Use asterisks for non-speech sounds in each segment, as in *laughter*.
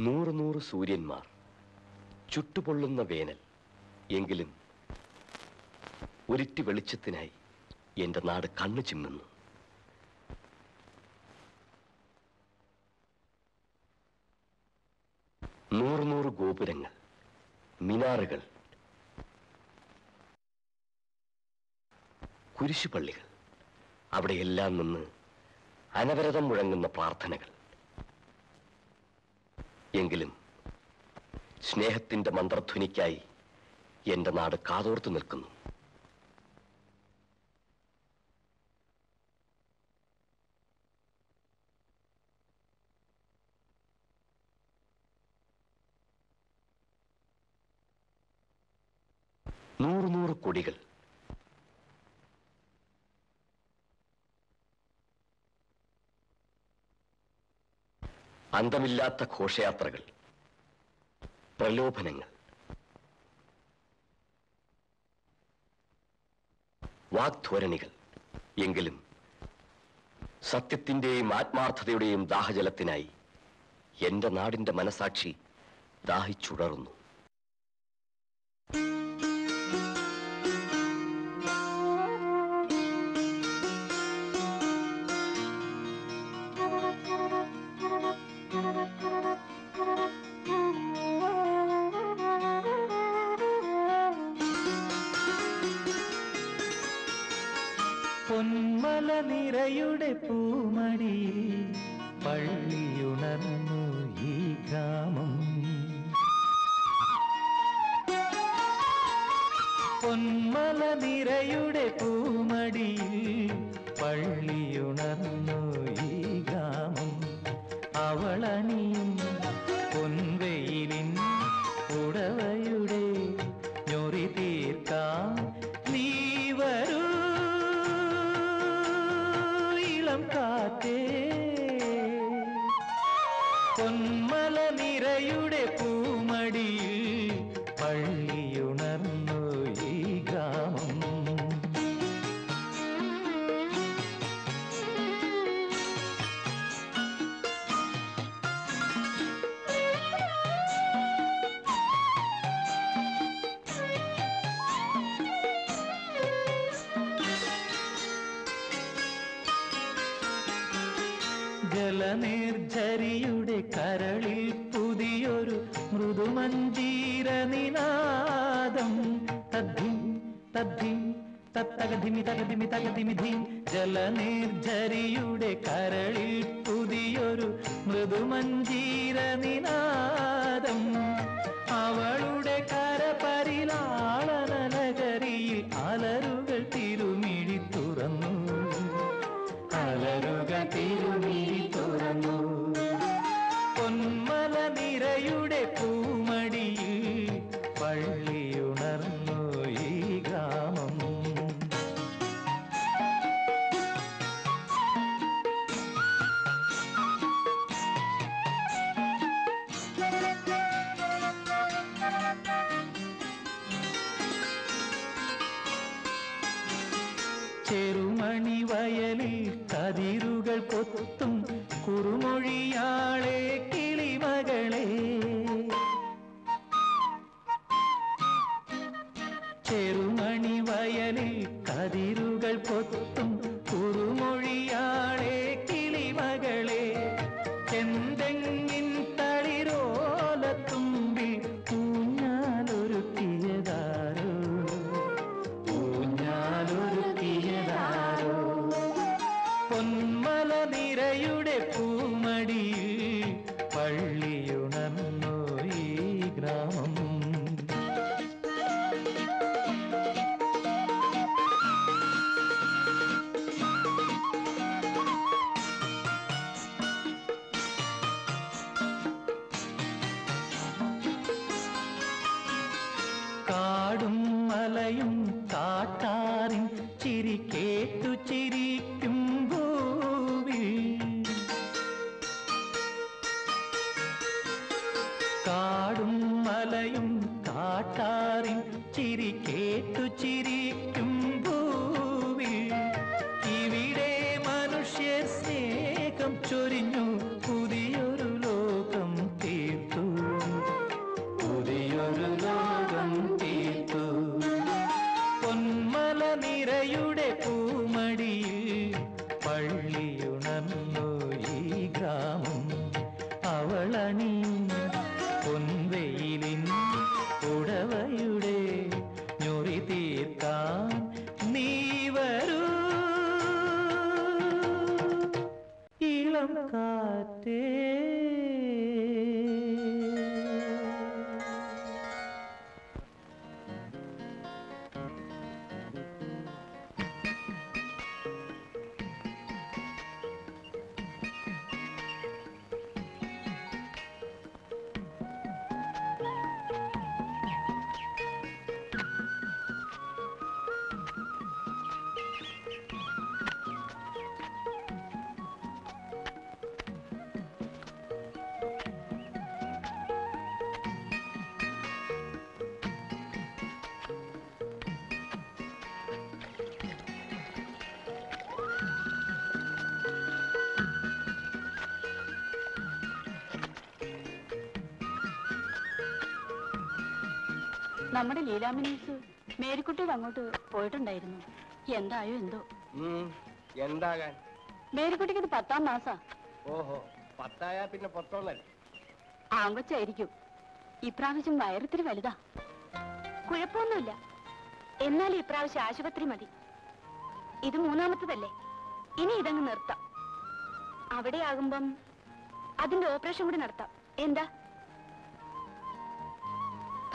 നൂറ് നൂറ് സൂര്യന്മാർ ചുട്ടുപൊള്ളുന്ന വേനൽ എങ്കിലും ഒരിറ്റ് വെളിച്ചത്തിനായി എന്റെ നാട് കണ്ണു ചിമ്മുന്നു. നൂറ് നൂറ് ഗോപുരങ്ങൾ മിനാറുകൾ കുരിശുപള്ളികൾ അവിടെയെല്ലാം നിന്ന് അനവരതം മുഴങ്ങുന്ന പ്രാർത്ഥനകൾ. എങ്കിലും സ്നേഹത്തിന്റെ മന്ത്രധ്വനിക്കായി എന്റെ നാട് കാതോർത്തു നിൽക്കുന്നു. നൂറ് നൂറ് കൊടികൾ അന്തമില്ലാത്ത ഘോഷയാത്രകൾ പ്രലോഭനങ്ങൾ വാഗ്ധോരണികൾ എങ്കിലും സത്യത്തിന്റെയും ആത്മാർത്ഥതയുടെയും ദാഹജലത്തിനായി എന്റെ നാടിന്റെ മനസാക്ഷി ദാഹിച്ചുടർന്നു പൊന്മല നിരയുടെ പൂമടിയിൽ പള്ളിയുണർന്നു ഈ ഗ്രാമം. ജലനീർജരിയുടെ കരളിൽ പുതിയൊരു മൃദുമഞ്ജീര നിനാദം. തദ്ധി തദ്ധി തത്തകധിമി തകതിമി തകതിമിധി ജലനീർജരിയുടെ കരളിൽ പുതിയൊരു മൃദുമഞ്ജീര നിനാദം. അവളുടെ കരപരിലാളന করুণ നമ്മുടെ ലീലാമിനീസ് മേരിക്കുട്ടിയുടെ അങ്ങോട്ട് പോയിട്ടുണ്ടായിരുന്നു. എന്തായോ എന്തോ? എന്താകാൻ? മേരിക്കുട്ടിക്ക് ഇത് പത്താം മാസാ. ഓഹോ പത്തായ പിന്നെ പൊത്തോന്നല്ലേ ആങ്കൊച്ചായിരിക്കും. ഇപ്രാവശ്യം വയറത്തിരി വലുതാ. കുഴപ്പമൊന്നുമില്ല. എന്നാൽ ഇപ്രാവശ്യം ആശുപത്രി മതി. ഇത് മൂന്നാമത്തതല്ലേ? ഇനി ഇതങ്ങ് നിർത്താം. അവിടെയാകുമ്പം അതിന്റെ ഓപ്പറേഷൻ കൂടി നടത്താം. എന്താ?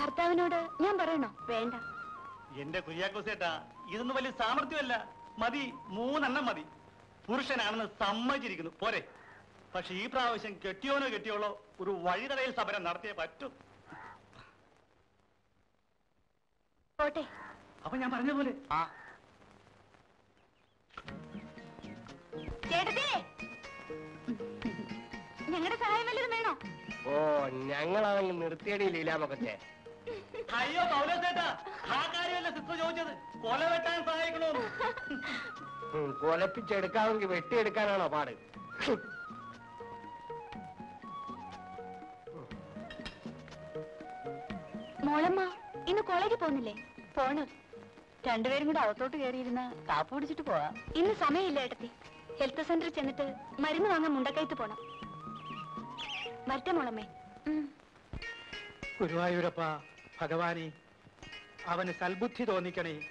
ഭർത്താവിനോട് ഞാൻ പറയണോ? വേണ്ട. എന്റെ കുര്യാക്കോസേട്ടാ ഇതൊന്നും വലിയ സാമർഥ്യമല്ല. മതി മൂന്നെണ്ണം മതി. പുരുഷനാണെന്ന് സമ്മതിച്ചിരിക്കുന്നു. പോരെ. പക്ഷെ ഈ പ്രാവശ്യം കെട്ടിയോനോ കെട്ടിയോളോ ഒരു വഴിതടയിൽ സമരം നടത്തിയേ പറ്റൂ. പോട്ടെ. അപ്പൊ ഞാൻ പറഞ്ഞ പോലെ. ആ. ചേട്ടത്തി! ഞങ്ങളുടെ സഹായം വല്ലതും വേണോ? ഓ ഞങ്ങളാണെങ്കിൽ നിർത്തിയടി ലീലാമൊക്കെ അയ്യോ പൗലോസേട്ടാ ആ കാര്യമല്ല സിസ്റ്റർ ചോദിച്ചത്. കൊല വെട്ടാൻ സഹായിക്കണോ കൊലപ്പിച്ചെടുക്കാമെങ്കിൽ വെട്ടിയെടുക്കാനാണോ പാട്. മോളമ്മ ഇന്ന് കോളേജിൽ പോകുന്നില്ലേ? പോണ്. രണ്ടുപേരും കൂടെ അകത്തോട്ട് കയറിയിരുന്ന കാപ്പ് പിടിച്ചിട്ട് പോവാ. ഇന്ന് സമയമില്ല ഏട്ടത്തി. ഹെൽത്ത് സെന്ററിൽ ചെന്നിട്ട് മരുന്ന് വാങ്ങാൻ മുണ്ടക്കയത്ത് പോണം. വരട്ടെ മോളമ്മേ. ഗുരുവായൂരപ്പ ഭഗവാനെ അവന് സൽബുദ്ധി തോന്നിക്കണേ.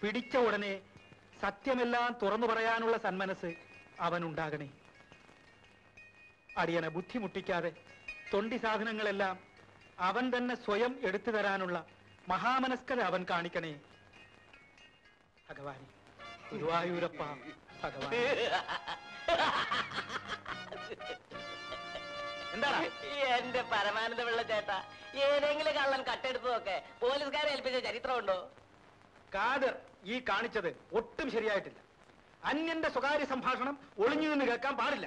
പിടിച്ച ഉടനെ സത്യമെല്ലാം തുറന്നു പറയാനുള്ള സന്മനസ് അവനുണ്ടാകണേ. അടിയനെ ബുദ്ധിമുട്ടിക്കാതെ തൊണ്ടി സാധനങ്ങളെല്ലാം അവൻ തന്നെ സ്വയം എടുത്തു തരാനുള്ള മഹാമനസ്കത അവൻ കാണിക്കണേ. ഭഗവാനെ ഗുരുവായൂരപ്പ ഭഗവാൻ *laughs* എന്താണ് എന്റെ പരമാനന്ദ പിള്ള ചേട്ടാ ഏതെങ്കിലും കള്ളൻ കട്ടെടുത്തതൊക്കെ പോലീസുകാരെ ഏൽപ്പിച്ച ചരിത്രമുണ്ടോ? കാദർ ഈ കാണിച്ചത് ഒട്ടും ശരിയായിട്ടില്ല. അന്യന്റെ സ്വകാര്യ സംഭാഷണം ഒളിഞ്ഞു നിന്ന് കേൾക്കാൻ പാടില്ല.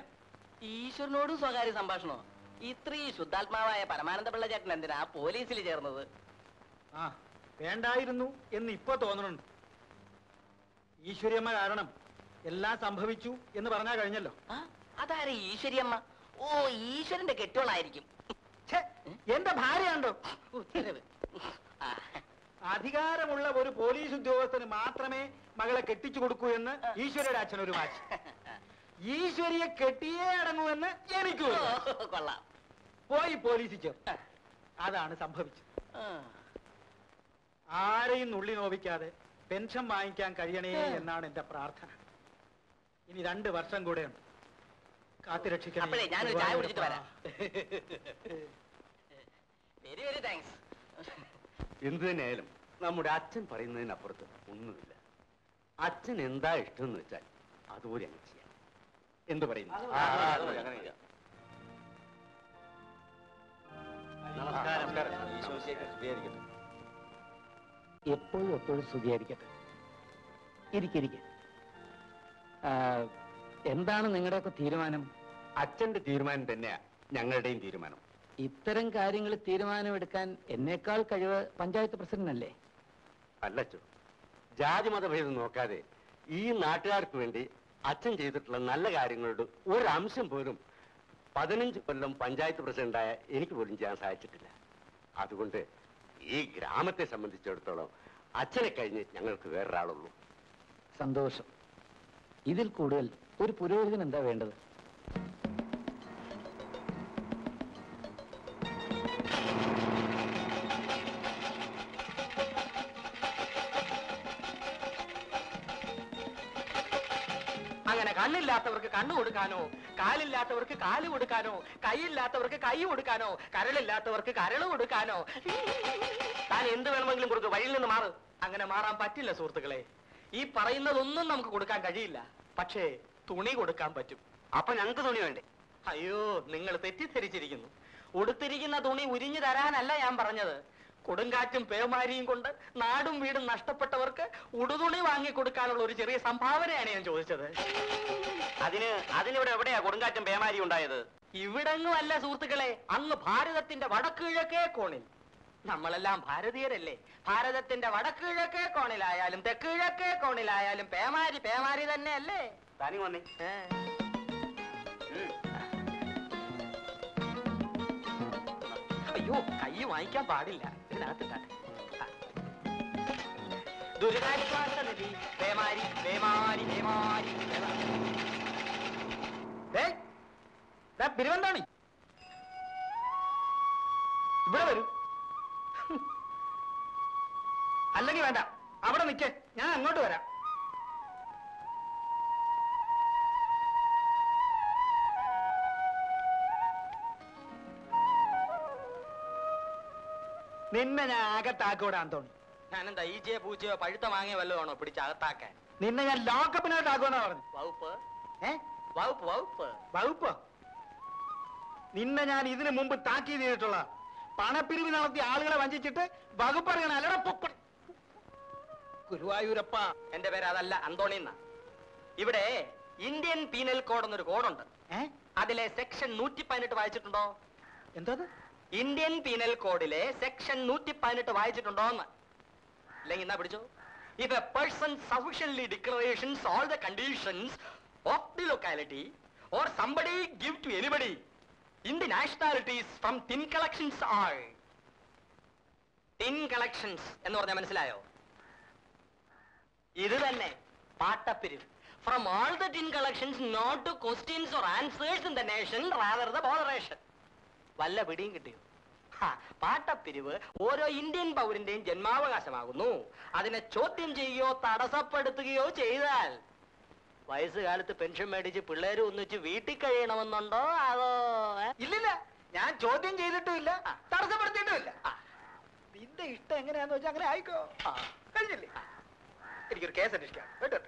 ഈശ്വരനോടും സ്വകാര്യ സംഭാഷണോ ഇത്രയും ശുദ്ധാത്മാവായ പരമാനന്ദ പിള്ള ചേട്ടൻ എന്തിനാ പോലീസിൽ ചേർന്നത്? ആ വേണ്ടായിരുന്നു എന്ന് ഇപ്പൊ തോന്നുന്നുണ്ട് ഈശ്വര്യമ്മ കാരണം എല്ലാം സംഭവിച്ചു എന്ന് പറഞ്ഞാ കഴിഞ്ഞല്ലോ. അതാരെ ഈശ്വരിയമ്മ? ഓ ഈശ്വരന്റെ കെട്ടുകളായിരിക്കും എന്റെ ഭാര്യയാണ്ടോ ഉത്തരവ്. അധികാരമുള്ള ഒരു പോലീസ് ഉദ്യോഗസ്ഥന് മാത്രമേ മകളെ കെട്ടിച്ചു കൊടുക്കൂ എന്ന് ഈശ്വരയുടെ അച്ഛൻ ഒരു വാശി. ഈശ്വരിയെ കെട്ടിയേ അടങ്ങുമെന്ന് എനിക്ക് കൊള്ളാം. പോയി പോലീസിൽ അതാണ് സംഭവിച്ചത്. ആരെയും നുള്ളി നോവിക്കാതെ പെൻഷൻ വാങ്ങിക്കാൻ കഴിയണേ എന്നാണ് എന്റെ പ്രാർത്ഥന. ഇനി രണ്ട് വർഷം കൂടെയുണ്ട്. കാത്തുരക്ഷിക്കണേ. അപ്പോഴേ ഞാനൊരു ചായ കുടിച്ചിട്ട് വരാം. Very very thanks. എന്തു തന്നെയായാലും നമ്മുടെ അച്ഛൻ പറയുന്നതിനപ്പുറത്ത് ഒന്നുമില്ല. അച്ഛൻ എന്താ ഇഷ്ടം എന്ന് വെച്ചാൽ അതുപോലെ അങ്ങ് ചെയ്യാം. എന്തു പറയുന്നു? ആ, ആ, അതുപോലെ അങ്ങനെ ചെയ്യാം. നമസ്കാരം. എപ്പോഴും എപ്പോഴും സ്തുതിയായിരിക്കട്ടെ ഇരിക്കിരിക്കെ എന്താണ് നിങ്ങളുടെയൊക്കെ തീരുമാനം? അച്ഛന്റെ തീരുമാനം തന്നെയാ ഞങ്ങളുടെയും തീരുമാനം. ഇത്തരം കാര്യങ്ങൾ തീരുമാനമെടുക്കാൻ എന്നേക്കാൾ കഴിവ് പഞ്ചായത്ത് പ്രസിഡന്റല്ലേ അല്ലച്ചോ ജാതി മതഭേദം നോക്കാതെ ഈ നാട്ടുകാർക്ക് വേണ്ടി അച്ഛൻ ചെയ്തിട്ടുള്ള നല്ല കാര്യങ്ങളുടെ ഒരു അംശം പോലും പതിനഞ്ച് കൊല്ലം പഞ്ചായത്ത് പ്രസിഡന്റായ എനിക്ക് പോലും ചെയ്യാൻ സാധിച്ചിട്ടില്ല. അതുകൊണ്ട് ഈ ഗ്രാമത്തെ സംബന്ധിച്ചിടത്തോളം അച്ഛനെ കഴിഞ്ഞ് ഞങ്ങൾക്ക് വേറൊരാളുള്ളൂ. സന്തോഷം. ഇതിൽ കൂടുതൽ ഒരു പുരോഹിതൻ എന്താ വേണ്ടത്? കണ്ണു കൊടുക്കാനോ കാലില്ലാത്തവർക്ക് കാൽ കൊടുക്കാനോ കൈയില്ലാത്തവർക്ക് കൈ കൊടുക്കാനോ കരളില്ലാത്തവർക്ക് കരൾ കൊടുക്കാനോ. താൻ എന്ത് വേണമെങ്കിലും കൊടുക്കും വഴിയിൽ നിന്ന് മാറ്. അങ്ങനെ മാറാൻ പറ്റില്ല സുഹൃത്തുക്കളെ. ഈ പറയുന്നതൊന്നും നമുക്ക് കൊടുക്കാൻ കഴിയില്ല. പക്ഷേ തുണി കൊടുക്കാൻ പറ്റും. അപ്പൊ ഞങ്ങൾക്ക് തുണി വേണ്ടേ? അയ്യോ നിങ്ങൾ തെറ്റിദ്ധരിച്ചിരിക്കുന്നു. ഉടുത്തിരിക്കുന്ന തുണി ഉരിഞ്ഞു തരാനല്ല ഞാൻ പറഞ്ഞത്. കൊടുങ്കാറ്റും പേമാരിയും കൊണ്ട് നാടും വീടും നഷ്ടപ്പെട്ടവർക്ക് ഉടുതുണി വാങ്ങി കൊടുക്കാനുള്ള ഒരു ചെറിയ സംഭാവനയാണ് ഞാൻ ചോദിച്ചത്. അതിന് അതിനിവിടെ എവിടെയാ കൊടുങ്കാറ്റും പേമാരി ഉണ്ടായത്? ഇവിടെങ്ങും അല്ല സുഹൃത്തുക്കളെ അങ്ങ് ഭാരതത്തിന്റെ വടക്കുകിഴക്കേ കോണിൽ. നമ്മളെല്ലാം ഭാരതീയരല്ലേ? ഭാരതത്തിന്റെ വടക്കുകിഴക്കേ കോണിലായാലും തെക്കുകിഴക്കേ കോണിലായാലും പേമാരി പേമാരി തന്നെയല്ലേ? താനി വന്നേ. അയ്യോ കൈ വാങ്ങിക്കാൻ പാടില്ല. ബിരുവന്താണി ഇവിടെ വരൂ. അല്ലെങ്കിൽ വേണ്ട അവിടെ നിൽക്കേ ഞാൻ അങ്ങോട്ട് വരാം. നിന്നെ ഞാൻ അകത്താക്കൂടെ ആന്തോണി ഞാനെന്താ ഈച്ചയോ പൂച്ചയോ പഴുത്ത വാങ്ങിയ വല്ലതാണോ പിടിച്ച് അകത്താക്കാൻ? നിന്നെ ഞാൻ ലോക്കപ്പിനകത്താക്കുമെന്നാ പറഞ്ഞു വകുപ്പ്? ഏ? വകുപ്പ് വകുപ്പ്. വകുപ്പ്? നിന്നെ ഞാൻ ഇതിനു മുമ്പ് താക്കി ചെയ്തിട്ടുള്ള പണപ്പിരിവ് നടത്തി ആളുകളെ വഞ്ചിച്ചിട്ട് വകുപ്പ് അറിയണം അല്ലടാ ഗുരുവായൂരപ്പ. എന്റെ പേര് അതല്ല അന്തോണി എന്നാ. ഇവിടെ ഇന്ത്യൻ പീനൽ കോഡ് എന്നൊരു കോഡുണ്ട്. അതിലെ സെക്ഷൻ നൂറ്റി പതിനെട്ട് വായിച്ചിട്ടുണ്ടോ? എന്താ ഇന്ത്യൻ പീനൽ കോഡിലെ സെക്ഷൻ നൂറ്റി പതിനെട്ട് വായിച്ചിട്ടുണ്ടോ എന്ന് അല്ലെങ്കിൽ എന്നാ പിടിച്ചോ? If a person sufficiently declarations all the conditions of the locality or somebody give to anybody in the nationalities from tin collections all tin collections എന്ന് പറഞ്ഞാൽ മനസ്സിലായോ? ഇത് തന്നെ പാട്ടപ്പിരിവ്. From all the tin collections not to questions or answers in the nation rather the botheration വല്ല പിടിയും കിട്ടിയോ? പാട്ടപ്പിരിവ് ഓരോ Indian പൗരന്റെയും ജന്മാവകാശമാകുന്നു. അതിനെ ചോദ്യം ചെയ്യുകയോ തടസ്സപ്പെടുത്തുകയോ ചെയ്താൽ വയസ്സുകാലത്ത് പെൻഷൻ മേടിച്ച് പിള്ളേര് ഒന്നിച്ച് വീട്ടിൽ കഴിയണമെന്നുണ്ടോ? അതോ? ഇല്ലില്ല. ഞാൻ ചോദ്യം ചെയ്തിട്ടുമില്ല തടസ്സപ്പെടുത്തിയിട്ടുമില്ല. നിന്റെ ഇഷ്ടം എങ്ങനെയാന്ന് വെച്ചാൽ അങ്ങനെ ആയിക്കോ. കഴിഞ്ഞില്ലേ? എനിക്കൊരു കേസ് അന്വേഷിക്കാം. കേട്ടോ.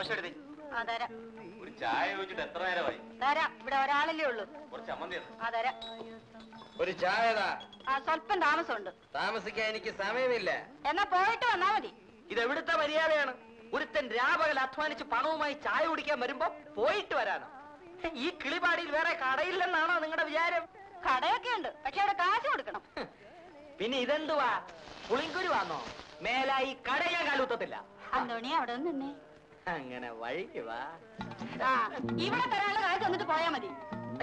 ദോശ എടുത്തേ ആ തരാം. ഒരു ചായ ചോദിച്ചിട്ട് എത്ര നേരമായി? തരാം. ഇവിടെ ഒരാളല്ലേ ഉള്ളൂ. കുറച്ച് ചമ്മന്തി ആ തരാം. ഒരു ചായ ആ സ്വല്പം താമസമുണ്ട്. താമസിക്കാൻ എനിക്ക് സമയമില്ല. എന്നാ പോയിട്ട് വന്നാ മതി. ഇത് എവിടുത്തെ മര്യാദയാണ്? ഒരുത്തൻ രാപകൽ അധ്വാനിച്ച് പണവുമായി ചായ കുടിക്കാൻ വരുമ്പോ പോയിട്ട് വരാനോ? ഈ കിളിപാടിയിൽ വേറെ കടയില്ലെന്നാണോ നിങ്ങളുടെ വിചാരം? കടയൊക്കെ ഉണ്ട് പക്ഷെ അവിടെ കാശ് കൊടുക്കണം. പിന്നെ ഇതെന്തുവാ? പുളിങ്കുരുവാന്നോ മേലായി കടയാൻ കാലൂത്തത്തില്ല അന്തോണി അവിടെ നിന്നേ. അങ്ങനെ വഴിക്ക് വാ. ആ ഇവിടെ തരാനുള്ള കാശ് തന്നിട്ട് പോയാ മതി.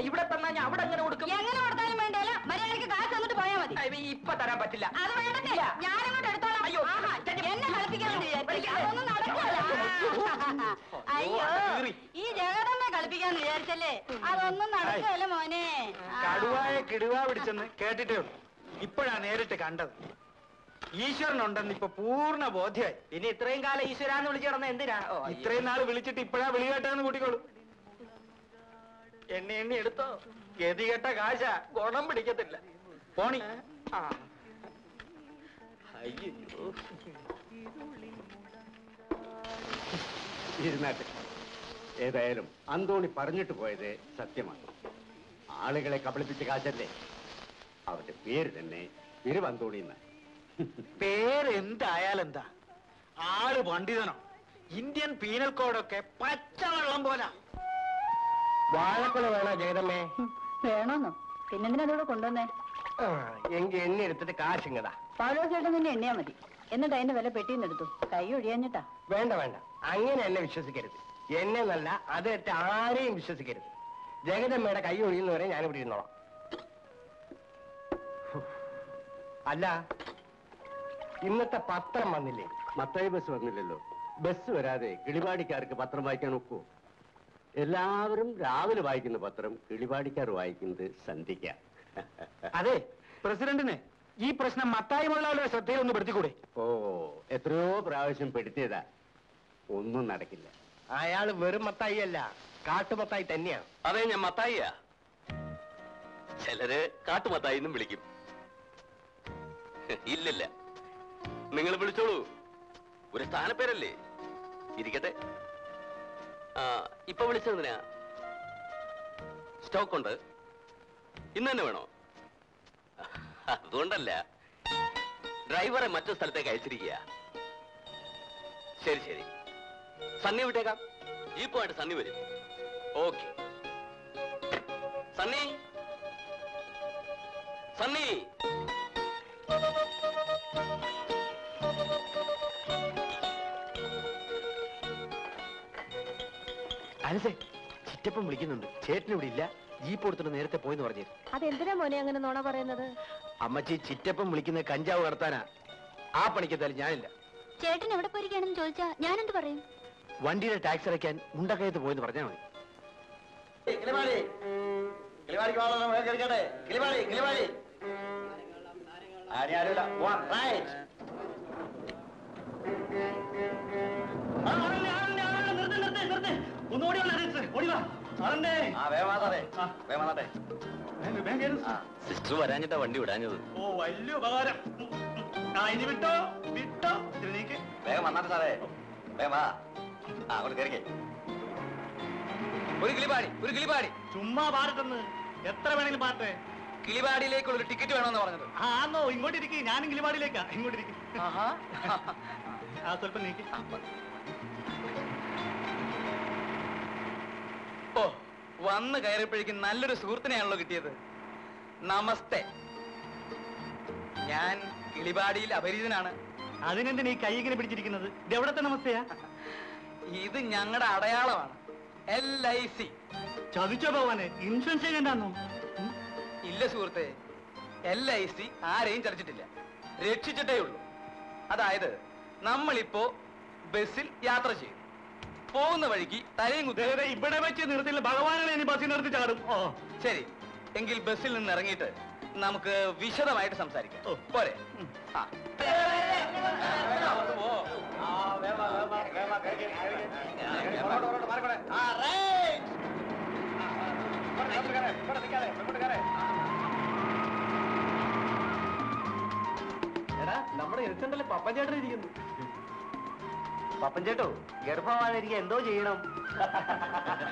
ഇവിടെ തന്നാ ഞാൻ അവിടെ അങ്ങനെ കൊടുക്കും? എങ്ങനെ കൊടുത്താലും വേണ്ടല്ല മര്യാദയ്ക്ക് കാശ് തന്നിട്ട് പോയാ മതി. അയ്യ, ഇപ്പൊ തരാൻ പറ്റില്ല. അത് വേണ്ടത്തില്ല ഞാനങ്ങോട്ട് എടുത്തോളാം. അയ്യോ, ആഹാ, എന്നെ കളിപ്പിക്കാൻ വിചാരിച്ചു അതൊന്നും നടക്കില്ല അയ്യോ കീറി. ഈ ജഗതമ്മ കളിപ്പിക്കാന്ന് വിചാരിച്ചല്ലേ? അതൊന്നും നടക്കുകയല്ല മോനെ. ആ. കടുവായ കിടുവാ പിടിച്ചെന്ന് കേട്ടിട്ടേ ഉള്ളൂ. ഇപ്പോഴാ നേരിട്ട് കണ്ടത്. ഈശ്വരനുണ്ടെന്ന് ഇപ്പൊ പൂർണ ബോധ്യമായി പിന്നെ ഇത്രയും കാലം ഈശ്വരാന്ന് വിളിച്ചു കിടന്ന എന്തിനാ. ഇത്രയും നാൾ വിളിച്ചിട്ട് ഇപ്പഴാ വിളി കേട്ടാന്ന് കൂട്ടിക്കോളൂ. എണ്ണി എണ്ണി എടുത്തോ. ഗതി കേട്ട കാശ ഗുണം പിടിക്കത്തില്ല. പോണി. ആ. അയ്യോ. ഇരുന്നാട്ടെ. ഏതായാലും അന്തോണി പറഞ്ഞിട്ട് പോയത് സത്യമാണ് ആളുകളെ കബളിപ്പിച്ച കാശല്ലേ അവരുടെ പേര് തന്നെ തിരുവന്തോണി എന്ന് പേര് എന്തായാലെന്താ ആൾ പണ്ഡിതനോ ഇന്ത്യൻ പീനൽ കോഡൊക്കെ പച്ചവെള്ളം പോലാ. വാഴക്കുല വേണോ ജഗതമ്മേ വേണോന്നോ? പിന്നെന്തിനാ അതോടെ കൊണ്ടുവന്നേ? എങ്കി എണ്ണ എടുത്തിട്ട് കാശിങ്ങതാ പാലോ ചേട്ടൻ നിന്നെ എണ്ണയാ മതി. എന്നിട്ട് അതിന്റെ വില പെട്ടിന്ന് എടുത്തു. കൈ ഒഴിയാഞ്ഞിട്ടാ. വേണ്ട വേണ്ട. അങ്ങനെ എന്നെ വിശ്വസിക്കരുത്. എന്നെ നല്ല അതെറ്റ് ആരെയും വിശ്വസിക്കരുത്. ജഗതമ്മയുടെ കൈ ഒഴിയുന്നവരെ ഞാൻ ഇവിടെ ഇരുന്നോളാം അല്ല ഇന്നത്തെ പത്രം വന്നില്ലേ? മത്തായി ബസ് വന്നില്ലല്ലോ. ബസ് വരാതെ കിളിപാടിക്കാർക്ക് പത്രം വായിക്കാൻ ഒക്കുമോ എല്ലാവരും രാവിലെ വായിക്കുന്ന പത്രം കിളിപാടിക്കാർ വായിക്കുന്നത് സന്ധിക്ക അതെ പ്രസിഡന്റിന് ഈ പ്രശ്നം മത്തായി മുതലാളിയുടെ ശ്രദ്ധയിൽ ഒന്ന് പെടുത്തിക്കൂടെ? ഓ എത്രയോ പ്രാവശ്യം പെടുത്തിയതാ. ഒന്നും നടക്കില്ല. അയാൾ വെറും മത്തായി അല്ല കാട്ടുമത്തായി തന്നെയാ. അതെ ഞാൻ മത്തായിയാ. ചിലര് കാട്ടുമത്തായി എന്നും വിളിക്കും. ഇല്ലില്ല. നിങ്ങൾ വിളിച്ചോളൂ. ഒരു സ്ഥാനപ്പേരല്ലേ? ഇരിക്കട്ടെ. ഇപ്പൊ വിളിച്ചെന്തിനാ സ്റ്റോക്ക് ഉണ്ട്. ഇന്ന് തന്നെ വേണോ? അതുകൊണ്ടല്ല. ഡ്രൈവറെ മറ്റു സ്ഥലത്തേക്ക് അയച്ചിരിക്കുക. ശരി ശരി. സണ്ണി വിട്ടേക്കാം. ജീപ്പുമായിട്ട് സണ്ണി വരും. ഓക്കെ. സണ്ണി? സണ്ണി? അലസേ ചിറ്റപ്പം വിളിക്കുന്നുണ്ട്. ചേട്ടൻ ഇവിടെ ഇല്ല. ജീപ്പ് കൊടുത്തിട്ട് നേരത്തെ പോയെന്ന് പറഞ്ഞു. അതെന്തിനാ മോനെ അങ്ങനെ നോണ പറയുന്നത്? അമ്മച്ചി ചിറ്റപ്പം വിളിക്കുന്ന കഞ്ചാവ് കടത്താനാ. ആ പണിക്കെത്താലും ഞാനില്ല. ചേട്ടൻ എവിടെ പോയിരിക്കുകയാണെന്ന് ചോദിച്ചാ ഞാനെന്ത് പറയും? വണ്ടിയുടെ ടാക്സ് അടയ്ക്കാൻ ഉണ്ടക്കയത്ത് പോയെന്ന് പറഞ്ഞാൽ മതി. ഒന്നുകൂടി ആരും അറിയിച്ച് ഓടി വാ? ആ. സിസ്റ്റർ വരാഞ്ഞിട്ടാ വണ്ടി വിടാഞ്ഞത്. ഓ വലിയ ഉപകാരം. ആ ഇനി വിട്ടോ? വിട്ടോ? വേഗം വന്നാട്ടെ സാറേ. വേഗം വാ. ആ അങ്ങോട്ട് കയറിക്കേ. ഒരു കിളിപാടി ഒരു കിളിപാടി. ചുമ്മാ പാടട്ടെന്ന് എത്ര വേണമെങ്കിലും പാട്ടെ. കിളിപാടിയിലേക്കുള്ള ഒരു ടിക്കറ്റ് വേണമെന്ന് പറഞ്ഞത്. ആന്നോ ഇങ്ങോട്ടിരിക്കും. ഞാനും കിളിപാടിയിലേക്കാ. ഇങ്ങോട്ടിരിക്കും. ആ സ്വല്പം നീക്കി. വന്ന് കയറിയപ്പോഴേക്കും നല്ലൊരു സുഹൃത്തിനെയാണല്ലോ കിട്ടിയത്. നമസ്തേ. ഞാൻ കിളിപാടിയിൽ അപരിചിതനാണ്. അതിനെന്ത് നീ കൈ ഇങ്ങനെ പിടിച്ചിരിക്കുന്നത്? ഇത് എവിടത്തെ നമസ്തയാ? ഇത് ഞങ്ങളുടെ അടയാളമാണ്. എൽ ഐ സി ചതിച്ചോ ഭഗവാനെ? ഇൻഷുറൻസ് ചെയ്യണ്ടെന്നോ ഇല്ല സുഹൃത്തെ. എൽ ഐ സി ആരെയും ചതിച്ചിട്ടില്ല. രക്ഷിച്ചിട്ടേ ഉള്ളൂ. അതായത് നമ്മളിപ്പോ ബസ്സിൽ യാത്ര ചെയ്യും. പോകുന്ന വഴിക്ക് തലയും കുത്തി. ഇവിടെ വെച്ച് നിർത്തില്ല. ഭഗവാനാണ് ഇനി ബസ്സിൽ നിർത്തി ചാടും. ഓ. ശരി. എങ്കിൽ ബസ്സിൽ നിന്ന് ഇറങ്ങിയിട്ട് നമുക്ക് വിശദമായിട്ട് സംസാരിക്കാം. പോരെ. ആ. എടാ നമ്മുടെ എഴുത്തണ്ടല്ലേ പപ്പൻ ചേട്ടൻ ഇരിക്കുന്നു. പപ്പൻ ചേട്ടോ ഗർഭമായിരിക്കും എന്തോ ചെയ്യണം.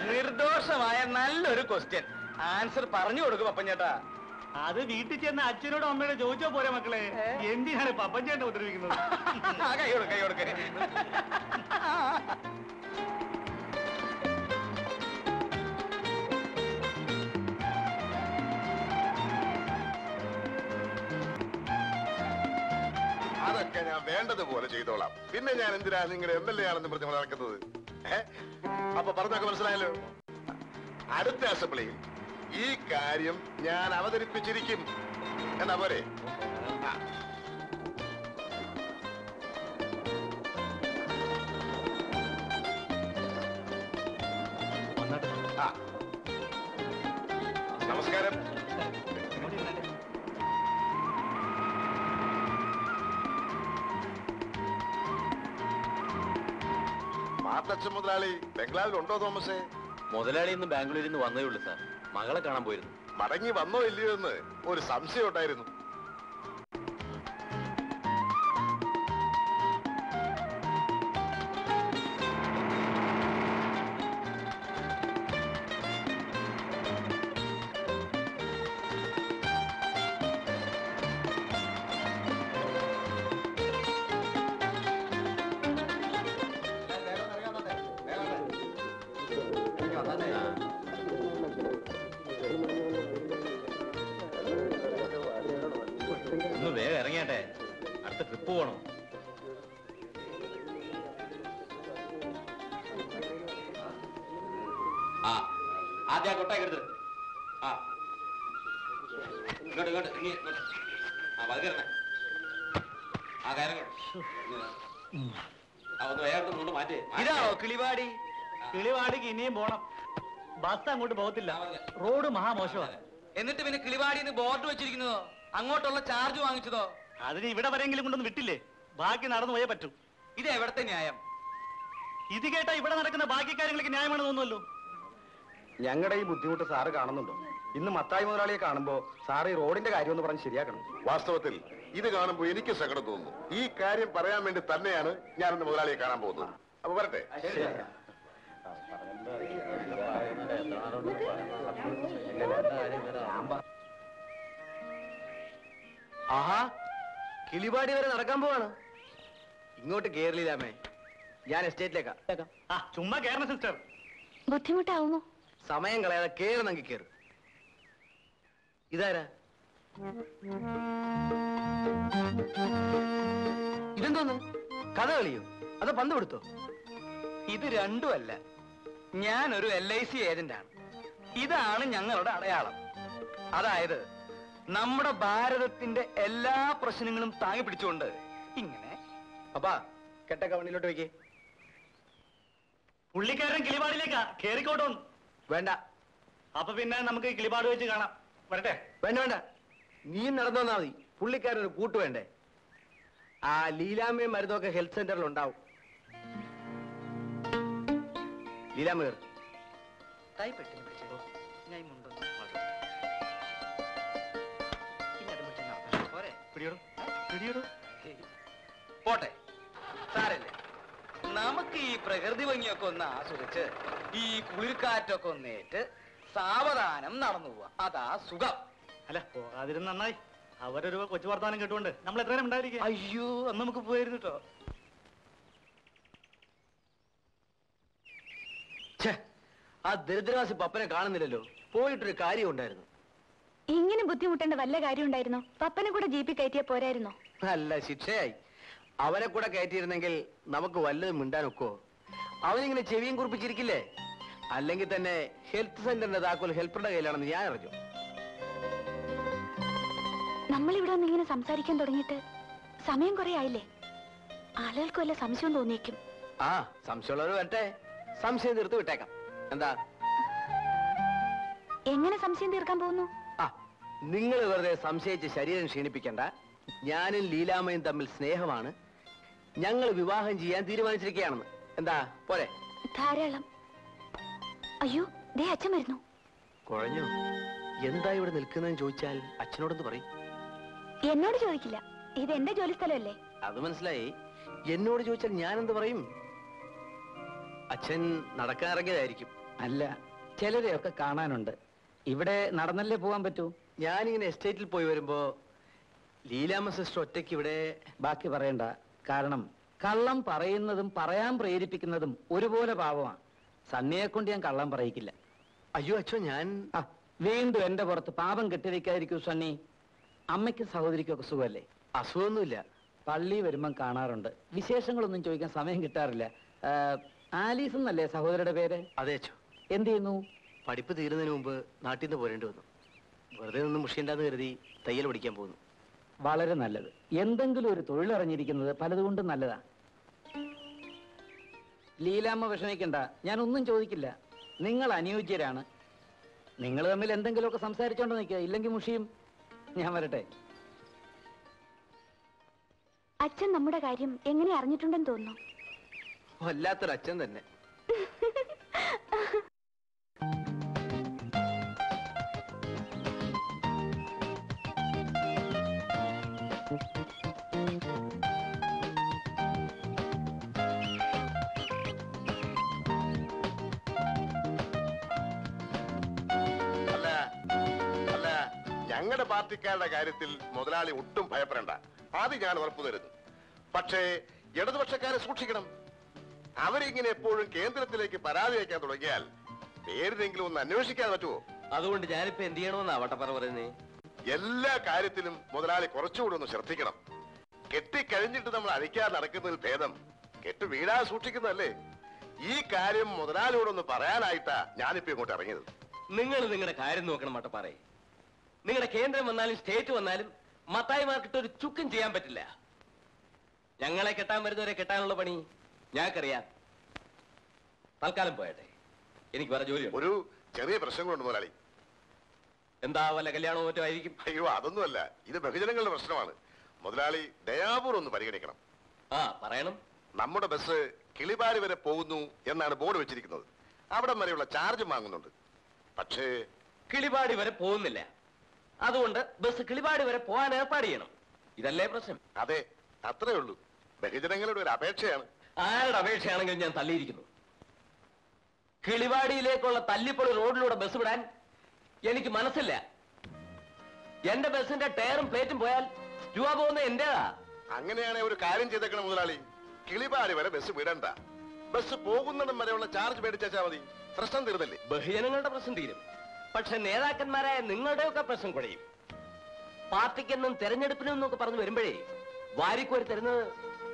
നിർദോഷമായ നല്ലൊരു ക്വസ്റ്റ്യൻ ആൻസർ പറഞ്ഞു കൊടുക്കും പപ്പൻ ചേട്ടാ. അത് വീട്ടിൽ ചെന്ന അച്ഛനോടും അമ്മയോട് ചോദിച്ചോ പോരെ മക്കളെ. എന്തിനാണ് പപ്പൻ ചേട്ടൻ ഉപദ്രവിക്കുന്നത് കൈ കൊടുക്ക കൈ കൊടുക്ക. *laughs* അതൊക്കെ ഞാൻ വേണ്ടതുപോലെ ചെയ്തോളാം. പിന്നെ ഞാൻ എന്തിനാ നിങ്ങൾ എം എൽ എ ആണെന്ന് പറഞ്ഞ് നടക്കുന്നത്? അപ്പൊ പറഞ്ഞൊക്കെ മനസ്സിലായല്ലോ? അടുത്ത അസംബ്ലിയിൽ ഈ കാര്യം ഞാൻ അവതരിപ്പിച്ചിരിക്കും. എന്നാ പോരെ? മാത്തച്ഛൻ മുതലാളി ബംഗ്ലാവിലുണ്ടോ തോമസേ? മുതലാളി ഇന്ന് ബാംഗ്ലൂരിൽ നിന്ന് വന്നേ ഉള്ളൂ സാർ. മകളെ കാണാൻ പോയിരുന്നു. മടങ്ങി വന്നോ ഇല്ലയോ എന്ന് ഒരു സംശയം ഉണ്ടായിരുന്നു. ആദ്യം ആ ആ. ഇങ്ങോട്ട് ഇങ്ങോട്ട് ഇങ്ങ് ഇങ്ങോട്ട്. ആ പതുക്കെ ആ കയറങ്ങ ആ ഒന്ന് വേഗം ഇങ്ങോട്ട് മാറ്റേ. ഇതാണോ കിളിവാടി? കിളിവാടിക്ക് ഇനിയും പോണം. ബസ് അങ്ങോട്ട് പോകത്തില്ല. റോഡ് മഹാമോശമാണ് എന്നിട്ട് പിന്നെ കിളിവാടിന്ന് ബോർഡ് വെച്ചിരിക്കുന്നതോ? അങ്ങോട്ടുള്ള ചാർജ് വാങ്ങിച്ചതോ? അതിന് ഇവിടെ വരെങ്കിലും കൊണ്ടൊന്നും വിട്ടില്ലേ? ബാക്കി നടന്നു പോയേ പറ്റൂ. ഇത് എവിടത്തെ ന്യായം? ഇത് കേട്ടാ ഇവിടെ നടക്കുന്ന ബാക്കി കാര്യങ്ങൾക്ക് ന്യായമാണെന്ന് തോന്നുമല്ലോ. ഞങ്ങളുടെ ഈ ബുദ്ധിമുട്ട് സാറ് കാണുന്നുണ്ടോ? ഇന്ന് മത്തായി മുതലാളിയെ കാണുമ്പോ സാറ് ഈ റോഡിന്റെ കാര്യം ഒന്ന് പറഞ്ഞ് ശരിയാക്കണം. വാസ്തവത്തിൽ ഇത് കാണുമ്പോൾ എനിക്ക് സങ്കടം തോന്നുന്നു. ഈ കാര്യം പറയാൻ വേണ്ടി തന്നെയാണ് ഞാൻ ഇന്ന് മുതലാളിയെ കാണാൻ പോകുന്നത്. അപ്പൊ വരട്ടെ. ആഹാ കിളിപാടി വരെ നടക്കാൻ പോവാണ്. ഇങ്ങോട്ട് കേരളിലാമേ ഞാൻ എസ്റ്റേറ്റിലേക്കാ. ചുമ്മാ കേരള സിസ്റ്റർ. ബുദ്ധിമുട്ടാവുമോ? സമയം കളയാതെ കേറുന്നെങ്കിൽ കേറ്. ഇതാരാ? ഇതെന്തോന്ന്? കഥ കളിയോ? അതോ പന്ത് കൊടുത്തോ ഇത് രണ്ടുമല്ല. ഞാനൊരു എൽ ഐ സി ഏജന്റാണ് ഇതാണ് ഞങ്ങളുടെ അടയാളം. അതായത് നമ്മുടെ ഭാരതത്തിന്റെ എല്ലാ പ്രശ്നങ്ങളും താങ്ങി പിടിച്ചുകൊണ്ട് ഇങ്ങനെ അപ്പാ കെട്ടൊക്കെ വണ്ടിയിലോട്ട് വെക്കേ. പുള്ളിക്കാരൻ കിളിപാടിലേക്കാ കേറിക്കോട്ടോന്ന്. വേണ്ട. അപ്പൊ പിന്നെ നമുക്ക് കിളിപാട് വെച്ച് കാണാം. വരട്ടെ? വേണ്ട വേണ്ട. നീ നടന്നു വന്നാ മതി. പുള്ളിക്കാരൊരു കൂട്ട് വേണ്ടേ? ആ ലീലാമ്മയും മരുന്നൊക്കെ ഹെൽത്ത് സെന്ററിൽ ഉണ്ടാവും. ലീലാമ്മ പോട്ടെ. സാരല്ലേ? നമുക്ക് ഈ പ്രകൃതി ഭംഗിയൊക്കെ ഒന്ന് ആസ്വദിച്ച് ഈ കുളിർക്കാറ്റൊക്കെ ഒന്നേറ്റ് സാവധാനം നടന്നു പോവാ. അതാ സുഖം. അല്ല പോകാതിരുന്ന് നന്നായി. അവരൊരു കൊച്ചു വർത്താനം കേട്ടുകൊണ്ട് നമ്മൾ എത്ര നേരം ഉണ്ടായിരിക്കും? അയ്യോ അന്ന് നമുക്ക് പോയിരുന്നു കേട്ടോ ആ ദരിദ്രവാസി പപ്പനെ കാണുന്നില്ലല്ലോ. പോയിട്ടൊരു കാര്യം ഉണ്ടായിരുന്നു. ഇങ്ങനെ ബുദ്ധിമുട്ടേണ്ട വല്ല കാര്യം ഉണ്ടായിരുന്നോ? പപ്പനെ കൂടെ ജീപ്പി കയറ്റിയ പോരായിരുന്നോ? നല്ല ശിക്ഷയായി. അവനെ കൂടെ കയറ്റിയിരുന്നെങ്കിൽ നമുക്ക് വല്ലതും മിണ്ടാനൊക്കോ അവനിങ്ങനെ ചെവിയും കുറിപ്പിച്ചിരിക്കില്ലേ? അല്ലെങ്കിൽ തന്നെ ഹെൽത്ത് സെന്ററിന്റെ താക്കോൽ ഹെൽപ്പറുടെ കയ്യിലാണെന്ന് ഞാൻ അറിഞ്ഞു. നമ്മളിവിടെ നിന്ന് ഇങ്ങനെ സംസാരിക്കാൻ തുടങ്ങിയിട്ട് സമയം കുറെ ആയില്ലേ? ആളുകൾക്ക് വല്ല സംശയം തോന്നിയേക്കും. ആ സംശയമുള്ളവർ വരട്ടെ. സംശയം തീർത്ത് വിട്ടേക്കാം. എന്താ? എങ്ങനെ സംശയം തീർക്കാൻ പോകുന്നു? ആ നിങ്ങൾ വെറുതെ സംശയിച്ച് ശരീരം ക്ഷീണിപ്പിക്കണ്ട. ഞാനും ലീലാമയും തമ്മിൽ സ്നേഹമാണ്. ഞങ്ങൾ വിവാഹം ചെയ്യാൻ തീരുമാനിച്ചിരിക്കുകയാണെന്ന്. എന്താ? പോരെ. ധാരാളം. അയ്യോ ദേ അച്ഛൻ വരുന്നു. കുഴഞ്ഞു? എന്താ ഇവിടെ നിൽക്കുന്നതെന്ന് ചോദിച്ചാൽ അച്ഛനോടൊന്ന് പറയും. എന്നോട് ചോദിക്കില്ല. ഇത് എന്റെ ജോലി സ്ഥലമല്ലേ? അത് മനസ്സിലായി. എന്നോട് ചോദിച്ചാൽ ഞാൻ എന്ത് പറയും? അച്ഛൻ നടക്കാൻ ഇറങ്ങിയതായിരിക്കും അല്ല ചിലരെയൊക്കെ കാണാനുണ്ട്. ഇവിടെ നടന്നല്ലേ പോകാൻ പറ്റൂ? ഞാനിങ്ങനെ എസ്റ്റേറ്റിൽ പോയി വരുമ്പോ ലീലാമ്മ സിസ്റ്റർ ഒറ്റയ്ക്ക് ഇവിടെ ബാക്കി പറയണ്ട. കാരണം കള്ളം പറയുന്നതും പറയാൻ പ്രേരിപ്പിക്കുന്നതും ഒരുപോലെ പാവമാണ് സണ്ണിയെ കൊണ്ട് ഞാൻ കള്ളം പറയിക്കില്ല. അയ്യോ അച്ഛോ ഞാൻ ആ വീണ്ടും എന്റെ പുറത്ത് പാപം കെട്ടിവെക്കാതിരിക്കൂ സണ്ണി. അമ്മയ്ക്ക് സഹോദരിക്കും ഒക്കെ സുഖമല്ലേ? അസുഖമൊന്നുമില്ല. പള്ളി വരുമ്പം കാണാറുണ്ട്. വിശേഷങ്ങളൊന്നും ചോദിക്കാൻ സമയം കിട്ടാറില്ല. ആ, ആലീസ് എന്നല്ലേ സഹോദരിയുടെ പേര്? അതെ അച്ഛോ. എന്ത് ചെയ്യുന്നു? പഠിപ്പ് തീരുന്നതിന് മുമ്പ് നാട്ടിൽ നിന്ന് പോരേണ്ടി വന്നു. വെറുതെ നിന്ന് മുഷിയണ്ടെന്ന് കരുതി തയ്യൽ പഠിക്കാൻ പോകുന്നു വളരെ നല്ലത്. എന്തെങ്കിലും ഒരു തൊഴിലറിഞ്ഞിരിക്കുന്നത് പലതുകൊണ്ടും നല്ലതാ. ലീലാമ്മ വിഷമിക്കണ്ട. ഞാൻ ഒന്നും ചോദിക്കില്ല. നിങ്ങൾ അനുയോജ്യരാണ്. നിങ്ങൾ തമ്മിൽ എന്തെങ്കിലുമൊക്കെ സംസാരിച്ചോണ്ട് നിൽക്കുക ഇല്ലെങ്കിൽ മുഷിയും ഞാൻ വരട്ടെ. അച്ഛൻ നമ്മുടെ കാര്യം എങ്ങനെ അറിഞ്ഞിട്ടുണ്ടെന്ന് തോന്നുന്നു? വല്ലാത്തൊരു അച്ഛൻ തന്നെ. ഞങ്ങളുടെ പാർട്ടിക്കാരുടെ കാര്യത്തിൽ മുതലാളി ഒട്ടും ഭയപ്പെടേണ്ട. അത് ഞാൻ ഉറപ്പു തരുന്നു. പക്ഷേ ഇടതുപക്ഷക്കാരെ സൂക്ഷിക്കണം. അവരിങ്ങനെ എപ്പോഴും കേന്ദ്രത്തിലേക്ക് പരാതി അയക്കാൻ തുടങ്ങിയാൽ പേരിനെങ്കിലും ഒന്ന് അന്വേഷിക്കാൻ പറ്റുമോ? അതുകൊണ്ട് ഞാനിപ്പോ എന്ത് ചെയ്യണമെന്നാ വട്ടപ്പറ പറയുന്നേ? എല്ലാ കാര്യത്തിലും മുതലാളി കുറച്ചുകൂടി ഒന്ന് ശ്രദ്ധിക്കണം. കെട്ടിക്കഴിഞ്ഞിട്ട് നമ്മൾ അഴിക്കാതെ നടക്കുന്നതിൽ ഭേദം കെട്ട് വീഴാതെ സൂക്ഷിക്കുന്നതല്ലേ? ഈ കാര്യം മുതലാളിയോടൊന്ന് പറയാനായിട്ടാ ഞാനിപ്പോ ഇങ്ങോട്ട് ഇറങ്ങിയത്. നിങ്ങൾ നിങ്ങളുടെ കാര്യം നോക്കണം മട്ടപ്പാറേ നിങ്ങളുടെ കേന്ദ്രം വന്നാലും സ്റ്റേറ്റ് വന്നാലും മത്തായിമാർക്കിട്ട് ഒരു ചുക്കും ചെയ്യാൻ പറ്റില്ല. ഞങ്ങളെ കെട്ടാൻ വരുന്നവരെ കെട്ടാനുള്ള പണി ഞങ്ങൾക്കറിയാം. തൽക്കാലം പോയട്ടെ. എനിക്ക് വേറെ ജോലി ഒരു ചെറിയ പ്രശ്നങ്ങളുണ്ട് മുതലാളി. എന്താ വല്ല കല്യാണവും മറ്റോ ആയിരിക്കും? അയ്യോ അതൊന്നുമല്ല. ഇത് ബഹുജനങ്ങളുടെ പ്രശ്നമാണ്. മുതലാളി ദയാപൂർവം ഒന്ന് പരിഗണിക്കണം. ആ പറയണം. നമ്മുടെ ബസ് കിളിബാരി വരെ പോകുന്നു എന്നാണ് ബോർഡ് വെച്ചിരിക്കുന്നത്. അവിടം വരെയുള്ള ചാർജ് വാങ്ങുന്നുണ്ട്. പക്ഷേ കിളിപാടി വരെ പോകുന്നില്ല. അതുകൊണ്ട് ബസ് കിളിപാട് വരെ പോകാൻ ഏർപ്പാട് ചെയ്യണം. ഇതല്ലേ പ്രശ്നം? അതെ അത്രേ ഉള്ളൂ. ബഹുജനങ്ങളുടെ ഒരു അപേക്ഷയാണ്. ആരുടെ അപേക്ഷയാണെങ്കിലും ഞാൻ തള്ളിയിരിക്കുന്നു. കിളിവാടിയിലേക്കുള്ള തല്ലിപ്പൊളി റോഡിലൂടെ ബസ് വിടാൻ എനിക്ക് മനസ്സില്ല. എന്റെ ബസിന്റെ ടയറും പ്ലേറ്റും പോയാൽ രൂപ പോകുന്ന എന്റേതാ? അങ്ങനെയാണെ ഒരു കാര്യം ചെയ്തേക്കണം മുതലാളി. കിളിപാടി വരെ ബസ് വിടണ്ട. ബസ് പോകുന്നിടം വരെയുള്ള ചാർജ് മേടിച്ചാൽ മതി. പ്രശ്നം തീർന്നില്ലേ? ബഹുജനങ്ങളുടെ പ്രശ്നം തീരും. പക്ഷെ നേതാക്കന്മാരായ നിങ്ങളുടെയൊക്കെ പ്രശ്നം കുഴയും. പാർട്ടിക്കെന്നും തെരഞ്ഞെടുപ്പിനും എന്നൊക്കെ പറഞ്ഞു വരുമ്പോഴേ വാരിക്കോരി തരുന്നത്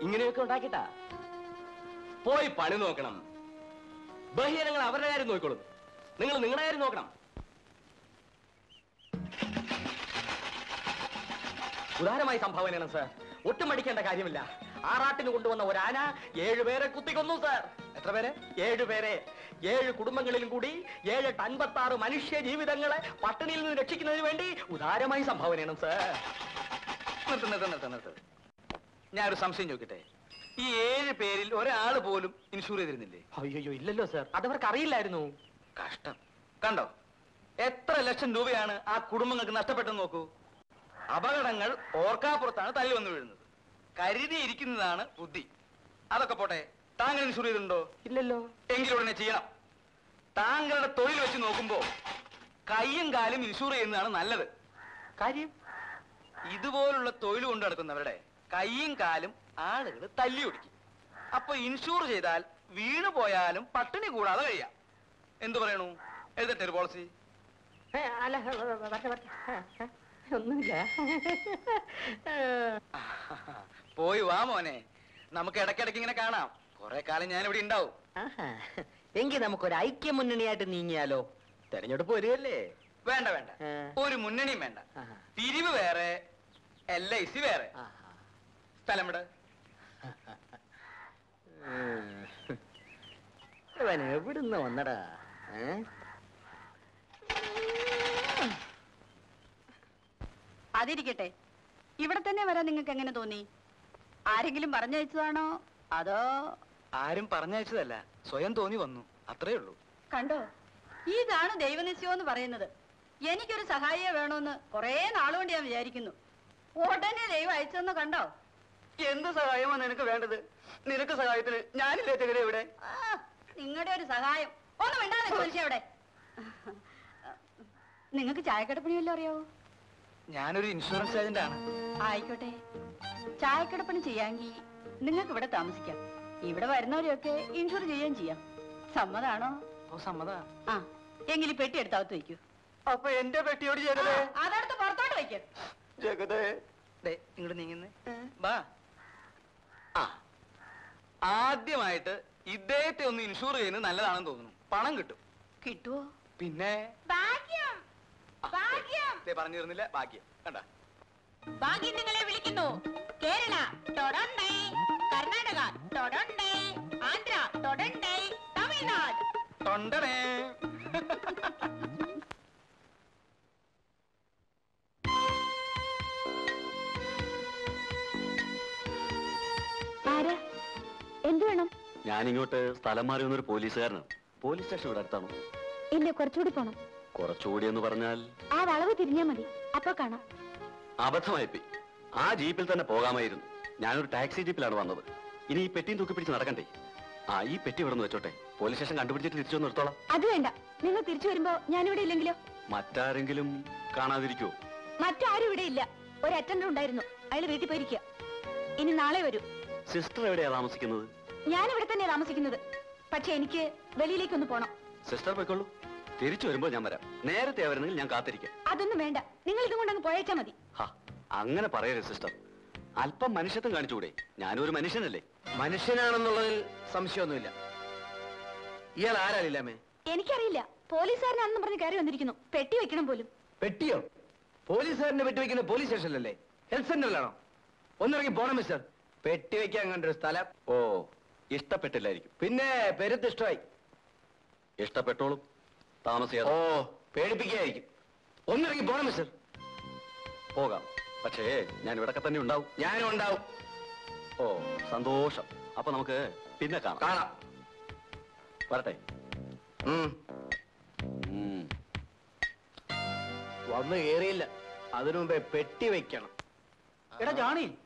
ഇങ്ങനെയൊക്കെ ഉണ്ടാക്കിട്ടാ പോയി പണി നോക്കണം. ബഹിരങ്ങൾ അവരുടെ കാര്യം നോക്കിക്കോളും നിങ്ങൾ നിങ്ങളുടെ കാര്യം നോക്കണം. ഉദാരമായി സംഭാവനയാണ് സർ. ഒട്ടും മടിക്കേണ്ട കാര്യമില്ല. ആറാട്ടിന് കൊണ്ടുവന്ന ഒരു ആന ഏഴുപേരെ കുത്തിക്കൊന്നു സർ. എത്ര പേരെ? ഏഴുപേരെ ഏഴ് കുടുംബങ്ങളിലും കൂടി ഏഴ് അൻപത്തി ആറ് മനുഷ്യ ജീവിതങ്ങളെ പട്ടിണിയിൽ നിന്ന് രക്ഷിക്കുന്നതിന് വേണ്ടി ഉദാരമായി സംഭാവനയാണ് സർ. നിർത്ത് നിർത്ത് നിർത്ത് നിർത്ത്. ഞാൻ ഒരു സംശയം ചോദിക്കട്ടെ? ഈ ഏഴ് പേരിൽ ഒരാൾ പോലും ഇൻഷൂർ ചെയ്തിരുന്നില്ലേ? അയ്യോ ഇല്ലല്ലോ സർ. അതവർക്ക് അറിയില്ലായിരുന്നു. കഷ്ടം. കണ്ടോ? എത്ര ലക്ഷം രൂപയാണ് ആ കുടുംബങ്ങൾക്ക് നഷ്ടപ്പെട്ടെന്ന് നോക്കൂ. അപകടങ്ങൾ ഓർക്കാപ്പുറത്താണ് തല്ലി വന്നു വീഴുന്നത്. കരുതിയിരിക്കുന്നതാണ് ബുദ്ധി. അതൊക്കെ പോട്ടെ താങ്കൾ ഇൻഷുർ ചെയ്തിട്ടുണ്ടോ? ഇല്ലല്ലോ. എങ്കിലും ഉടനെ ചെയ്യണം. താങ്കളുടെ തൊഴിൽ വെച്ച് നോക്കുമ്പോ കയ്യും കാലും ഇൻഷുർ ചെയ്യുന്നതാണ് നല്ലത്. കാര്യം? ഇതുപോലുള്ള തൊഴിൽ കൊണ്ടു നടക്കുന്നവരുടെ കൈയും കാലും ആളുകൾ തല്ലി ഒടിക്കും അപ്പൊ ഇൻഷൂർ ചെയ്താൽ വീണു പോയാലും പട്ടിണി കൂടാതെ കഴിയാം. എന്തു പറയണു? എഴുതട്ടെ ഒരു പോളിസി അല്ല ഒന്നുമില്ല. പോയി വാ മോനെ. നമുക്ക് ഇടയ്ക്കിടയ്ക്ക് ഇങ്ങനെ കാണാം. കുറെ കാലം ഞാൻ ഇവിടെ ഉണ്ടാവും എങ്കിൽ നമുക്കൊരു ഐക്യ മുന്നണിയായിട്ട് നീങ്ങിയാലോ? തെരഞ്ഞെടുപ്പ് വരികയല്ലേ? വേണ്ട വേണ്ട. ഒരു മുന്നണിയും വേണ്ട. പിരിവ് വേറെ എൽ ഐ സി വേറെ. സ്ഥലം ഇവിടെ എവിടുന്ന് വന്നടാ? അതിരിക്കട്ടെ. ഇവിടെ തന്നെ വരാൻ നിങ്ങൾക്ക് എങ്ങനെ തോന്നി? ആരെങ്കിലും പറഞ്ഞയച്ചതാണോ? അതോ? ആരും പറഞ്ഞയച്ചതല്ല. സ്വയം തോന്നി വന്നു. അത്രേ ഉള്ളൂ. കണ്ടോ? ഇതാണ് ദൈവനിശ്ചയം എന്ന് പറയുന്നത്. എനിക്കൊരു സഹായിയെ വേണമെന്ന് കൊറേ നാളുകൊണ്ട് ഞാൻ വിചാരിക്കുന്നു. ഉടനെ ദൈവം അയച്ചെന്ന് കണ്ടോ? എന്ത് സഹായമാണ് നിനക്ക് വേണ്ടത്? നിനക്ക് സഹായത്തിന് ഞാനില്ലേ ചെകരെ ഇവിടെ? നിങ്ങളുടെ ഒരു സഹായം. ഒന്നും മനുഷ്യ അവിടെ. നിങ്ങൾക്ക് ചായക്കടപ്പണി വല്ലതും അറിയാവോ? ഞാനൊരു ഇൻഷുറൻസ് ഏജന്റ് ആണ് ആയിക്കോട്ടെ. ചായക്കടപ്പണി ചെയ്യാമെങ്കിൽ നിങ്ങൾക്ക് ഇവിടെ താമസിക്കാം. ഇവിടെ വരുന്നവരെയൊക്കെ ഇൻഷുർ ചെയ്യുകയും ചെയ്യാം. സമ്മതാണോ? ഓ സമ്മത. ആ എങ്കിലും പെട്ടി എടുത്തകത്ത് വയ്ക്കൂ അപ്പൊ എന്റെ പെട്ടിയോട് അതടുത്ത് പുറത്തോട്ട് വയ്ക്കൂ ജഗതേ. ഇങ്ങോട്ട് നീങ്ങുന്നേ. ബാ. ആ ആദ്യമായിട്ട് ഇദ്ദേഹത്തെ ഒന്ന് ഇൻഷൂർ ചെയ്യുന്നത് നല്ലതാണെന്ന് തോന്നുന്നു. പണം കിട്ടും. കിട്ടുവോ? പിന്നെ? ഭാഗ്യം. ഭാഗ്യം. ദേ ഭാഗ്യം. കണ്ട? ഭാഗ്യം നിങ്ങളെ വിളിക്കുന്നു. കേരള ടൊറണ്ടൈ കർണാടക ടൊറണ്ടൈ ആന്ധ്ര ടൊറണ്ടൈ തമിഴ്നാട്. തൊണ്ടണേ. ആരാ? എന്ത് വേണം? ഞാനിങ്ങോട്ട് സ്ഥലം മാറി വന്നൊരു പോലീസുകാരനാണ്. പോലീസ് സ്റ്റേഷൻ ഇവിടെ അടുത്താണ്? ഇല്ല കുറച്ചുകൂടി പോണം. കുറച്ചുകൂടി എന്ന് പറഞ്ഞാൽ? ആ വളവ് തിരിഞ്ഞാ മതി. അപ്പൊ കാണാം. അബദ്ധമായിപ്പോയി. ആ ജീപ്പിൽ തന്നെ പോകാമായിരുന്നു. ഞാനൊരു ടാക്സി ജീപ്പിലാണ് വന്നത്. ഇനി ഈ പെട്ടിയും തൂക്കി പിടിച്ച് നടക്കണ്ടേ? ആ ഈ പെട്ടി ഇവിടെ നിന്ന് വെച്ചോട്ടെ. പോലീസ് സ്റ്റേഷൻ കണ്ടുപിടിച്ചിട്ട് തിരിച്ചു നിർത്തോളാം. അത് വേണ്ട. നിങ്ങൾ തിരിച്ചു വരുമ്പോ ഞാനിവിടെ ഇല്ലെങ്കിലോ? മറ്റാരെങ്കിലും കാണാതിരിക്കോ? മറ്റാരും ഇവിടെ ഇല്ല. ഒരു അറ്റൻഡർ ഉണ്ടായിരുന്നു. അയാൾ വീട്ടിൽ പോയിരിക്കുക. ഇനി നാളെ വരൂ. സിസ്റ്റർ എവിടെയാ താമസിക്കുന്നത്? ഞാൻ ഇവിടെ തന്നെയാ താമസിക്കുന്നത്. പക്ഷെ എനിക്ക് വെളിയിലേക്കൊന്ന് പോണം. സിസ്റ്റർ പോയിക്കോളൂ. തിരിച്ചു വരുമ്പോ ഞാൻ വരാം. നേരത്തെ വരുന്നെങ്കിൽ ഞാൻ കാത്തിരിക്കാം. അതൊന്നും വേണ്ട. നിങ്ങൾ ഇതും കൊണ്ട് അങ്ങ് പോയേച്ചാ മതി. അങ്ങനെ പറയരുത് സിസ്റ്റർ. അല്പം മനുഷ്യത്വം കാണിച്ചുകൂടെ ഞാനൊരു മനുഷ്യനല്ലേ? മനുഷ്യനാണെന്നുള്ളതിൽ സംശയമൊന്നുമില്ല. ഇയാൾ ആരാ ലീലാമേ എനിക്കറിയില്ല. പോലീസുകാരനാണെന്ന് പറഞ്ഞ് കയറി വന്നിരിക്കുന്നു. പെട്ടി വെക്കണം പോലും. പെട്ടിയോ? പോലീസുകാരനെ പെട്ടി വെക്കുന്ന പോലീസ് സ്റ്റേഷനിലല്ലേ? ഹെൽത്ത് സെന്ററിലാണോ? ഒന്നിറങ്ങി പോണം മിസ്റ്റർ. പെട്ടി വെക്കാൻ കണ്ടൊരു സ്ഥലം. ഓ ഇഷ്ടപ്പെട്ടില്ലായിരിക്കും. പിന്നെ പെരുത്ത് ഇഷ്ടമായി ഇഷ്ടപ്പെട്ടോളും. താമസിയാതെ. ഓ പേടിപ്പിക്കുകയായിരിക്കും. ഒന്നിറങ്ങി പോണം മിസ്റ്റർ. പോകാം. പക്ഷേ ഞാൻ ഇവിടൊക്കെ തന്നെ ഉണ്ടാവും. ഞാനും ഉണ്ടാവും. ഓ സന്തോഷം. അപ്പൊ നമുക്ക് പിന്നെ കാണാം. കാണാം. വരട്ടെ. ഉം. വന്ന് കേറിയില്ല. അതിനു മുമ്പേ പെട്ടി വെക്കണം. എടാ ജാണി.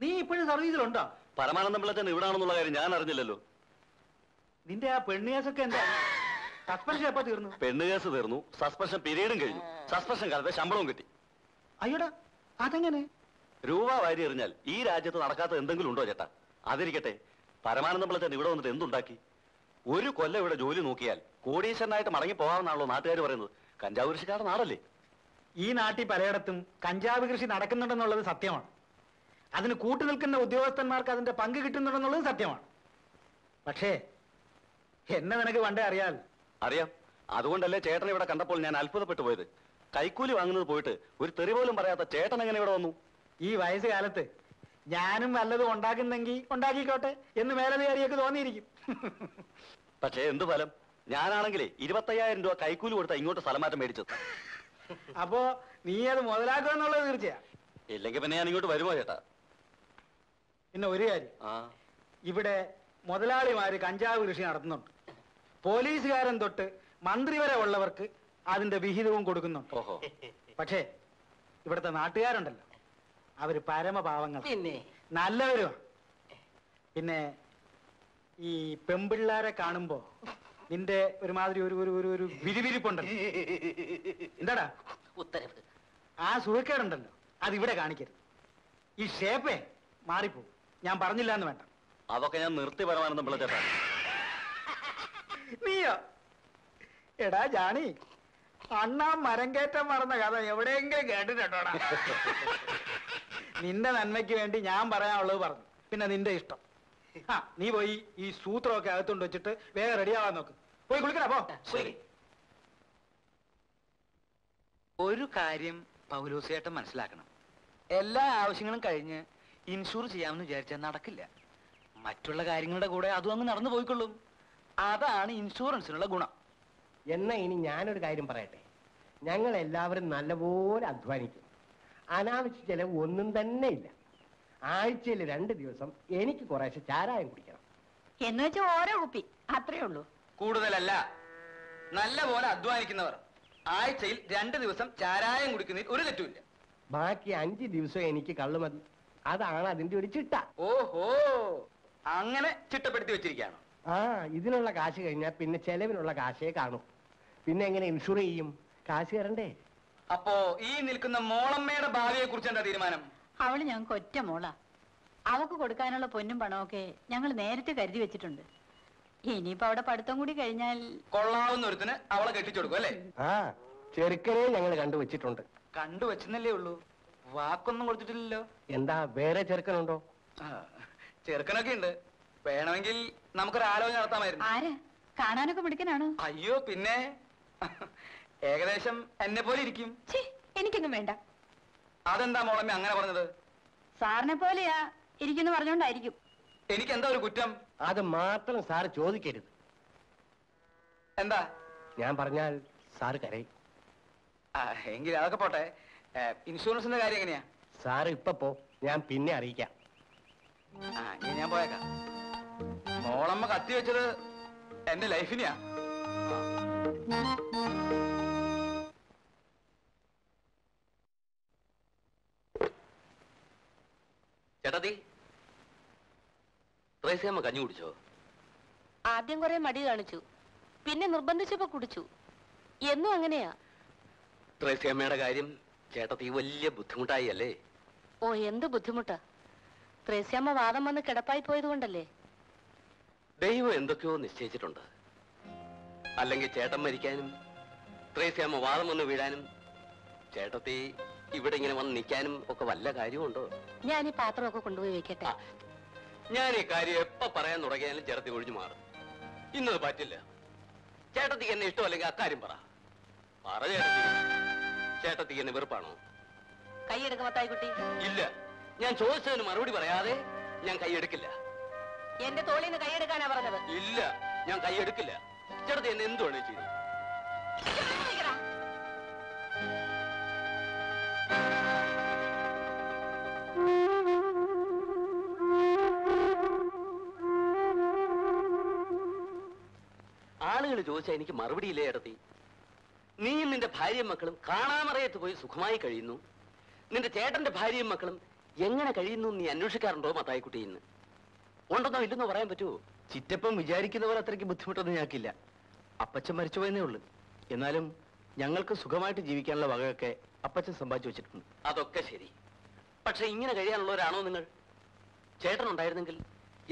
നീ ഇപ്പോഴും സർവീസിലുണ്ടോ? പരമാനന്ദം പിള്ളച്ചൻ ഇവിടാണെന്നുള്ള കാര്യം ഞാൻ അറിഞ്ഞില്ലല്ലോ. നിന്റെ ആ പെണ്ണിയാസൊക്കെ എന്താ? സസ്പെൻഷൻ എപ്പോ തീർന്നു? പെണ്ണ് കേസ് തീർന്നു. സസ്പെൻഷൻ പീരീഡും കഴിഞ്ഞു. സസ്പെൻഷൻ കാലത്തെ ശമ്പളവും കിട്ടി. അയ്യോടാ അതെങ്ങനെ? രൂപ വാരി എറിഞ്ഞാൽ ഈ രാജ്യത്ത് നടക്കാത്ത എന്തെങ്കിലും ഉണ്ടോ ചേട്ടാ? അതിരിക്കട്ടെ പരമാനന്ദം പിള്ളച്ചൻ ഇവിടെ വന്നിട്ട് എന്തുണ്ടാക്കി? ഒരു കൊല്ലം ഇവിടെ ജോലി നോക്കിയാൽ കോടീശ്വരനായിട്ട് മടങ്ങി പോകാമെന്നാണല്ലോ നാട്ടുകാർ പറയുന്നത്. കഞ്ചാവ് കൃഷിക്കാരുടെ നാടല്ലേ? ഈ നാട്ടിൽ പലയിടത്തും കഞ്ചാവ് കൃഷി നടക്കുന്നുണ്ടെന്നുള്ളത് സത്യമാണ്. അതിന് കൂട്ടു നിൽക്കുന്ന ഉദ്യോഗസ്ഥന്മാർക്ക് അതിന്റെ പങ്ക് കിട്ടുന്നുണ്ടെന്നുള്ളത് സത്യമാണ്. പക്ഷേ എന്നെ നിനക്ക് പണ്ടേ അറിയാൽ അറിയാം. അതുകൊണ്ടല്ലേ ചേട്ടൻ ഇവിടെ കണ്ടപ്പോൾ ഞാൻ അത്ഭുതപ്പെട്ടു പോയത്. കൈക്കൂലി വാങ്ങുന്നത് പോയിട്ട് ഒരു തെറി പോലും പറയാത്ത ചേട്ടൻ എങ്ങനെ ഇവിടെ വന്നു? ഈ വയസ്സുകാലത്ത് ഞാനും വല്ലതും ഉണ്ടാക്കുന്നെങ്കിൽ ഉണ്ടാക്കിക്കോട്ടെ എന്ന് മേലധികാരിയൊക്കെ തോന്നിയിരിക്കും. *laughs* പക്ഷേ എന്ത് ഫലം? ഞാനാണെങ്കിലേ ഇരുപത്തയ്യായിരം രൂപ കൈക്കൂലി കൊടുത്താ ഇങ്ങോട്ട് സ്ഥലം മാറ്റം മേടിച്ചത്. *laughs* അപ്പോ നീ അത് മുതലാക്കുമെന്നുള്ളത് തീർച്ചയാ. ഇല്ലെങ്കിൽ പിന്നെ ഞാൻ ഇങ്ങോട്ട് വരുമോ ചേട്ടാ? പിന്നെ ഒരു കാര്യം. ആ. ഇവിടെ മുതലാളിമാര് കഞ്ചാവ് കൃഷി നടത്തുന്നുണ്ട്. പോലീസുകാരൻ തൊട്ട് മന്ത്രി വരെ ഉള്ളവർക്ക് അതിന്റെ വിഹിതവും കൊടുക്കുന്നുണ്ട് ഓഹോ. പക്ഷേ ഇവിടുത്തെ നാട്ടുകാരുണ്ടല്ലോ. അവർ പരമപാവങ്ങൾ പിന്നെ? നല്ലവരും പിന്നെ ഈ പെമ്പിള്ളാരെ കാണുമ്പോ നിന്റെ ഒരുമാതിരി ഒരു ഒരു ഒരു ഒരു വിരിവിരിപ്പുണ്ടല്ലോ. എന്താടാ? ഉത്തരവ്. ആ സുഖക്കേടുണ്ടല്ലോ അത് ഇവിടെ കാണിക്കരുത്. ഈ ഷേപ്പേ മാറിപ്പോവും ഞാൻ പറഞ്ഞില്ല എന്ന് വേണ്ട. അതൊക്കെ ഞാൻ നിർത്തി പരമാനന്ദം പിള്ള ചേട്ടാ നീയോ? എടാ ജാണി അണ്ണാ മരം കയറ്റം മറന്ന കഥ എവിടെയെങ്കിലും കേട്ടിട്ടുണ്ടോടാ? നിന്റെ നന്മയ്ക്ക് വേണ്ടി ഞാൻ പറയാനുള്ളത് പറഞ്ഞു. പിന്നെ നിന്റെ ഇഷ്ടം. ആ നീ പോയി ഈ സൂത്രമൊക്കെ അകത്തുകൊണ്ട് വെച്ചിട്ട് വേഗം റെഡിയാവാൻ നോക്ക്. പോയി കുളിക്കടാ പോ. ഒരു കാര്യം പൗലോസേട്ടൻ മനസ്സിലാക്കണം. എല്ലാ ആവശ്യങ്ങളും കഴിഞ്ഞ് ഇൻഷുർ ചെയ്യാമെന്ന് വിചാരിച്ചാൽ നടക്കില്ല. മറ്റുള്ള കാര്യങ്ങളുടെ കൂടെ അതും അങ്ങ് നടന്നു പോയിക്കൊള്ളും. അതാണ് ഇൻഷുറൻസിനുള്ള ഗുണം. എന്നാ ഇനി ഞാനൊരു കാര്യം പറയട്ടെ? ഞങ്ങൾ എല്ലാവരും നല്ലപോലെ അധ്വാനിക്കും. അനാവശ്യ ചെലവ് ഒന്നും തന്നെ ഇല്ല. ആഴ്ചയിൽ രണ്ട് ദിവസം എനിക്ക് കുറേശ്ശെ ചാരായം കുടിക്കണം. എന്ന് വെച്ചാൽ ഓരോ കുപ്പി. അത്രേ ഉള്ളൂ. കൂടുതലല്ല നല്ല പോലെ അധ്വാനിക്കുന്നവർ ആഴ്ചയിൽ രണ്ട് ദിവസം ചാരായം കുടിക്കുന്നതിൽ ഒരു തെറ്റുമില്ല. ബാക്കി അഞ്ച് ദിവസം എനിക്ക് കള്ളുമതി അതാണ് അതിന്റെ ഒരു ചിട്ട. ഓഹോ അങ്ങനെ ചിട്ടപ്പെടുത്തി വെച്ചിരിക്കുകയാണ്. ആ ഇതിനുള്ള കാശ് കഴിഞ്ഞാൽ പിന്നെ ചെലവിനുള്ള കാശേ കാണൂ. പിന്നെ എങ്ങനെ ഇൻഷുർ ചെയ്യും? കാശ് തരണ്ടേ? അപ്പോ ഈ നിൽക്കുന്ന മോളമ്മയുടെ ഭാവിയെ കുറിച്ച് എന്താ തീരുമാനം? അവൾ ഞങ്ങൾക്ക് ഒറ്റ മോളാ. അവക്ക് കൊടുക്കാനുള്ള പൊന്നും പണമൊക്കെ ഞങ്ങൾ നേരത്തെ കരുതി വെച്ചിട്ടുണ്ട്. ഇനിയിപ്പോ അവിടെ പഠിത്തം കൂടി കഴിഞ്ഞാൽ കൊള്ളാവുന്ന ഒരുത്തിന് അവളെ കെട്ടിച്ചുകൊടുക്കും അല്ലേ? ആ ചെറുക്കനെ ഞങ്ങൾ കണ്ടുവച്ചിട്ടുണ്ട് കണ്ടു വെച്ചെന്നല്ലേ ഉള്ളൂ. വാക്കൊന്നും കൊടുത്തിട്ടില്ലല്ലോ. എന്താ വേറെ ചെറുക്കനുണ്ടോ? ആ, ചെറുക്കനൊക്കെ ഉണ്ട്. വേണമെങ്കിൽ നമുക്കൊരു ആലോചന നടത്താമായിരുന്നു. ആര്? കാണാനൊക്കെ മിടുക്കനാണോ? അയ്യോ പിന്നെ. ഏകദേശം എന്നെ പോലെ ഇരിക്കും. ഛീ, എനിക്കൊന്നും വേണ്ട. അതെന്താ മോളമ്മ അങ്ങനെ പറഞ്ഞത്? സാറിനെ പോലെയാ ഇരിക്കുന്നു പറഞ്ഞോണ്ടായിരിക്കും. എനിക്ക് എന്താ ഒരു കുറ്റം? അത് മാത്രം സാറ് ചോദിക്കരുത്. എന്താ? ഞാൻ പറഞ്ഞാൽ സാറ് കരയും. എങ്കിൽ അതൊക്കെ പോട്ടെ. ഇൻഷുറൻസിന്റെ കാര്യം എങ്ങനെയാ? സാറ് ഇപ്പൊ പോ ഞാൻ പിന്നെ അറിയിക്കാം. ആ ഞാൻ പോയേക്കാം. മോളമ്മ കത്തി വെച്ചത് എന്റെ ലൈഫിനെയാ. ചേട്ടത്തി ത്രേസ്യാമ്മ കഞ്ഞി കുടിച്ചോ? ആദ്യം കുറെ മടി കാണിച്ചു. പിന്നെ നിർബന്ധിച്ചപ്പോ കുടിച്ചു. എന്നും അങ്ങനെയാ. ത്രേസ്യാമ്മയുടെ കാര്യം ചേട്ടത്തി വലിയ ബുദ്ധിമുട്ടായി അല്ലേ? ഓ എന്ത് ബുദ്ധിമുട്ടാ. ത്രേസ്യാമ്മ വാദം വന്ന് കിടപ്പായി പോയത് കൊണ്ടല്ലേ ദൈവം എന്തൊക്കെയോ നിശ്ചയിച്ചിട്ടുണ്ട്. അല്ലെങ്കിൽ ചേട്ടൻ മരിക്കാനും ത്രേസ്യാമ്മ വാദം വന്ന് വീഴാനും ചേട്ടത്തി ഇവിടെ ഇങ്ങനെ വന്ന് നിൽക്കാനും ഒക്കെ വല്ല കാര്യമുണ്ടോ? ഞാൻ ഈ പാത്രമൊക്കെ കൊണ്ടുപോയി വെക്കട്ടെ. ഞാൻ ഈ കാര്യം എപ്പ പറയാൻ തുടങ്ങിയാലും ചേട്ടത്തി ഒഴിഞ്ഞു മാറും. ഇന്നത് പറ്റില്ല. ചേട്ടത്തിക്ക് എന്നെ ഇഷ്ടമല്ലെങ്കിൽ അക്കാര്യം പറ. പറ ചേട്ടത്തി. ചേട്ടത്തിക്ക് എന്നെ വെറുപ്പാണോ? കൈയെടുക്ക മത്തായിക്കുട്ടി ഇല്ല. ഞാൻ ചോദിച്ചതിന് മറുപടി പറയാതെ ഞാൻ കൈയെടുക്കില്ല എന്റെ തോളിൽ നിന്ന് കൈയെടുക്കാനാ പറഞ്ഞത്. ഇല്ല ഞാൻ കൈയെടുക്കില്ല. ചേട്ടത്തി എന്നെ എന്ത് വേണേ ചെയ്തു? ആളുകൾ ചോദിച്ചാൽ എനിക്ക് മറുപടിയില്ലേ ഇടത്തി നീയും നിന്റെ ഭാര്യയും മക്കളും കാണാമറയത്ത് പോയി സുഖമായി കഴിയുന്നു. നിന്റെ ചേട്ടന്റെ ഭാര്യയും മക്കളും എങ്ങനെ കഴിയുന്നു നീ അന്വേഷിക്കാറുണ്ടോ മത്തായിക്കുട്ടി ഇന്ന്? ഉണ്ടെന്നോ ഇല്ലെന്നോ പറയാൻ പറ്റുമോ ചിറ്റപ്പം വിചാരിക്കുന്ന പോലെ അത്രയ്ക്ക് ബുദ്ധിമുട്ടൊന്നും ഞങ്ങൾക്കില്ല. അപ്പച്ചൻ മരിച്ചുപോയെന്നേ ഉള്ളൂ. എന്നാലും ഞങ്ങൾക്ക് സുഖമായിട്ട് ജീവിക്കാനുള്ള വകയൊക്കെ അപ്പച്ചൻ സമ്പാദിച്ചു വെച്ചിട്ടുണ്ട്. അതൊക്കെ ശരി. പക്ഷെ ഇങ്ങനെ കഴിയാനുള്ളവരാണോ നിങ്ങൾ? ചേട്ടനുണ്ടായിരുന്നെങ്കിൽ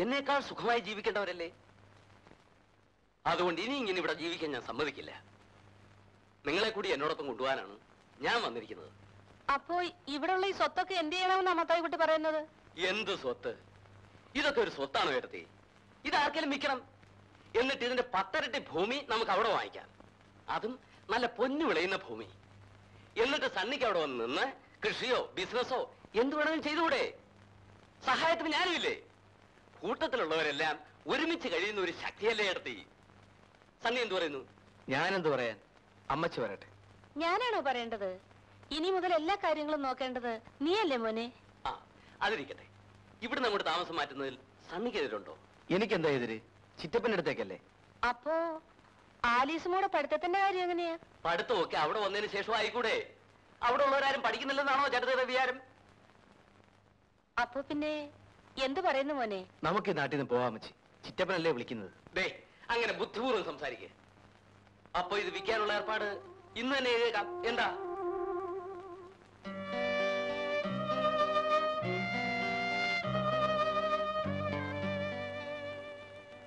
എന്നേക്കാൾ സുഖമായി ജീവിക്കേണ്ടവരല്ലേ? അതുകൊണ്ട് ഇനി ഇങ്ങനെ ഇവിടെ ജീവിക്കാൻ ഞാൻ സമ്മതിക്കില്ല. നിങ്ങളെ കൂടി എന്നോടൊപ്പം കൊണ്ടുപോകാനാണ് ഞാൻ വന്നിരിക്കുന്നത്. അപ്പോ ഇവിടെയുള്ള ഈ സ്വത്തൊക്കെ എന്ത് ചെയ്യണമെന്ന് അമ്മത്തായി കുട്ടി പറയുന്നത്? എന്ത് സ്വത്ത്? ഇതൊക്കെ ഒരു സ്വത്താണ് വരുത്തി ഇത് ആർക്കെങ്കിലും വിൽക്കണം. എന്നിട്ട് ഇതിന്റെ പത്തരട്ടി ഭൂമി നമുക്ക് അവിടെ വാങ്ങിക്കാം. അതും നല്ല പൊന്നു വിളയുന്ന ഭൂമി. എന്നിട്ട് സണ്ണിക്ക് അവിടെ വന്ന് നിന്ന് കൃഷിയോ ബിസിനസ്സോ എന്ത് വേണമെങ്കിലും ചെയ്തുകൂടെ? സഹായത്തിന് ഞാനുമില്ലേ? കൂട്ടത്തിലുള്ളവരെല്ലാം ഒരുമിച്ച് കഴിയുന്ന ഒരു ശക്തിയല്ലേ എടുത്തി സണ്ണി എന്തു പറയുന്നു? ഞാൻ ഞാനെന്ത് പറയാൻ? അമ്മച്ച് വരട്ടെ. ഞാനാണോ പറയേണ്ടത്? ഇനി മുതൽ എല്ലാ കാര്യങ്ങളും നോക്കേണ്ടത് നീയല്ലേ മോനെ? ആ അതിരിക്കട്ടെ. ഇവിടെ നമ്മുടെ താമസം മാറ്റുന്നതിൽ സണ്ണിക്കെതിരുണ്ടോ എനിക്കെന്താ എതിര്? ചിറ്റപ്പന്റെ അടുത്തേക്കല്ലേ? അപ്പോ ആലീസുമോടെ പഠിത്തത്തിന്റെ കാര്യം എങ്ങനെയാ? പഠിത്തമൊക്കെ അവിടെ വന്നതിന് ശേഷം ആയിക്കൂടെ? അവിടെ ഉള്ളവരാരും പഠിക്കുന്നില്ലെന്നാണോ ചേട്ടത്തിന്റെ വിചാരം? അപ്പോ പിന്നെ എന്ത് പറയുന്നു മോനെ? നമുക്ക് ഈ നാട്ടിൽ നിന്ന് പോവാൻ മച്ചി ചിറ്റപ്പനല്ലേ വിളിക്കുന്നത്. ദേ അങ്ങനെ ബുദ്ധിപൂർവം സംസാരിക്കേ. അപ്പൊ ഇത് വിൽക്കാനുള്ള ഏർപ്പാട് ഇന്ന് തന്നെ എഴുതേക്കാം എന്താ?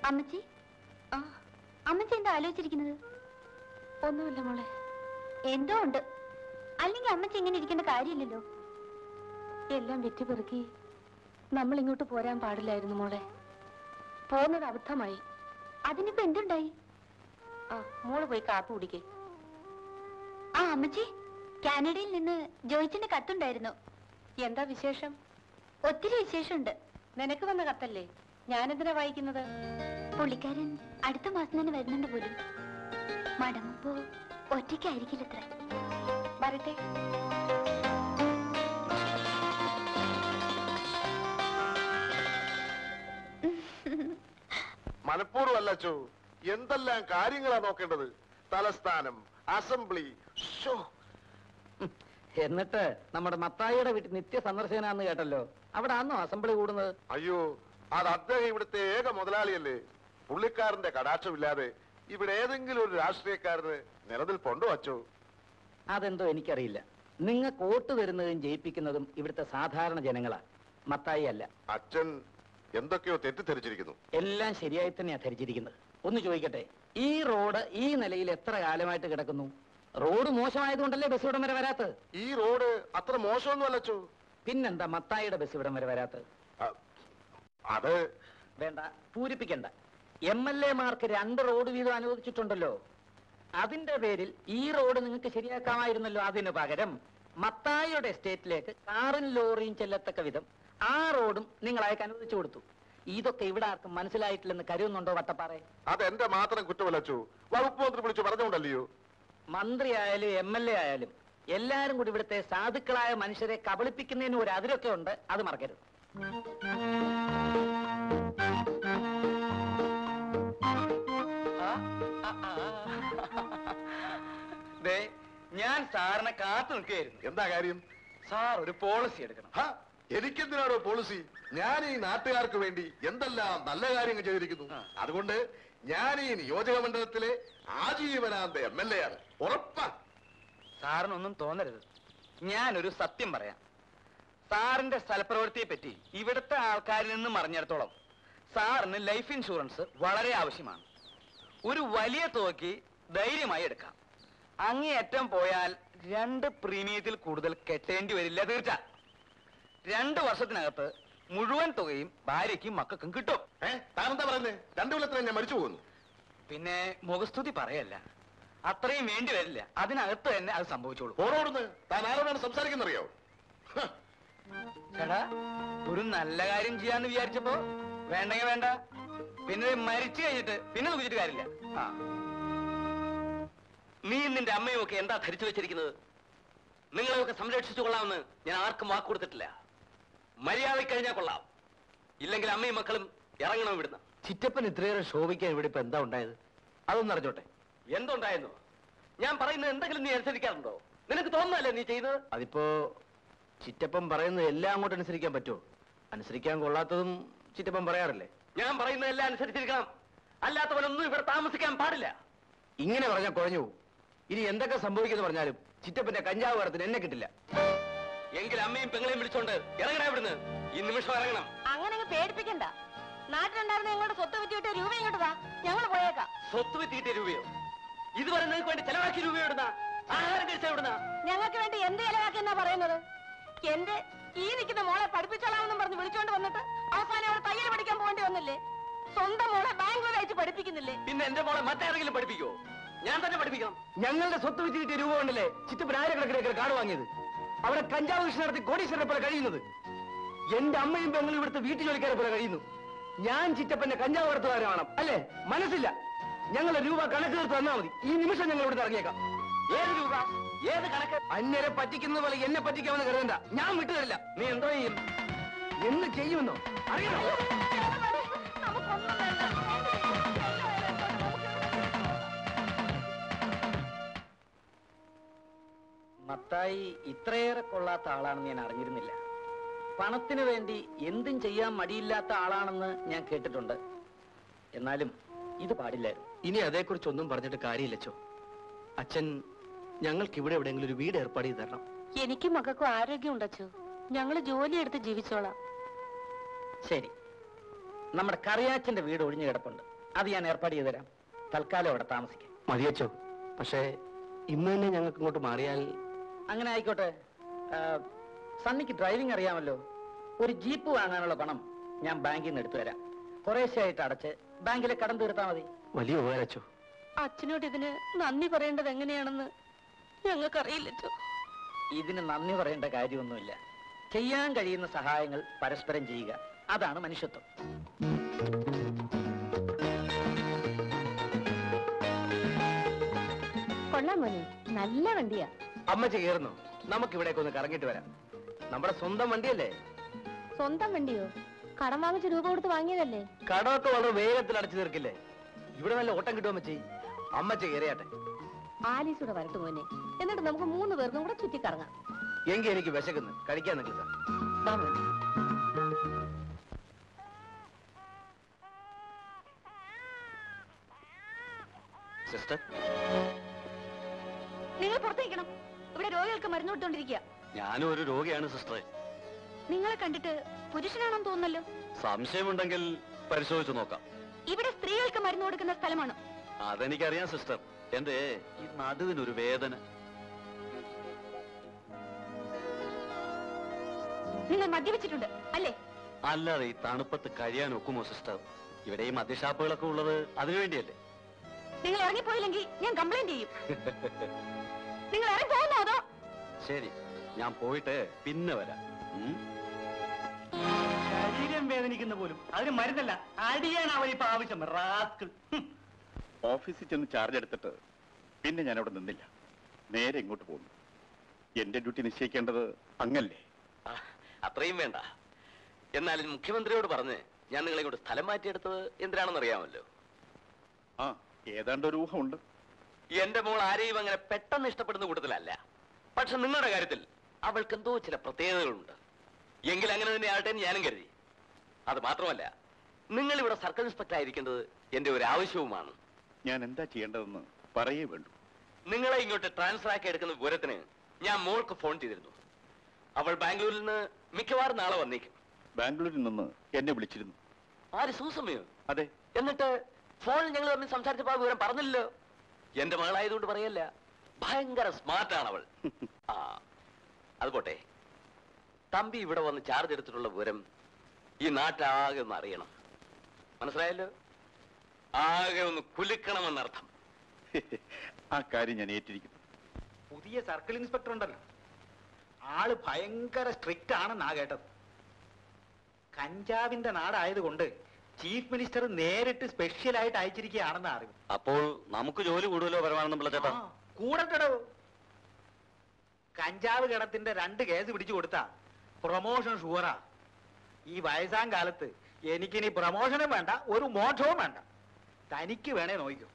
അമ്മച്ചി? ആ അമ്മച്ചി എന്താ ആലോചിച്ചിരിക്കുന്നത്? ഒന്നുമില്ല മോളെ. എന്തോ ഉണ്ട്. അല്ലെങ്കിൽ അമ്മച്ചി ഇങ്ങനെ ഇരിക്കേണ്ട കാര്യമില്ലല്ലോ. എല്ലാം വെറ്റി പെറുക്കി നമ്മൾ ഇങ്ങോട്ട് പോരാൻ പാടില്ലായിരുന്നു മോളെ. പോകുന്നത് അബദ്ധമായി. അതിനിപ്പോ എന്തുണ്ടായി? ആ മോൾ പോയി കാപ്പി കുടിക്കേ. ആ അമ്മച്ചി കാനഡയിൽ നിന്ന് ജോയിച്ചിന്റെ കത്തുണ്ടായിരുന്നു. എന്താ വിശേഷം? ഒത്തിരി വിശേഷമുണ്ട്. നിനക്ക് വന്ന കത്തല്ലേ? ഞാനെന്തിനാ വായിക്കുന്നത്? പുള്ളിക്കാരൻ അടുത്ത മാസം തന്നെ വരുന്നുണ്ട് പോലും. മടങ്ങുമ്പോ ഒറ്റയ്ക്കായിരിക്കില്ല അത്ര വരട്ടെ. മനഃപൂർവം അല്ല ചോ എന്തെല്ലാം കാര്യങ്ങളാ നോക്കേണ്ടത്? തലസ്ഥാനം അസംബ്ലി. എന്നിട്ട് നമ്മുടെ മത്തായിയുടെ വീട്ടിൽ നിത്യ സന്ദർശനാന്ന് കേട്ടല്ലോ. അവിടെ ആണോ അസംബ്ലി കൂടുന്നത്? അയ്യോ അത് അദ്ദേഹം ഇവിടുത്തെ ഏക മുതലാളിയല്ലേ? പുള്ളിക്കാരന്റെ കടാക്ഷമില്ലാതെ ഇവിടെ ഏതെങ്കിലും ഒരു രാഷ്ട്രീയക്കാരന് നിലനിൽപ്പുണ്ടോ അച്ചോ അതെന്തോ എനിക്കറിയില്ല. നിങ്ങൾ വോട്ട് തരുന്നതും ജയിപ്പിക്കുന്നതും ഇവിടുത്തെ സാധാരണ ജനങ്ങളാ. മത്തായി അല്ല. അച്ഛൻ എന്തൊക്കെയോ തെറ്റിദ്ധരിച്ചിരിക്കുന്നു. എല്ലാം ശരിയായി തന്നെയാ ധരിച്ചിരിക്കുന്നത്. ഒന്ന് ചോദിക്കട്ടെ ഈ റോഡ് ഈ നിലയിൽ എത്ര കാലമായിട്ട് കിടക്കുന്നു? റോഡ് മോശമായതുകൊണ്ടല്ലേ ബസ് ഇവിടം വരെ വരാത്തത്? ഈ റോഡ് അത്ര മോശമൊന്നും അല്ലച്ചോ പിന്നെന്താ മത്തായിയുടെ ബസ് ഇവിടം വരെ വരാത്തത്? അത് വേണ്ട പൂരിപ്പിക്കണ്ട. എം എൽ എമാർക്ക് രണ്ട് റോഡ് വീതം അനുവദിച്ചിട്ടുണ്ടല്ലോ. അതിന്റെ പേരിൽ ഈ റോഡ് നിങ്ങൾക്ക് ശരിയാക്കാമായിരുന്നല്ലോ അതിന് പകരം മത്തായിയുടെ എസ്റ്റേറ്റിലേക്ക് കാറും ലോറിയും ചെല്ലത്തക്ക വിധം ആ റോഡും നിങ്ങൾ അയക്ക് അനുവദിച്ചു കൊടുത്തു. ഇതൊക്കെ ഇവിടെ ആർക്കും മനസ്സിലായിട്ടില്ലെന്ന് കരുതുന്നുണ്ടോ വട്ടപ്പാറ? അത് എന്റെ മാത്രം കുറ്റവലച്ചു വകുപ്പ് മന്ത്രി വിളിച്ചു പറഞ്ഞുകൊണ്ടല്ലയോ? മന്ത്രി ആയാലും എം എൽ എ ആയാലും എല്ലാരും കൂടി ഇവിടുത്തെ സാധുക്കളായ മനുഷ്യരെ കബളിപ്പിക്കുന്നതിന് ഒരു അതിരൊക്കെ ഉണ്ട് അത് മറക്കരുത്. ദേ ഞാൻ സാറിനെ കാത്തു നിൽക്കുകയായിരുന്നു. എന്താ കാര്യം? സാർ ഒരു പോളിസി എടുക്കണം. ഹ, എനിക്കെന്തിനാണോ പോളിസി ഞാൻ ഈ നാട്ടുകാർക്ക് വേണ്ടി എന്തെല്ലാം നല്ല കാര്യങ്ങൾ ചെയ്തിരിക്കുന്നു. അതുകൊണ്ട് ഞാൻ ഈ നിയോജക മണ്ഡലത്തിലെ ആജീവനാന്ത എം എൽ എ ആണ്. ഉറപ്പാ. സാറിനൊന്നും തോന്നരുത്. ഞാനൊരു സത്യം പറയാം. സാറിന്റെ സ്ഥലപ്രവൃത്തിയെ പറ്റി ഇവിടുത്തെ ആൾക്കാരിൽ നിന്നും അറിഞ്ഞിടത്തോളം സാറിന് ലൈഫ് ഇൻഷുറൻസ് വളരെ ആവശ്യമാണ്. ഒരു വലിയ തുകയ്ക്ക് ധൈര്യമായി എടുക്കാം. അങ്ങേയറ്റം പോയാൽ രണ്ട് പ്രീമിയത്തിൽ കൂടുതൽ കെട്ടേണ്ടി വരില്ല തീർച്ച രണ്ട് വർഷത്തിനകത്ത് മുഴുവൻ തുകയും ഭാര്യയ്ക്കും മക്കൾക്കും കിട്ടും. താനെന്താ പറയുന്നത് രണ്ടു കൊല്ലത്തിൽ ഞാൻ മരിച്ചു പോകുന്നു. പിന്നെ മുഖസ്തുതി പറയല്ല. അത്രയും വേണ്ടി വരില്ല. അതിനകത്ത് തന്നെ അത് സംഭവിച്ചോളൂ. താൻ ആരോടാണ് സംസാരിക്കുന്നറിയോ? ചേട്ടാ ഒരു നല്ല കാര്യം ചെയ്യാന്ന് വിചാരിച്ചപ്പോ വേണ്ടെങ്കിൽ വേണ്ട. പിന്നെ മരിച്ചു കഴിഞ്ഞിട്ട് പിന്നെ നോക്കിച്ചിട്ട് കാര്യമില്ല. ആ. നീ നിന്റെ അമ്മയും ഒക്കെ എന്താ ധരിച്ചു വെച്ചിരിക്കുന്നത്? നിങ്ങളെയൊക്കെ സംരക്ഷിച്ചു കൊള്ളാമെന്ന് ഞാൻ ആർക്കും വാക്ക് കൊടുത്തിട്ടില്ല. മര്യാദ കഴിഞ്ഞാൽ കൊള്ളാം. ഇല്ലെങ്കിൽ അമ്മയും മക്കളും ഇറങ്ങണം ഇവിടുന്ന്. ചിറ്റപ്പൻ ഇത്രയേറെ ശോഭിക്കാൻ ഇവിടെ ഇപ്പൊ എന്താ ഉണ്ടായത്? അതൊന്നും അറിഞ്ഞോട്ടെ. എന്തുണ്ടായിരുന്നു? ഞാൻ പറയുന്നത് എന്തെങ്കിലും നീ അനുസരിക്കാറുണ്ടോ? നിനക്ക് തോന്നുന്നല്ലേ നീ ചെയ്യുന്നത് അതിപ്പോ ചിറ്റപ്പൻ പറയുന്നത് എല്ലാം അങ്ങോട്ട് അനുസരിക്കാൻ പറ്റുമോ? അനുസരിക്കാൻ കൊള്ളാത്തതും ചിറ്റപ്പൻ പറയാറില്ലേ? ഞാൻ പറയുന്നതെല്ലാം അനുസരിച്ചിരിക്കണം. അല്ലാത്തവനൊന്നും ഇവിടെ താമസിക്കാൻ പാടില്ല. ഇങ്ങനെ പറഞ്ഞാൽ കുഴഞ്ഞു പോകും. ഇനി എന്തൊക്കെ സംഭവിക്കുന്നു പറഞ്ഞാലും ചിറ്റപ്പന്റെ കഞ്ചാവ് കടത്തിന് എന്നെ കിട്ടില്ല. എങ്കിൽ അമ്മയും പെങ്ങളെയും വിളിച്ചോണ്ട് ഇറങ്ങണ ഇവിടുന്ന്. ഈ നിമിഷം ഇറങ്ങണം. അങ്ങനെ അങ്ങ് പേടിപ്പിക്കണ്ട. നാട്ടിലുണ്ടായിരുന്ന ഞങ്ങളുടെ സ്വത്ത് വിറ്റിട്ട് രൂപ ഇങ്ങോട്ട് വാ ഞങ്ങൾ പോയേക്കാം. സ്വത്ത് വിറ്റിട്ട് രൂപയോ? ഇതുവരെ നിങ്ങൾക്ക് വേണ്ടി ചെലവാക്കി രൂപ എവിടുന്ന ആഹാരം കഴിച്ച എവിടുന്ന ഞങ്ങൾക്ക് വേണ്ടി എന്ത് ചെലവാക്കിയെന്നാ പറയുന്നത്? എന്റെ ഈ നിൽക്കുന്ന മോളെ പഠിപ്പിച്ചോളാമെന്നും പറഞ്ഞ് വിളിച്ചോണ്ട് വന്നിട്ട് അവസാനം അവൾ തയ്യൽ പഠിക്കാൻ പോകേണ്ടി വന്നില്ലേ? സ്വന്തം മോളെ ബാംഗ്ലൂർ അയച്ച് പഠിപ്പിക്കുന്നില്ലേ? പിന്നെ എന്റെ മോളെ മറ്റാരെങ്കിലും പഠിപ്പിക്കോ ഞാൻ തന്നെ പഠിപ്പിക്കണം. ഞങ്ങളുടെ സ്വത്ത് വെച്ച് കിട്ടിയ രൂപ കൊണ്ടല്ലേ ചിറ്റപ്പൻ ആയിരക്കണക്കിന് ഏക്കർ കാട് വാങ്ങിയത്? അവിടെ കഞ്ചാവ് കൃഷി നടത്തി കോടീശ്വരനെ പോലെ കഴിയുന്നത്? എന്റെ അമ്മയും പെങ്ങളും ഇവിടുത്തെ വീട്ടു ജോലിക്കാരെ പോലെ കഴിയുന്നു. ഞാൻ ചിറ്റപ്പന്റെ കഞ്ചാവ് വളർത്തുകാരാണ് അല്ലേ? മനസ്സില്ല. ഞങ്ങളുടെ രൂപ കണക്ക് തീർത്ത് തന്നാ മതി. ഈ നിമിഷം ഞങ്ങൾ ഇവിടുന്ന് ഇറങ്ങിയേക്കാം. ഏത് രൂപ? ഏത് കണക്ക്? അന്നേരെ പറ്റിക്കുന്നത് പോലെ എന്നെ പറ്റിക്കാമെന്ന് കരുതണ്ട. ഞാൻ വിട്ടുതരില്ല നീ എന്തോ ചെയ്യും? എന്ന് ചെയ്യുമെന്നോ? വേണ്ട മത്തായി ഇത്രയേറെ കൊള്ളാത്ത ആളാണെന്ന് ഞാൻ അറിഞ്ഞിരുന്നില്ല. പണത്തിന് വേണ്ടി എന്തും ചെയ്യാൻ മടിയില്ലാത്ത ആളാണെന്ന് ഞാൻ കേട്ടിട്ടുണ്ട്. എന്നാലും ഇത് പാടില്ലായിരുന്നു. ഇനി അതേക്കുറിച്ചൊന്നും പറഞ്ഞിട്ട് കാര്യമില്ലച്ചോ അച്ഛൻ ഞങ്ങൾക്ക് ഇവിടെ എവിടെയെങ്കിലും ഒരു വീട് ഏർപ്പാട് ചെയ്ത് തരണം. എനിക്കും മകൾക്കും ആരോഗ്യം ഉണ്ടച്ചു ഞങ്ങൾ ജോലി എടുത്ത് ജീവിച്ചോളാം. ശരി. നമ്മുടെ കറിയാച്ചന്റെ വീട് ഒഴിഞ്ഞു കിടപ്പുണ്ട്. അത് ഞാൻ ഏർപ്പാട് ചെയ്തു തരാം. തൽക്കാലം അവിടെ താമസിക്കാം. മതിയച്ചോ പക്ഷേ ഇന്ന് തന്നെ ഞങ്ങൾക്ക് ഇങ്ങോട്ട് മാറിയാൽ അങ്ങനെ ആയിക്കോട്ടെ. സണ്ണിക്ക് ഡ്രൈവിംഗ് അറിയാമല്ലോ. ഒരു ജീപ്പ് വാങ്ങാനുള്ള പണം ഞാൻ ബാങ്കിൽ നിന്ന് എടുത്തു തരാം. കുറേശ്ശെയായിട്ട് അടച്ച് ബാങ്കിലെ കടം തീർത്താൽ മതി. വലിയ ഉപകാരച്ചോ അച്ഛനോട് ഇതിന് നന്ദി പറയേണ്ടത് എങ്ങനെയാണെന്ന് ഞങ്ങൾക്കറിയില്ലച്ചോ ഇതിന് നന്ദി പറയേണ്ട കാര്യമൊന്നുമില്ല. ചെയ്യാൻ കഴിയുന്ന സഹായങ്ങൾ പരസ്പരം ചെയ്യുക. അതാണ് മനുഷ്യത്വം. കൊള്ളാം മോനെ. നല്ല വണ്ടിയാ. അമ്മച്ചി കയറുന്നു നമുക്ക് ഇവിടേക്ക് ഒന്ന് കറങ്ങിട്ട് വരാം. നമ്മുടെ സ്വന്തം വണ്ടിയല്ലേ? സ്വന്തം വണ്ടിയോ? കടം വാങ്ങിച്ച് രൂപ കൊടുത്ത് വാങ്ങിയതല്ലേ? കടമൊക്കെ വളരെ വേഗത്തിൽ അടച്ചു തീർക്കില്ലേ? ഇവിടെ നല്ല ഓട്ടം കിട്ടും അമ്മച്ചി? അമ്മച്ചി കയറിയാട്ടെ ആലീസൂടെ വരട്ടെ മോനെ. എന്നിട്ട് നമുക്ക് മൂന്ന് പേർക്കും കൂടെ ചുറ്റിക്കറങ്ങാം എങ്കിൽ എനിക്ക് വിശക്കുന്നു. കഴിക്കാൻ നിൽക്കുക. സിസ്റ്റർ. നിങ്ങൾ പുറത്തേക്കണം ഇവിടെ രോഗികൾക്ക് മരുന്ന് കൊടുത്തോണ്ടിരിക്കുക ഞാനും ഒരു രോഗിയാണ് സിസ്റ്ററെ. നിങ്ങളെ കണ്ടിട്ട് പുരുഷനാണെന്ന് തോന്നുന്നല്ലോ? സംശയമുണ്ടെങ്കിൽ പരിശോധിച്ചു നോക്കാം. ഇവിടെ സ്ത്രീകൾക്ക് മരുന്ന് കൊടുക്കുന്ന സ്ഥലമാണ്. അതെനിക്കറിയാം സിസ്റ്റർ. എന്റെ ഈ നടുവിനൊരു വേദന. നിങ്ങൾ മദ്യപിച്ചിട്ടുണ്ട് അല്ലേ? അല്ലാതെ ഈ തണുപ്പത്ത് കഴിയാൻ ഒക്കുമോ സിസ്റ്റർ? ഇവിടെ ഈ മദ്യഷാപ്പുകളൊക്കെ ഉള്ളത് അതിനുവേണ്ടിയല്ലേ? നിങ്ങൾ ഇറങ്ങിപ്പോയില്ലെങ്കിൽ ഞാൻ കംപ്ലൈന്റ് ചെയ്യും. *laughs* നിങ്ങൾ ഇറങ്ങി പോകുന്നോ അതോ? ശരി ഞാൻ പോയിട്ട് പിന്നെ വരാം. ഉം? ശരീരം വേദനിക്കുന്ന പോലും അതിന് മരുന്നല്ല അടിയാണ് അവൻ ഇപ്പൊ ആവശ്യം. റാസ്കിൾ ഹും. ഓഫീസിൽ ചെന്ന് ചാർജ് എടുത്തിട്ട് പിന്നെ ഞാൻ അവിടെ നിന്നില്ല. നേരെ ഇങ്ങോട്ട് പോന്നു എന്റെ ഡ്യൂട്ടി നിശ്ചയിക്കേണ്ടത് അങ്ങല്ലേ? ആ, അത്രയും വേണ്ട. എന്നാലും മുഖ്യമന്ത്രിയോട് പറഞ്ഞ് ഞാൻ നിങ്ങളെ ഇങ്ങോട്ട് സ്ഥലം മാറ്റിയെടുത്തത് എന്തിനാണെന്ന് അറിയാമല്ലോ ആ ഏതാണ്ട് ഒരു ഊഹമുണ്ട്. എന്റെ മോൾ ആരെയും അങ്ങനെ പെട്ടെന്ന് ഇഷ്ടപ്പെടുന്ന കൂട്ടത്തിലല്ല. പക്ഷെ നിങ്ങളുടെ കാര്യത്തിൽ അവൾക്ക് എന്തോ ചില പ്രത്യേകതകളുണ്ട്. എങ്കിൽ അങ്ങനെ തന്നെ ആകട്ടെ ഞാനും കരുതി. അത് മാത്രമല്ല നിങ്ങൾ ഇവിടെ സർക്കിൾ ഇൻസ്പെക്ടർ ആയിരിക്കേണ്ടത് എന്റെ ഒരു ആവശ്യവുമാണ്. ഞാൻ എന്താ ചെയ്യേണ്ടതെന്ന് പറയേ വേണ്ടു. നിങ്ങളെ ഇങ്ങോട്ട് ട്രാൻസ്ഫർ ആക്കി എടുക്കുന്ന വിവരത്തിന് ഞാൻ മോൾക്ക് ഫോൺ ചെയ്തിരുന്നു. അവൾ ബാംഗ്ലൂരിൽ നിന്ന് മിക്കവാറും നാളെ വന്നേക്കും. ബാംഗ്ലൂരിൽ നിന്ന് എന്നെ വിളിച്ചിരുന്നു. ആര് സൂസമയോ? അതെ. എന്നിട്ട് ഫോണിൽ ഞങ്ങൾ തമ്മിൽ സംസാരിച്ചപ്പോൾ ആ വിവരം പറഞ്ഞില്ലല്ലോ? എന്റെ മകളായതുകൊണ്ട് പറയല്ല. ഭയങ്കര സ്മാർട്ടാണ് അവൾ ആ അത് പോട്ടെ തമ്പി ഇവിടെ വന്ന് ചാർജ് എടുത്തിട്ടുള്ള വിവരം ഈ നാട്ടാകെ ഒന്ന് അറിയണം. മനസ്സിലായല്ലോ? ആകെ ഒന്ന് കുലുക്കണമെന്നർത്ഥം. ആ കാര്യം ഞാൻ ഏറ്റിരിക്കുന്നു പുതിയ സർക്കിൾ ഇൻസ്പെക്ടർ ഉണ്ടല്ലോ. ആൾ ഭയങ്കര സ്ട്രിക്റ്റ് ആണെന്നാ കേട്ടത്. കഞ്ചാവിന്റെ നാടായതുകൊണ്ട് ചീഫ് മിനിസ്റ്റർ നേരിട്ട് സ്പെഷ്യൽ ആയിട്ട് അയച്ചിരിക്കുകയാണെന്ന് അറിവ്. അപ്പോൾ നമുക്ക് ജോലി കൂടുതലോ പരമാണെന്ന് പിള്ളച്ചേട്ടാ കൂടട്ടോ കഞ്ചാവ് കിടത്തിന്റെ രണ്ട് കേസ് പിടിച്ചു കൊടുത്താ പ്രൊമോഷൻ ഷുവറാ. ഈ വയസ്സാം കാലത്ത് എനിക്കിനി പ്രൊമോഷനും വേണ്ട ഒരു മോക്ഷവും വേണ്ട. തനിക്ക് വേണേ നോക്കൂ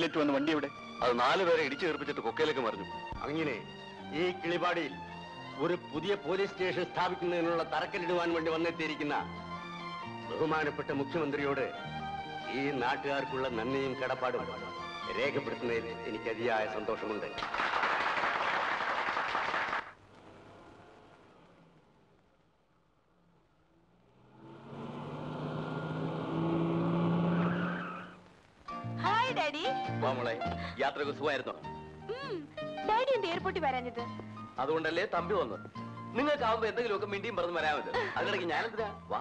പൈലറ്റ് വന്ന് വണ്ടി എവിടെ? അത് നാല് പേരെ ഇടിച്ചു തീർപ്പിച്ചിട്ട് കൊക്കയിലേക്ക് മറിഞ്ഞു. അങ്ങനെ ഈ കിളിപാടിയിൽ ഒരു പുതിയ പോലീസ് സ്റ്റേഷൻ സ്ഥാപിക്കുന്നതിനുള്ള തറക്കല്ലിടുവാൻ വേണ്ടി വന്നെത്തിയിരിക്കുന്ന ബഹുമാനപ്പെട്ട മുഖ്യമന്ത്രിയോട് ഈ നാട്ടുകാർക്കുള്ള നന്ദിയും കടപ്പാടും രേഖപ്പെടുത്തുന്നതിൽ എനിക്ക് അതിയായ സന്തോഷമുണ്ട്. മോളെ യാത്രയൊക്കെ സുഖമായിരുന്നോ? ഡാഡി എന്ത് എയർപോർട്ടിൽ വരാഞ്ഞത്? അതുകൊണ്ടല്ലേ തമ്പി വന്നത്. നിങ്ങൾക്കാവുമ്പോ എന്തെങ്കിലുമൊക്കെ മിണ്ടിയും പറഞ്ഞു വരാമല്ലോ. അതിനിടയ്ക്ക് ഞാനെന്തിനാ? വാ.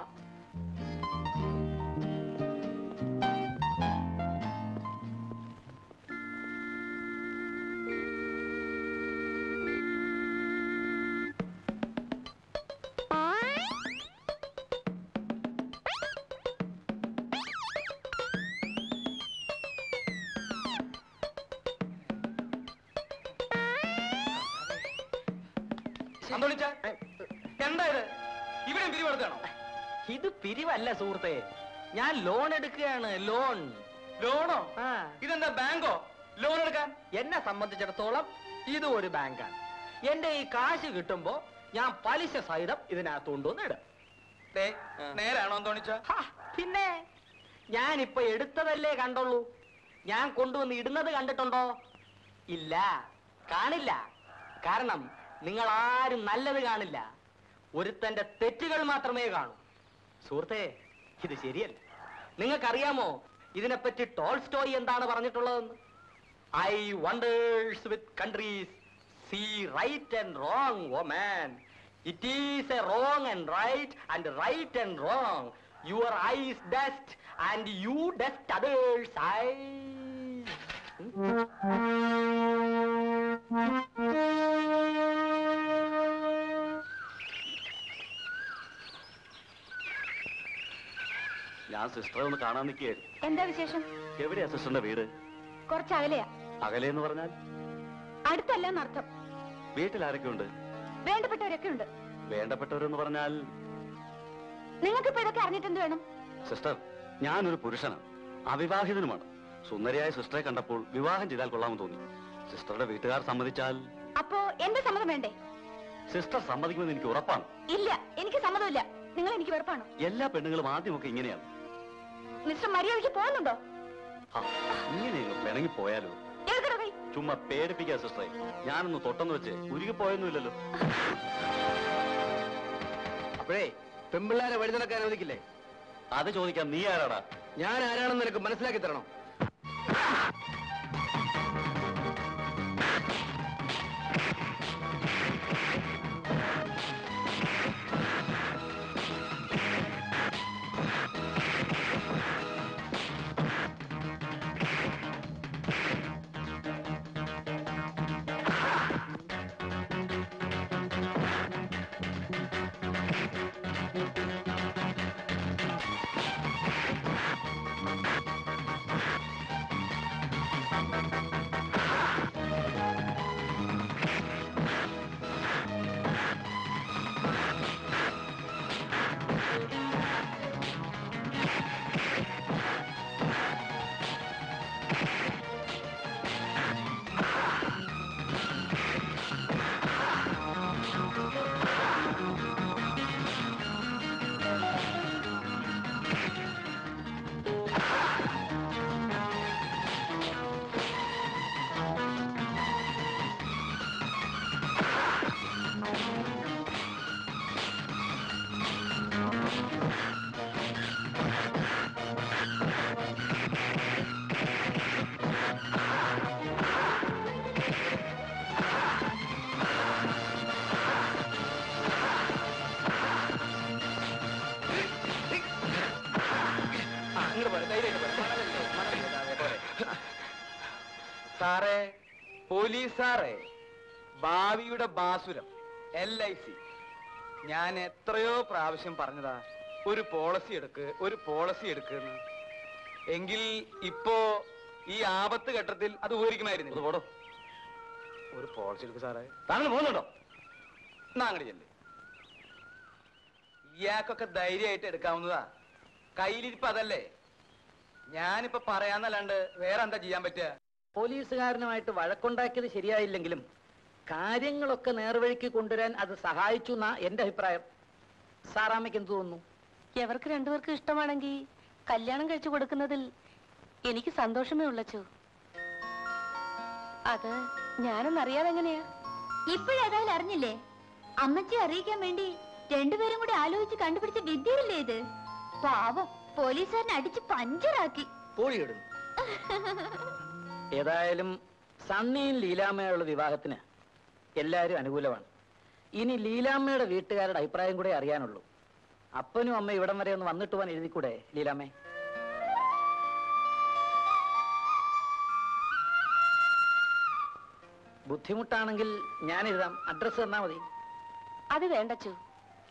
സുഹൃത്തെ ഞാൻ ലോൺ എടുക്കുകയാണ് ലോൺ ലോണോ ഇതെന്താ ബാങ്കോ? ലോൺ എടുക്കാൻ? എന്നെ സംബന്ധിച്ചിടത്തോളം ഇത് ഒരു ബാങ്കാണ്. എന്റെ ഈ കാശ് കിട്ടുമ്പോ ഞാൻ പലിശ സഹിതം ഇതിനകത്ത് കൊണ്ടുവന്ന് ഇടും. നേരാണോ പിന്നെ? ഞാനിപ്പോ എടുത്തതല്ലേ കണ്ടുള്ളൂ. ഞാൻ കൊണ്ടുവന്ന് ഇടുന്നത് കണ്ടിട്ടുണ്ടോ? ഇല്ല കാണില്ല. കാരണം നിങ്ങൾ ആരും നല്ലത് കാണില്ല. ഒരുത്തന്റെ തെറ്റുകൾ മാത്രമേ കാണൂ. സുഹൃത്തെ ഇത് ശരിയല്ല. നിങ്ങൾക്കറിയാമോ ഇതിനെപ്പറ്റി ടോൾസ്റ്റോയി എന്താണ് പറഞ്ഞിട്ടുള്ളതെന്ന്? I wonders with countries see right and wrong oh man it is a wrong and right and right and wrong. Your eyes detest and you detest others I ഞാൻ സിസ്റ്ററെ ഒന്ന് കാണാൻ നിൽക്കുകയായിരുന്നു എന്താ വിശേഷം? എവിടെയാ സിസ്റ്ററിന്റെ വീട്? കുറച്ച് അകലെയാ അകലെ എന്ന് പറഞ്ഞാൽ? അടുത്തല്ല എന്നർത്ഥം. വീട്ടിൽ ആരൊക്കെ ഉണ്ട് വേണ്ടപ്പെട്ടവരൊക്കെ ഉണ്ട് വേണ്ടപ്പെട്ടവരെന്ന് പറഞ്ഞാൽ? നിങ്ങൾക്ക് ഇപ്പൊ ഇതൊക്കെ അറിഞ്ഞിട്ട് എന്ത് വേണം? സിസ്റ്റർ ഞാനൊരു പുരുഷനാണ്. അവിവാഹിതനുമാണ്. സുന്ദരിയായ സിസ്റ്ററെ കണ്ടപ്പോൾ വിവാഹം ചെയ്താൽ കൊള്ളാമെന്ന് തോന്നി. സിസ്റ്ററുടെ വീട്ടുകാർ സമ്മതിച്ചാൽ? അപ്പോ എന്റെ സമ്മതം വേണ്ടേ? സിസ്റ്റർ സമ്മതിക്കുമെന്ന് എനിക്ക് ഉറപ്പാണ്. ഇല്ല എനിക്ക് സമ്മതമില്ല. നിങ്ങൾ എനിക്ക് വെറുപ്പാണോ. എല്ലാ പെണ്ണുങ്ങളും ആദ്യമൊക്കെ ഇങ്ങനെയാണ്. മിസ്റ്റർ മര്യാദയ്ക്ക് പോകുന്നുണ്ടോ? ആ, ഇങ്ങനെയൊക്കെ പിണങ്ങി പോയാലോ? ചുമ്മാ പേടിപ്പിക്കാ സിസ്റ്ററെ ഞാനൊന്ന് തൊട്ടെന്ന് വെച്ച്. ഉരുകി പോയൊന്നുമില്ലല്ലോ. അപ്പോഴേ പെമ്പിള്ളാരെ വഴി നടക്കാൻ അനുവദിക്കില്ലേ? അത് ചോദിക്കാം. നീ ആരാടാ? ഞാൻ ആരാണെന്ന് നിനക്ക് മനസ്സിലാക്കി തരണം? ഭാവിയുടെ ബാസുരം എൽ ഐ സി ഞാൻ എത്രയോ പ്രാവശ്യം പറഞ്ഞതാ ഒരു പോളിസി എടുക്ക് ഒരു പോളിസി എടുക്കുന്നു എങ്കിൽ ഇപ്പോ ഈ ആപത്ത് ഘട്ടത്തിൽ അത് ഉപകരിക്കുമായിരുന്നു പോടോ. ഒരു പോളിസി എടുക്ക് സാറേ. താങ്കൾ പോകുന്നുണ്ടോ എന്നാ അങ്ങോട്ട് ചെല്ല്. ഇയാൾക്കൊക്കെ ധൈര്യമായിട്ട് എടുക്കാവുന്നതാ. കയ്യിലിരിപ്പ് അതല്ലേ. ഞാനിപ്പോ പറയാന്നല്ലാണ്ട് വേറെ എന്താ ചെയ്യാൻ പറ്റുക? പോലീസുകാരനുമായിട്ട് വഴക്കുണ്ടാക്കിയത് ശരിയായില്ലെങ്കിലും കാര്യങ്ങളൊക്കെ നേർവഴിക്ക് കൊണ്ടുവരാൻ അത് സഹായിച്ചു എന്നാ എന്റെ അഭിപ്രായം. സാറാമ്മയ്ക്ക് എന്ത് തോന്നുന്നു? എവർക്ക് രണ്ടുപേർക്കും ഇഷ്ടമാണെങ്കിൽ കല്യാണം കഴിച്ചു കൊടുക്കുന്നതിൽ എനിക്ക് സന്തോഷമേ ഉള്ളച്ചു. അത് ഞാനൊന്നറിയാതെങ്ങനെയാ ഇപ്പോഴേതായാലും അറിഞ്ഞില്ലേ? അമ്മച്ചി അറിയിക്കാൻ വേണ്ടി രണ്ടുപേരും കൂടി ആലോചിച്ച് കണ്ടുപിടിച്ച വിദ്യയില്ലേ ഇത്? പാവം പോലീസുകാരനെ അടിച്ച് പഞ്ചറാക്കി. ഏതായാലും സണ്ണിയും ലീലാമ്മയുള്ള വിവാഹത്തിന് എല്ലാവരും അനുകൂലമാണ്. ഇനി ലീലാമ്മയുടെ വീട്ടുകാരുടെ അഭിപ്രായം കൂടെ അറിയാനുള്ളൂ. അപ്പനും അമ്മ ഇവിടം വരെ ഒന്ന് വന്നിട്ട് പോകാൻ എഴുതിക്കൂടെ ലീലാമ്മേ? ബുദ്ധിമുട്ടാണെങ്കിൽ ഞാൻ എഴുതാം. അഡ്രസ് തന്നാ മതി. അത് വേണ്ടച്ചു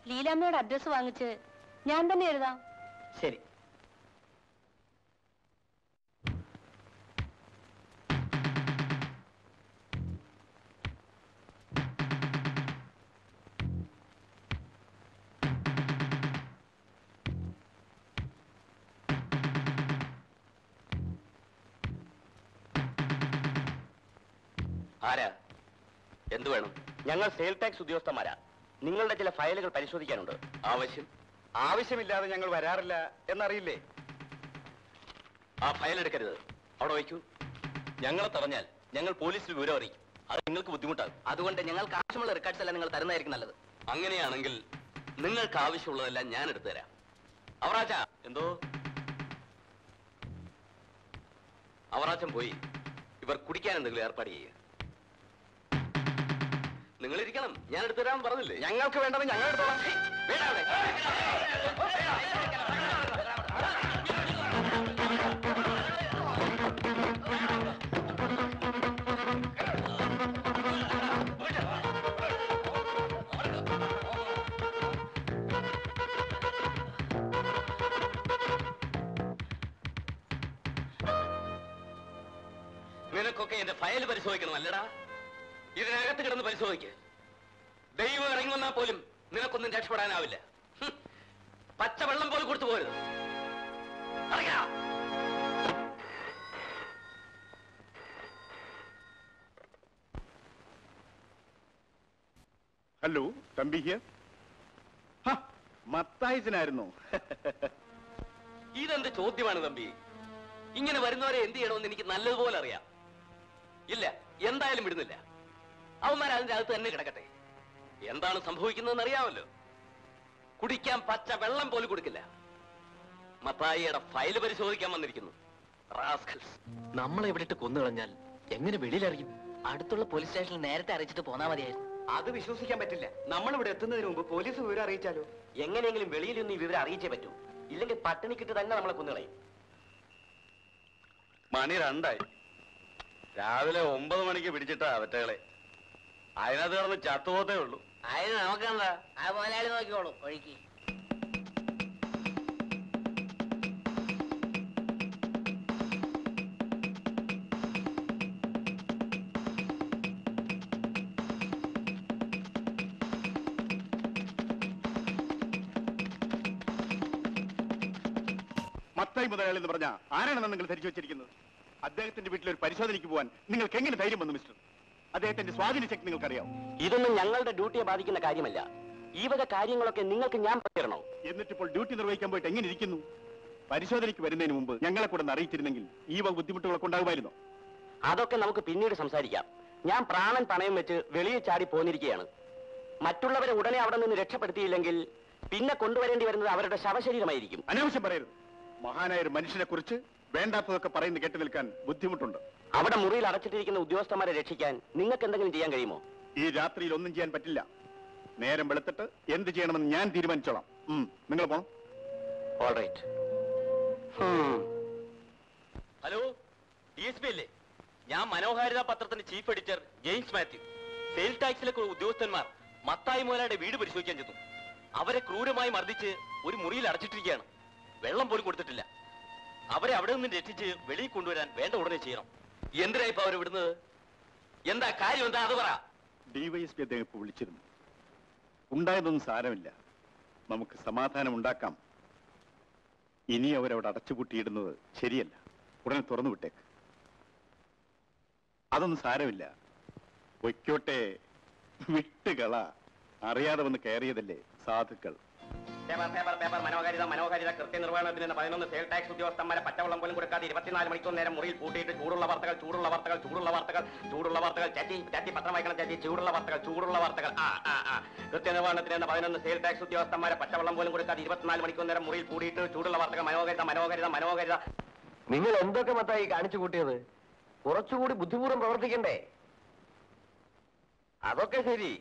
ലീലാമ്മയുടെ അഡ്രസ് വാങ്ങിച്ച് ഞാൻ തന്നെ എഴുതാം. ശരി. ആരാ? എന്തു വേണം? ഞങ്ങൾ സെയിൽ ടാക്സ് ഉദ്യോഗസ്ഥന്മാരാ. നിങ്ങളുടെ ചില ഫയലുകൾ പരിശോധിക്കാനുണ്ട്. ആവശ്യം? ആവശ്യമില്ലാതെ ഞങ്ങൾ വരാറില്ല എന്നറിയില്ലേ? ആ ഫയൽ എടുക്കരുത്. അവിടെ വയ്ക്കൂ. ഞങ്ങളെ തടഞ്ഞാൽ ഞങ്ങൾ പോലീസിൽ വിവരം അറിയിക്കും. അത് നിങ്ങൾക്ക് ബുദ്ധിമുട്ടാകും. അതുകൊണ്ട് ഞങ്ങൾക്ക് ആവശ്യമുള്ള റെക്കോർഡ്സ് എല്ലാം നിങ്ങൾ തരുന്നതായിരിക്കും നല്ലത്. അങ്ങനെയാണെങ്കിൽ നിങ്ങൾക്ക് ആവശ്യമുള്ളതെല്ലാം ഞാൻ എടുത്തു തരാം അവറാച്ച. എന്തോ? അവറാച്ചൻ പോയി. ഇവർ കുടിക്കാൻ എന്തെങ്കിലും ഏർപ്പാട് ചെയ്യുക നിങ്ങൾ ഇരിക്കണം ഞാൻ എടുത്തു തരാൻ പറഞ്ഞില്ലേ? ഞങ്ങൾക്ക് വേണ്ടത് ഞങ്ങൾ. നിനക്കൊക്കെ എന്റെ ഫയൽ പരിശോധിക്കണം അല്ലടാ ഇതിനകത്ത് കിടന്ന് പരിശോധിക്ക്. ദൈവം ഇറങ്ങി വന്നാൽ പോലും നിനക്കൊന്നും രക്ഷപ്പെടാനാവില്ല. പച്ചവെള്ളം പോലും കൊടുത്തു പോരുത്. ഹലോ തമ്പി ഹിയർ മത്തായിച്ചനായിരുന്നു. ഇതെന്ത് ചോദ്യമാണ് തമ്പി? ഇങ്ങനെ വരുന്നവരെ എന്ത് ചെയ്യണമെന്ന് എനിക്ക് നല്ലതുപോലെ അറിയാം. ഇല്ല എന്തായാലും വിടുന്നില്ല. അവന്മാർ അതിന്റെ അകത്ത് തന്നെ കിടക്കട്ടെ. എന്താണ് സംഭവിക്കുന്നതെന്ന് അറിയാമല്ലോ. കുടിക്കാൻ പച്ച വെള്ളം പോലും കൊടുക്കില്ല. മത്തായിയുടെ ഫയൽ പരിശോധിക്കാൻ വന്നിരിക്കുന്നു. നമ്മളെ ഇവിടെ ഇട്ട് കൊന്നുകളഞ്ഞാൽ എങ്ങനെ വെളിയിലറിയും? അടുത്തുള്ള പോലീസ് സ്റ്റേഷനിൽ നേരത്തെ അറിയിച്ചിട്ട് പോന്നാ മതിയായിരുന്നു. അത് വിശ്വസിക്കാൻ പറ്റില്ല. നമ്മൾ ഇവിടെ എത്തുന്നതിന് മുമ്പ് പോലീസ് വിവരം അറിയിച്ചാലോ? എങ്ങനെയെങ്കിലും വെളിയിൽ നിന്ന് ഈ വിവരം അറിയിച്ചേ പറ്റൂ. ഇല്ലെങ്കിൽ പട്ടിണിക്കിട്ട് തന്നെ നമ്മളെ കൊന്നുകളയും മണി രണ്ടായി. രാവിലെ ഒമ്പത് മണിക്ക് പിടിച്ചിട്ടാ അവറ്റകളെ. അതിനകത്ത് കിടന്ന് ചത്തുപോത്തേ ഉള്ളൂ. അതിന് നമുക്കെന്താ? ആ മുതലാളി നോക്കിക്കോളൂ ഒഴുക്കി. മത്തായി മുതലാളി എന്ന് പറഞ്ഞ ആരാണെന്ന് നിങ്ങൾ ധരിച്ചു വെച്ചിരിക്കുന്നത്? അദ്ദേഹത്തിന്റെ വീട്ടിൽ ഒരു പരിശോധനയ്ക്ക് പോവാൻ നിങ്ങൾക്ക് എങ്ങനെ ധൈര്യം വന്നു മിസ്റ്റർ? അദ്ദേഹത്തിന്റെ സ്വാധീന ശക്തി നിങ്ങൾക്കറിയാം. ഇതൊന്നും ഞങ്ങളുടെ ഡ്യൂട്ടിയെ ബാധിക്കുന്ന കാര്യമല്ല. ഈ വക കാര്യങ്ങളൊക്കെ നിങ്ങൾക്ക് ഞാൻ പറയണോ എന്നിട്ടിപ്പോൾ ഡ്യൂട്ടി നിർവഹിക്കാൻ പോയിട്ട് എങ്ങനെ ഇരിക്കുന്നു? പരിശോധനയ്ക്ക് വരുന്നതിന് മുമ്പ് ഞങ്ങളെ കൂടെ അറിയിച്ചിരുന്നെങ്കിൽ ഈ വക ബുദ്ധിമുട്ടുകളൊക്കെ ഉണ്ടാകുമായിരുന്നു? അതൊക്കെ നമുക്ക് പിന്നീട് സംസാരിക്കാം. ഞാൻ പ്രാണൻ പണയം വെച്ച് വെളിയിൽ ചാടി പോന്നിരിക്കുകയാണ്. മറ്റുള്ളവരെ ഉടനെ അവിടെ നിന്ന് രക്ഷപ്പെടുത്തിയില്ലെങ്കിൽ പിന്നെ കൊണ്ടുവരേണ്ടി വരുന്നത് അവരുടെ ശവശരീരമായിരിക്കും. അനാവശ്യം പറയരുത്. മഹാനായ ഒരു മനുഷ്യനെ കുറിച്ച് വേണ്ടാത്തതൊക്കെ പറയുന്നത് കേട്ടു നിൽക്കാൻ ബുദ്ധിമുട്ടുണ്ട്. അവിടെ മുറിയിൽ അടച്ചിട്ടിരിക്കുന്ന ഉദ്യോഗസ്ഥന്മാരെ രക്ഷിക്കാൻ നിങ്ങൾക്ക് എന്തെങ്കിലും ചെയ്യാൻ കഴിയുമോ? ഈ രാത്രിയിൽ ഒന്നും ചെയ്യാൻ പറ്റില്ല. നേരം വെളുത്തിട്ട് എന്ത് ചെയ്യണമെന്ന് ഞാൻ തീരുമാനിച്ചോളാം. നിങ്ങൾ പോണം. Alright hello D S P അല്ലേ? ഞാൻ മനോഹാരിത പത്രത്തിന്റെ chief editor James Mathew. Sales ടാക്സിലെ ഉദ്യോഗസ്ഥന്മാർ മത്തായി മുതലായുടെ വീട് പരിശോധിക്കാൻ ചെന്നു. അവരെ ക്രൂരമായി മർദ്ദിച്ച് ഒരു മുറിയിൽ അടച്ചിട്ടിരിക്കുകയാണ്. വെള്ളം പോലും കൊടുത്തിട്ടില്ല. അവരെ അവിടെ നിന്ന് രക്ഷിച്ച് വെളിയിൽ കൊണ്ടുവരാൻ വേണ്ട ഉടനെ ചെയ്യണം. എന്തിനാ ഇപ്പൊ അവർ വിടുന്നത്? എന്താ കാര്യം? എന്താ? അത് പറ. ഡിവൈഎസ്പി അദ്ദേഹം ഇപ്പോൾ വിളിച്ചിരുന്നു. ഉണ്ടായതൊന്നും സാരമില്ല. നമുക്ക് സമാധാനം ഉണ്ടാക്കാം. ഇനി അവരവിടെ അടച്ചുപൂട്ടിയിടുന്നത് ശരിയല്ല. ഉടനെ തുറന്നു വിട്ടേക്ക്. അതൊന്നും സാരമില്ല. വയ്ക്കോട്ടെ വിട്ടുകള. അറിയാതെ വന്ന് കയറിയതല്ലേ സാധുക്കൾ. പേപ്പർ പേപ്പർ പേപ്പർ മനോഹാരിത മനോഹാരിത കൃത്യനിർവഹണത്തിന് നിന്ന് പതിനൊന്ന് സെയിൽ ടാക്സ് ഉദ്യോഗസ്ഥന്മാരെ പച്ചവെള്ളം പോലും കൊടുക്കാതെ ഇരുപത്തിനാല് മണിക്കൂർ നേരം മുറിയിൽ പൂട്ടിയിട്ട് ചൂടുള്ള വാർത്തകൾ ചൂടുള്ള വാർത്തകൾ ചൂടുള്ള വാർത്തകൾ ചൂടുള്ള വാർത്തകൾ ചാറ്റി ചാറ്റി പത്രം വായിക്കണം ചാറ്റി ചൂടുള്ള വാർത്തകൾ ചൂടുള്ള വാർത്തകൾ. ആ ആ ആ. കൃത്യനിർവഹണത്തിന് നിന്ന് പതിനൊന്ന് സെയിൽ ടാക്സ് ഉദ്യോഗസ്ഥന്മാരെ പച്ചവെള്ളം പോലും കൊടുക്കാതെ ഇരുപത്തിനാല് മണിക്കൂർ നേരം മുറിയിൽ പൂട്ടിയിട്ട് ചൂടുള്ള വാർത്തകൾ മനോഹാരിത മനോഹാരിത മനോഹാരിത. നിങ്ങൾ എന്തൊക്കെ മത്തായി കാണിച്ചു കൂട്ടിയത്? കുറച്ചുകൂടി ബുദ്ധിപൂർവം പ്രവർത്തിക്കണ്ടേ? അതൊക്കെ ശരി.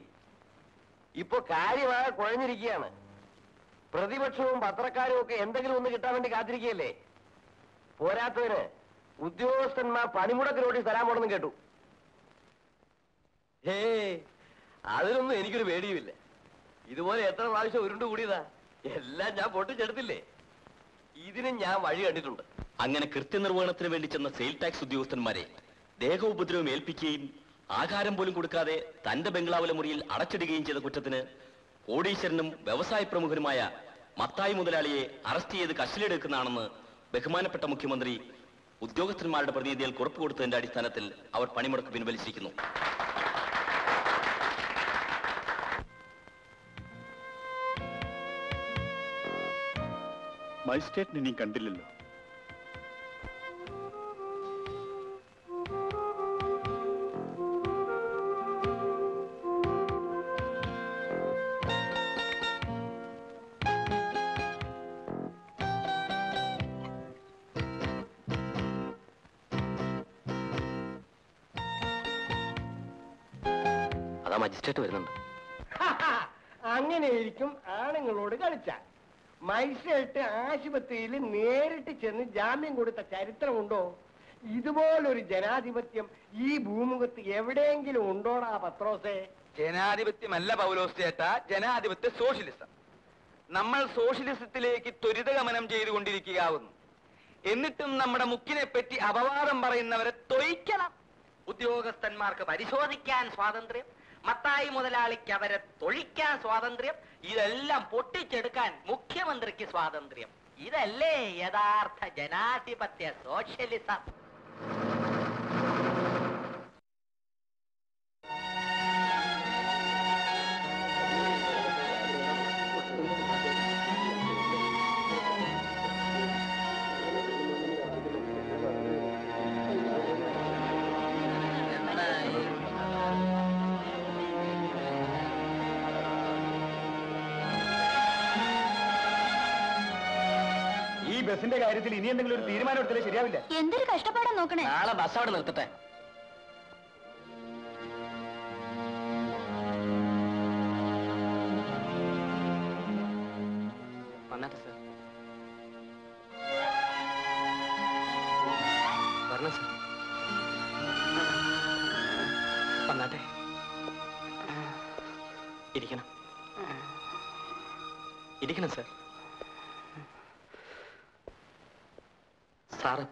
ഇപ്പൊ കാര്യമായി കുഴഞ്ഞിരിക്കുകയാണ്. പ്രതിപക്ഷവും പത്രക്കാരും ഒക്കെ എന്തെങ്കിലും ഒന്ന് കിട്ടാൻ വേണ്ടി കാത്തിരിക്കുകയല്ലേ? പോരാത്തതിന് ഉദ്യോഗസ്ഥന്മാർ പണിമുടക്ക് നോട്ടീസ് തരാൻ പോണെന്ന് കേട്ടു. ഹേ അതിനൊന്നും എനിക്കൊരു പേടിയുമില്ല. ഇതുപോലെ എത്ര പ്രാവശ്യം ഉരുണ്ടു കൂടിയതാ. എല്ലാം ഞാൻ പൊട്ടിച്ചെടുത്തില്ലേ? ഇതിന് ഞാൻ വഴി കണ്ടിട്ടുണ്ട്. അങ്ങനെ കൃത്യനിർവഹണത്തിന് വേണ്ടി ചെന്ന സെയിൽ ടാക്സ് ഉദ്യോഗസ്ഥന്മാരെ ദേഹോപദ്രവം ഏൽപ്പിക്കുകയും ആഹാരം പോലും കൊടുക്കാതെ തന്റെ ബംഗ്ലാവിലെ മുറിയിൽ അടച്ചിടുകയും ചെയ്ത കുറ്റത്തിന് കോടീശ്വരനും വ്യവസായ പ്രമുഖരുമായ മത്തായി മുതലാളിയെ അറസ്റ്റ് ചെയ്ത് കസ്റ്റഡിയെടുക്കുന്നതാണെന്ന് ബഹുമാനപ്പെട്ട മുഖ്യമന്ത്രി ഉദ്യോഗസ്ഥന്മാരുടെ പ്രതിനിധിയിൽ കുറിപ്പ് കൊടുത്തതിന്റെ അടിസ്ഥാനത്തിൽ അവർ പണിമുടക്ക് പിൻവലിച്ചിരിക്കുന്നു. മജിസ്ട്രേറ്റിനെ നീ കണ്ടില്ലല്ലോ. അങ്ങനെയിരിക്കും ആണുങ്ങളോട് കളിച്ചാൽ. മജിസ്ട്രേറ്റ് ആശുപത്രിയിൽ നേരിട്ട് ചെന്ന് ജാമ്യം കൊടുത്ത ചരിത്രമുണ്ടോ? ഇതുപോലൊരു ജനാധിപത്യം ഈ ഭൂമുഖത്ത് എവിടെയെങ്കിലും ഉണ്ടോടാ പത്രോസേ? ജനാധിപത്യമല്ല പൗലോസ് ചേട്ടാ ജനാധിപത്യ സോഷ്യലിസം. നമ്മൾ സോഷ്യലിസത്തിലേക്ക് ത്വരിതഗമനം ചെയ്തുകൊണ്ടിരിക്കുകയാവുന്നു. എന്നിട്ടും നമ്മുടെ മുക്കിനെ പറ്റി അപവാദം പറയുന്നവരെ തൊയ്ക്കണം. ഉദ്യോഗസ്ഥന്മാർക്ക് പരിശോധിക്കാൻ സ്വാതന്ത്ര്യം. മത്തായി മുതലാളിക്ക് അവരെ തൊഴിക്കാൻ സ്വാതന്ത്ര്യം ഇതെല്ലാം പൊട്ടിച്ചെടുക്കാൻ മുഖ്യമന്ത്രിക്ക് സ്വാതന്ത്ര്യം. ഇതല്ലേ യഥാർത്ഥ ജനാധിപത്യ സോഷ്യലിസം. കാര്യത്തിൽ ഇനി എന്തെങ്കിലും ഒരു തീരുമാനം എടുത്തില്ലേ ശരിയാവില്ല. എന്തൊരു കഷ്ടപ്പാടാ നോക്കണേ. നാളെ ബസ് അവിടെ നിർത്തട്ടെ.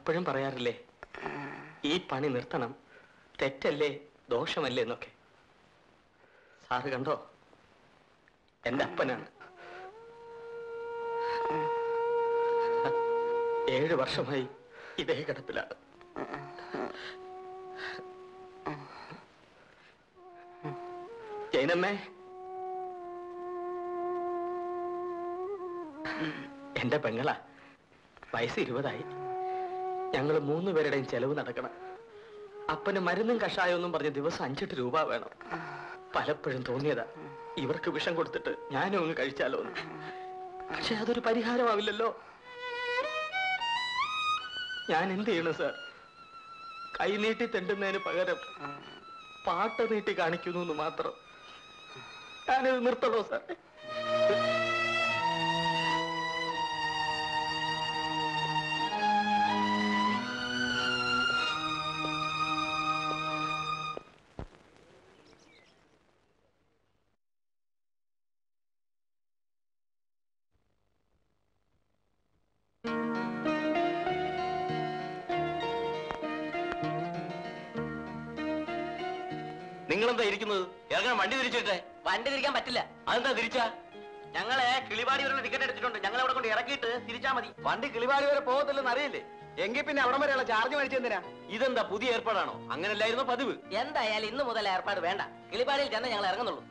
എപ്പോഴും പറയാറില്ലേ? ഈ പണി നിർത്തണം. തെറ്റല്ലേ ദോഷമല്ലേ എന്നൊക്കെ. സാറ് കണ്ടോ? എന്റെ അപ്പനാണ്. ഏഴ് വർഷമായി ഇതേ കിടപ്പിലാണ്. ജൈനമ്മേ. എന്റെ പെങ്ങളാ. വയസ്സ് ഇരുപതായി. ഞങ്ങൾ മൂന്ന് പേരുടെയും ചെലവ് നടക്കണം. അപ്പന് മരുന്നും കഷായമൊന്നും പറഞ്ഞ ദിവസം അഞ്ചെട്ട് രൂപ വേണം. പലപ്പോഴും തോന്നിയതാ ഇവർക്ക് വിഷം കൊടുത്തിട്ട് ഞാനും അങ്ങ് കഴിച്ചാലോ പക്ഷെ അതൊരു പരിഹാരമാവില്ലല്ലോ. ഞാൻ എന്ത് ചെയ്യണം സാർ? കൈ നീട്ടി തെണ്ടുന്നതിന് പകരം പാട്ട് നീട്ടി കാണിക്കുന്നു മാത്രം. ഞാനിത് നിർത്തണോ സാർ നിങ്ങളെന്താ ഇരിക്കുന്നത്? ഇറങ്ങാൻ വണ്ടി തിരിച്ചിട്ടെ? വണ്ടി തിരിക്കാൻ പറ്റില്ല. അതെന്താ തിരിച്ചാ? ഞങ്ങളെ കിളിവാടി വരെ ടിക്കറ്റ് എടുത്തിട്ടുണ്ട്. ഞങ്ങൾ അവിടെ കൊണ്ട് ഇറക്കിയിട്ട് തിരിച്ചാ മതി. വണ്ടി കിളിവാടി വരെ പോകത്തില്ലെന്ന് അറിയില്ലേ? എങ്കിൽ പിന്നെ അവിടം വരെയുള്ള ചാർജ് മേടിച്ചെന്തിനാ ഇതെന്താ പുതിയ ഏർപ്പാടാണോ? അങ്ങനല്ലായിരുന്നു പതിവ്. എന്തായാലും ഇന്ന് മുതൽ ഏർപ്പാട് വേണ്ട. കിളിവാടിയിൽ തന്നെ ഞങ്ങൾ ഇറങ്ങുന്നുള്ളൂ.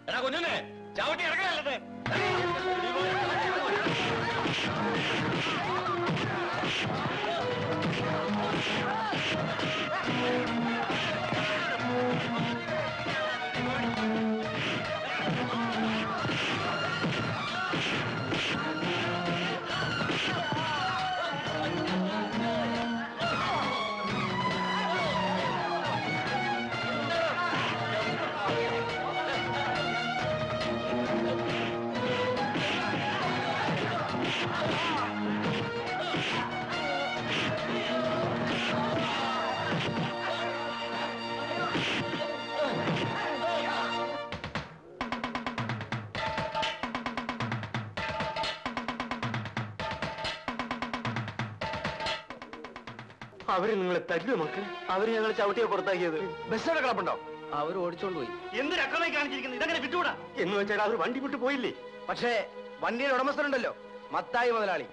അവർ നിങ്ങളെ തല്ലു മക്കളെ. അവർ ഞങ്ങൾ ചവിട്ടിയെ പുറത്താക്കിയത്. ബസ് എവിടെ കിടപ്പുണ്ടോ? അവർ ഓടിച്ചോണ്ട് പോയി. എന്തൊരു അക്രമമായി കാണിച്ചിരിക്കുന്നത്? ഇതങ്ങനെ വിട്ടുകൂടാ? എന്ന് വെച്ചാൽ അവർ വണ്ടി വിട്ടു പോയില്ലേ? പക്ഷേ വണ്ടിയുടെ ഉടമസ്ഥനുണ്ടല്ലോ മത്തായി മുതലാളി.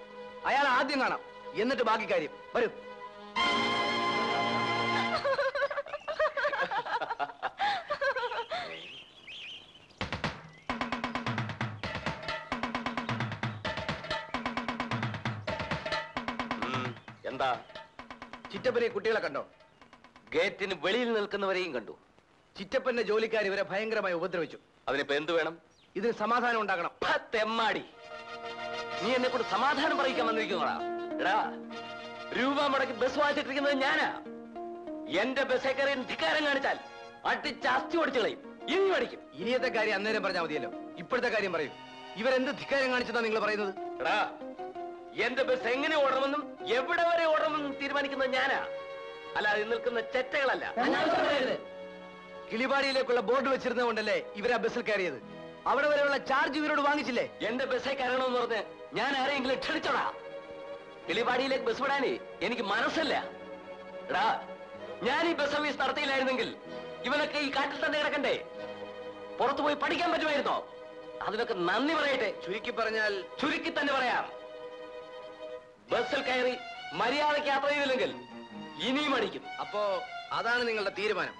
അയാൾ ആദ്യം കാണാം. എന്നിട്ട് ബാക്കി കാര്യം. വരൂ. കണ്ടോ? ഗേറ്റിന് വെളിയിൽ നിൽക്കുന്നവരെയും കണ്ടു. ചിറ്റപ്പന്റെ ജോലിക്കാർ ഇവരെ ഭയങ്കരമായി ഉപദ്രവിച്ചു. അതിനിപ്പോ എന്ത് വേണം? ഇതിന് സമാധാനം ഉണ്ടാക്കണം തെമ്മാടി. നീ എന്നെ കൂടെ സമാധാനം പറയിക്കാൻ വന്നിരിക്കുന്നതാ എടാ രൂപ മുടക്കി ബസ് വായിച്ചിട്ടിരിക്കുന്നത് ഞാനാ. എന്റെ ബസ്സേ കയറി ധിക്കാരം കാണിച്ചാൽ അടിച്ച് അസ്ഥി ഓടിച്ചു കളയും. ഇനി അടിക്കും. ഇനിയത്തെ കാര്യം അന്നേരം പറഞ്ഞാൽ മതിയല്ലോ. ഇപ്പോഴത്തെ കാര്യം പറയും. ഇവരെന്ത് ധിക്കാരം കാണിച്ചതാ നിങ്ങൾ പറയുന്നത്? എടാ എന്റെ ബസ് എങ്ങനെ ഓടണമെന്നും എവിടെ വരെ ഓടണമെന്നും തീരുമാനിക്കുന്നത് ഞാനാ. അല്ലാതെ അതിൽ നിൽക്കുന്ന ചെറ്റകളല്ല. കിളിപാടിയിലേക്കുള്ള ബോർഡ് വെച്ചിരുന്നത് കൊണ്ടല്ലേ ഇവരാ ബസ്സിൽ കയറിയത്. അവിടെ വരെയുള്ള ചാർജ് ഇവരോട് വാങ്ങിച്ചില്ലേ? എന്റെ കയറണം എന്ന് പറഞ്ഞ് ഞാൻ ആരെങ്കിലും ക്ഷണിച്ചോടാ? കിളിപാടിയിലേക്ക് ബസ് വിടാനേ എനിക്ക് മനസ്സല്ല. എടാ ഞാൻ ഈ ബസ് സർവീസ് നടത്തിയില്ലായിരുന്നെങ്കിൽ ഇവനൊക്കെ ഈ കാട്ടിൽ തന്നെ കിടക്കണ്ടേ? പുറത്തു പോയി പഠിക്കാൻ പറ്റുമായിരുന്നോ? അതിനൊക്കെ നന്ദി പറയട്ടെ. ചുരുക്കി പറഞ്ഞാൽ ചുരുക്കി തന്നെ പറയാം. ബസ്സിൽ കയറി മര്യാദയ്ക്ക് യാത്ര ചെയ്തില്ലെങ്കിൽ ഇനിയും അടിക്കും അപ്പോ അതാണ് നിങ്ങളുടെ തീരുമാനം?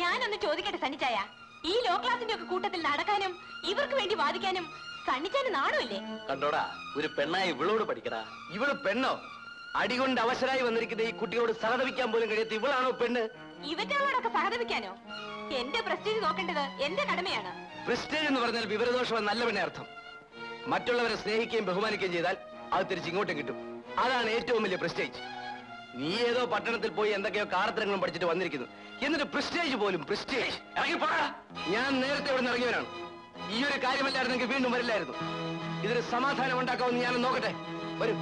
ഞാനൊന്ന് ചോദിക്കട്ടെ സണ്ണിച്ചായ ഈ ലോ ക്ലാസിന്റെ ഒക്കെ കൂട്ടത്തിൽ നടക്കാനും ഇവർക്ക് വേണ്ടി വാദിക്കാനും സണ്ണിച്ചാന് നാണമില്ലേ? കണ്ടോടാ ഒരു പെണ്ണായി ഇവളോട് പഠിക്കടാ. ഇവൾ പെണ്ണോ? അടികൊണ്ട് അവശരായി വന്നിരിക്കുന്ന ഈ കുട്ടിയോട് സഹതപിക്കാൻ പോലും കഴിയാത്ത ഇവളാണോ പെണ്ണ്? ഇവറ്റകളോടൊക്കെ സഹതപിക്കാനോ? എന്റെ പ്രസ്റ്റേജ് നോക്കേണ്ടത് എന്റെ കടമയാണ്. പ്രസ്റ്റേജ് എന്ന് പറഞ്ഞാൽ വിവരദോഷം നല്ല പെണ്ണെ അർത്ഥം. മറ്റുള്ളവരെ സ്നേഹിക്കുകയും ബഹുമാനിക്കുകയും ചെയ്താൽ അത് തിരിച്ച് ഇങ്ങോട്ടും കിട്ടും. അതാണ് ഏറ്റവും വലിയ പ്രസ്റ്റേജ് നീ ഏതോ പട്ടണത്തിൽ പോയി എന്തൊക്കെയോ കാറത്തരങ്ങളും പഠിച്ചിട്ട് വന്നിരിക്കുന്നു. എന്നിട്ട് പ്രസ്റ്റേജ് പോലും പ്രസ്റ്റേജ് ഇറങ്ങി പോടാ. ഞാൻ നേരത്തെ ഇവിടെ ഇറങ്ങിയവനാണ്. ഈ ഒരു കാര്യമല്ലായിരുന്നു എനിക്ക് വീണ്ടും വരില്ലായിരുന്നു. ഇതൊരു സമാധാനം ഉണ്ടാക്കാമെന്ന് ഞാൻ നോക്കട്ടെ? വരും.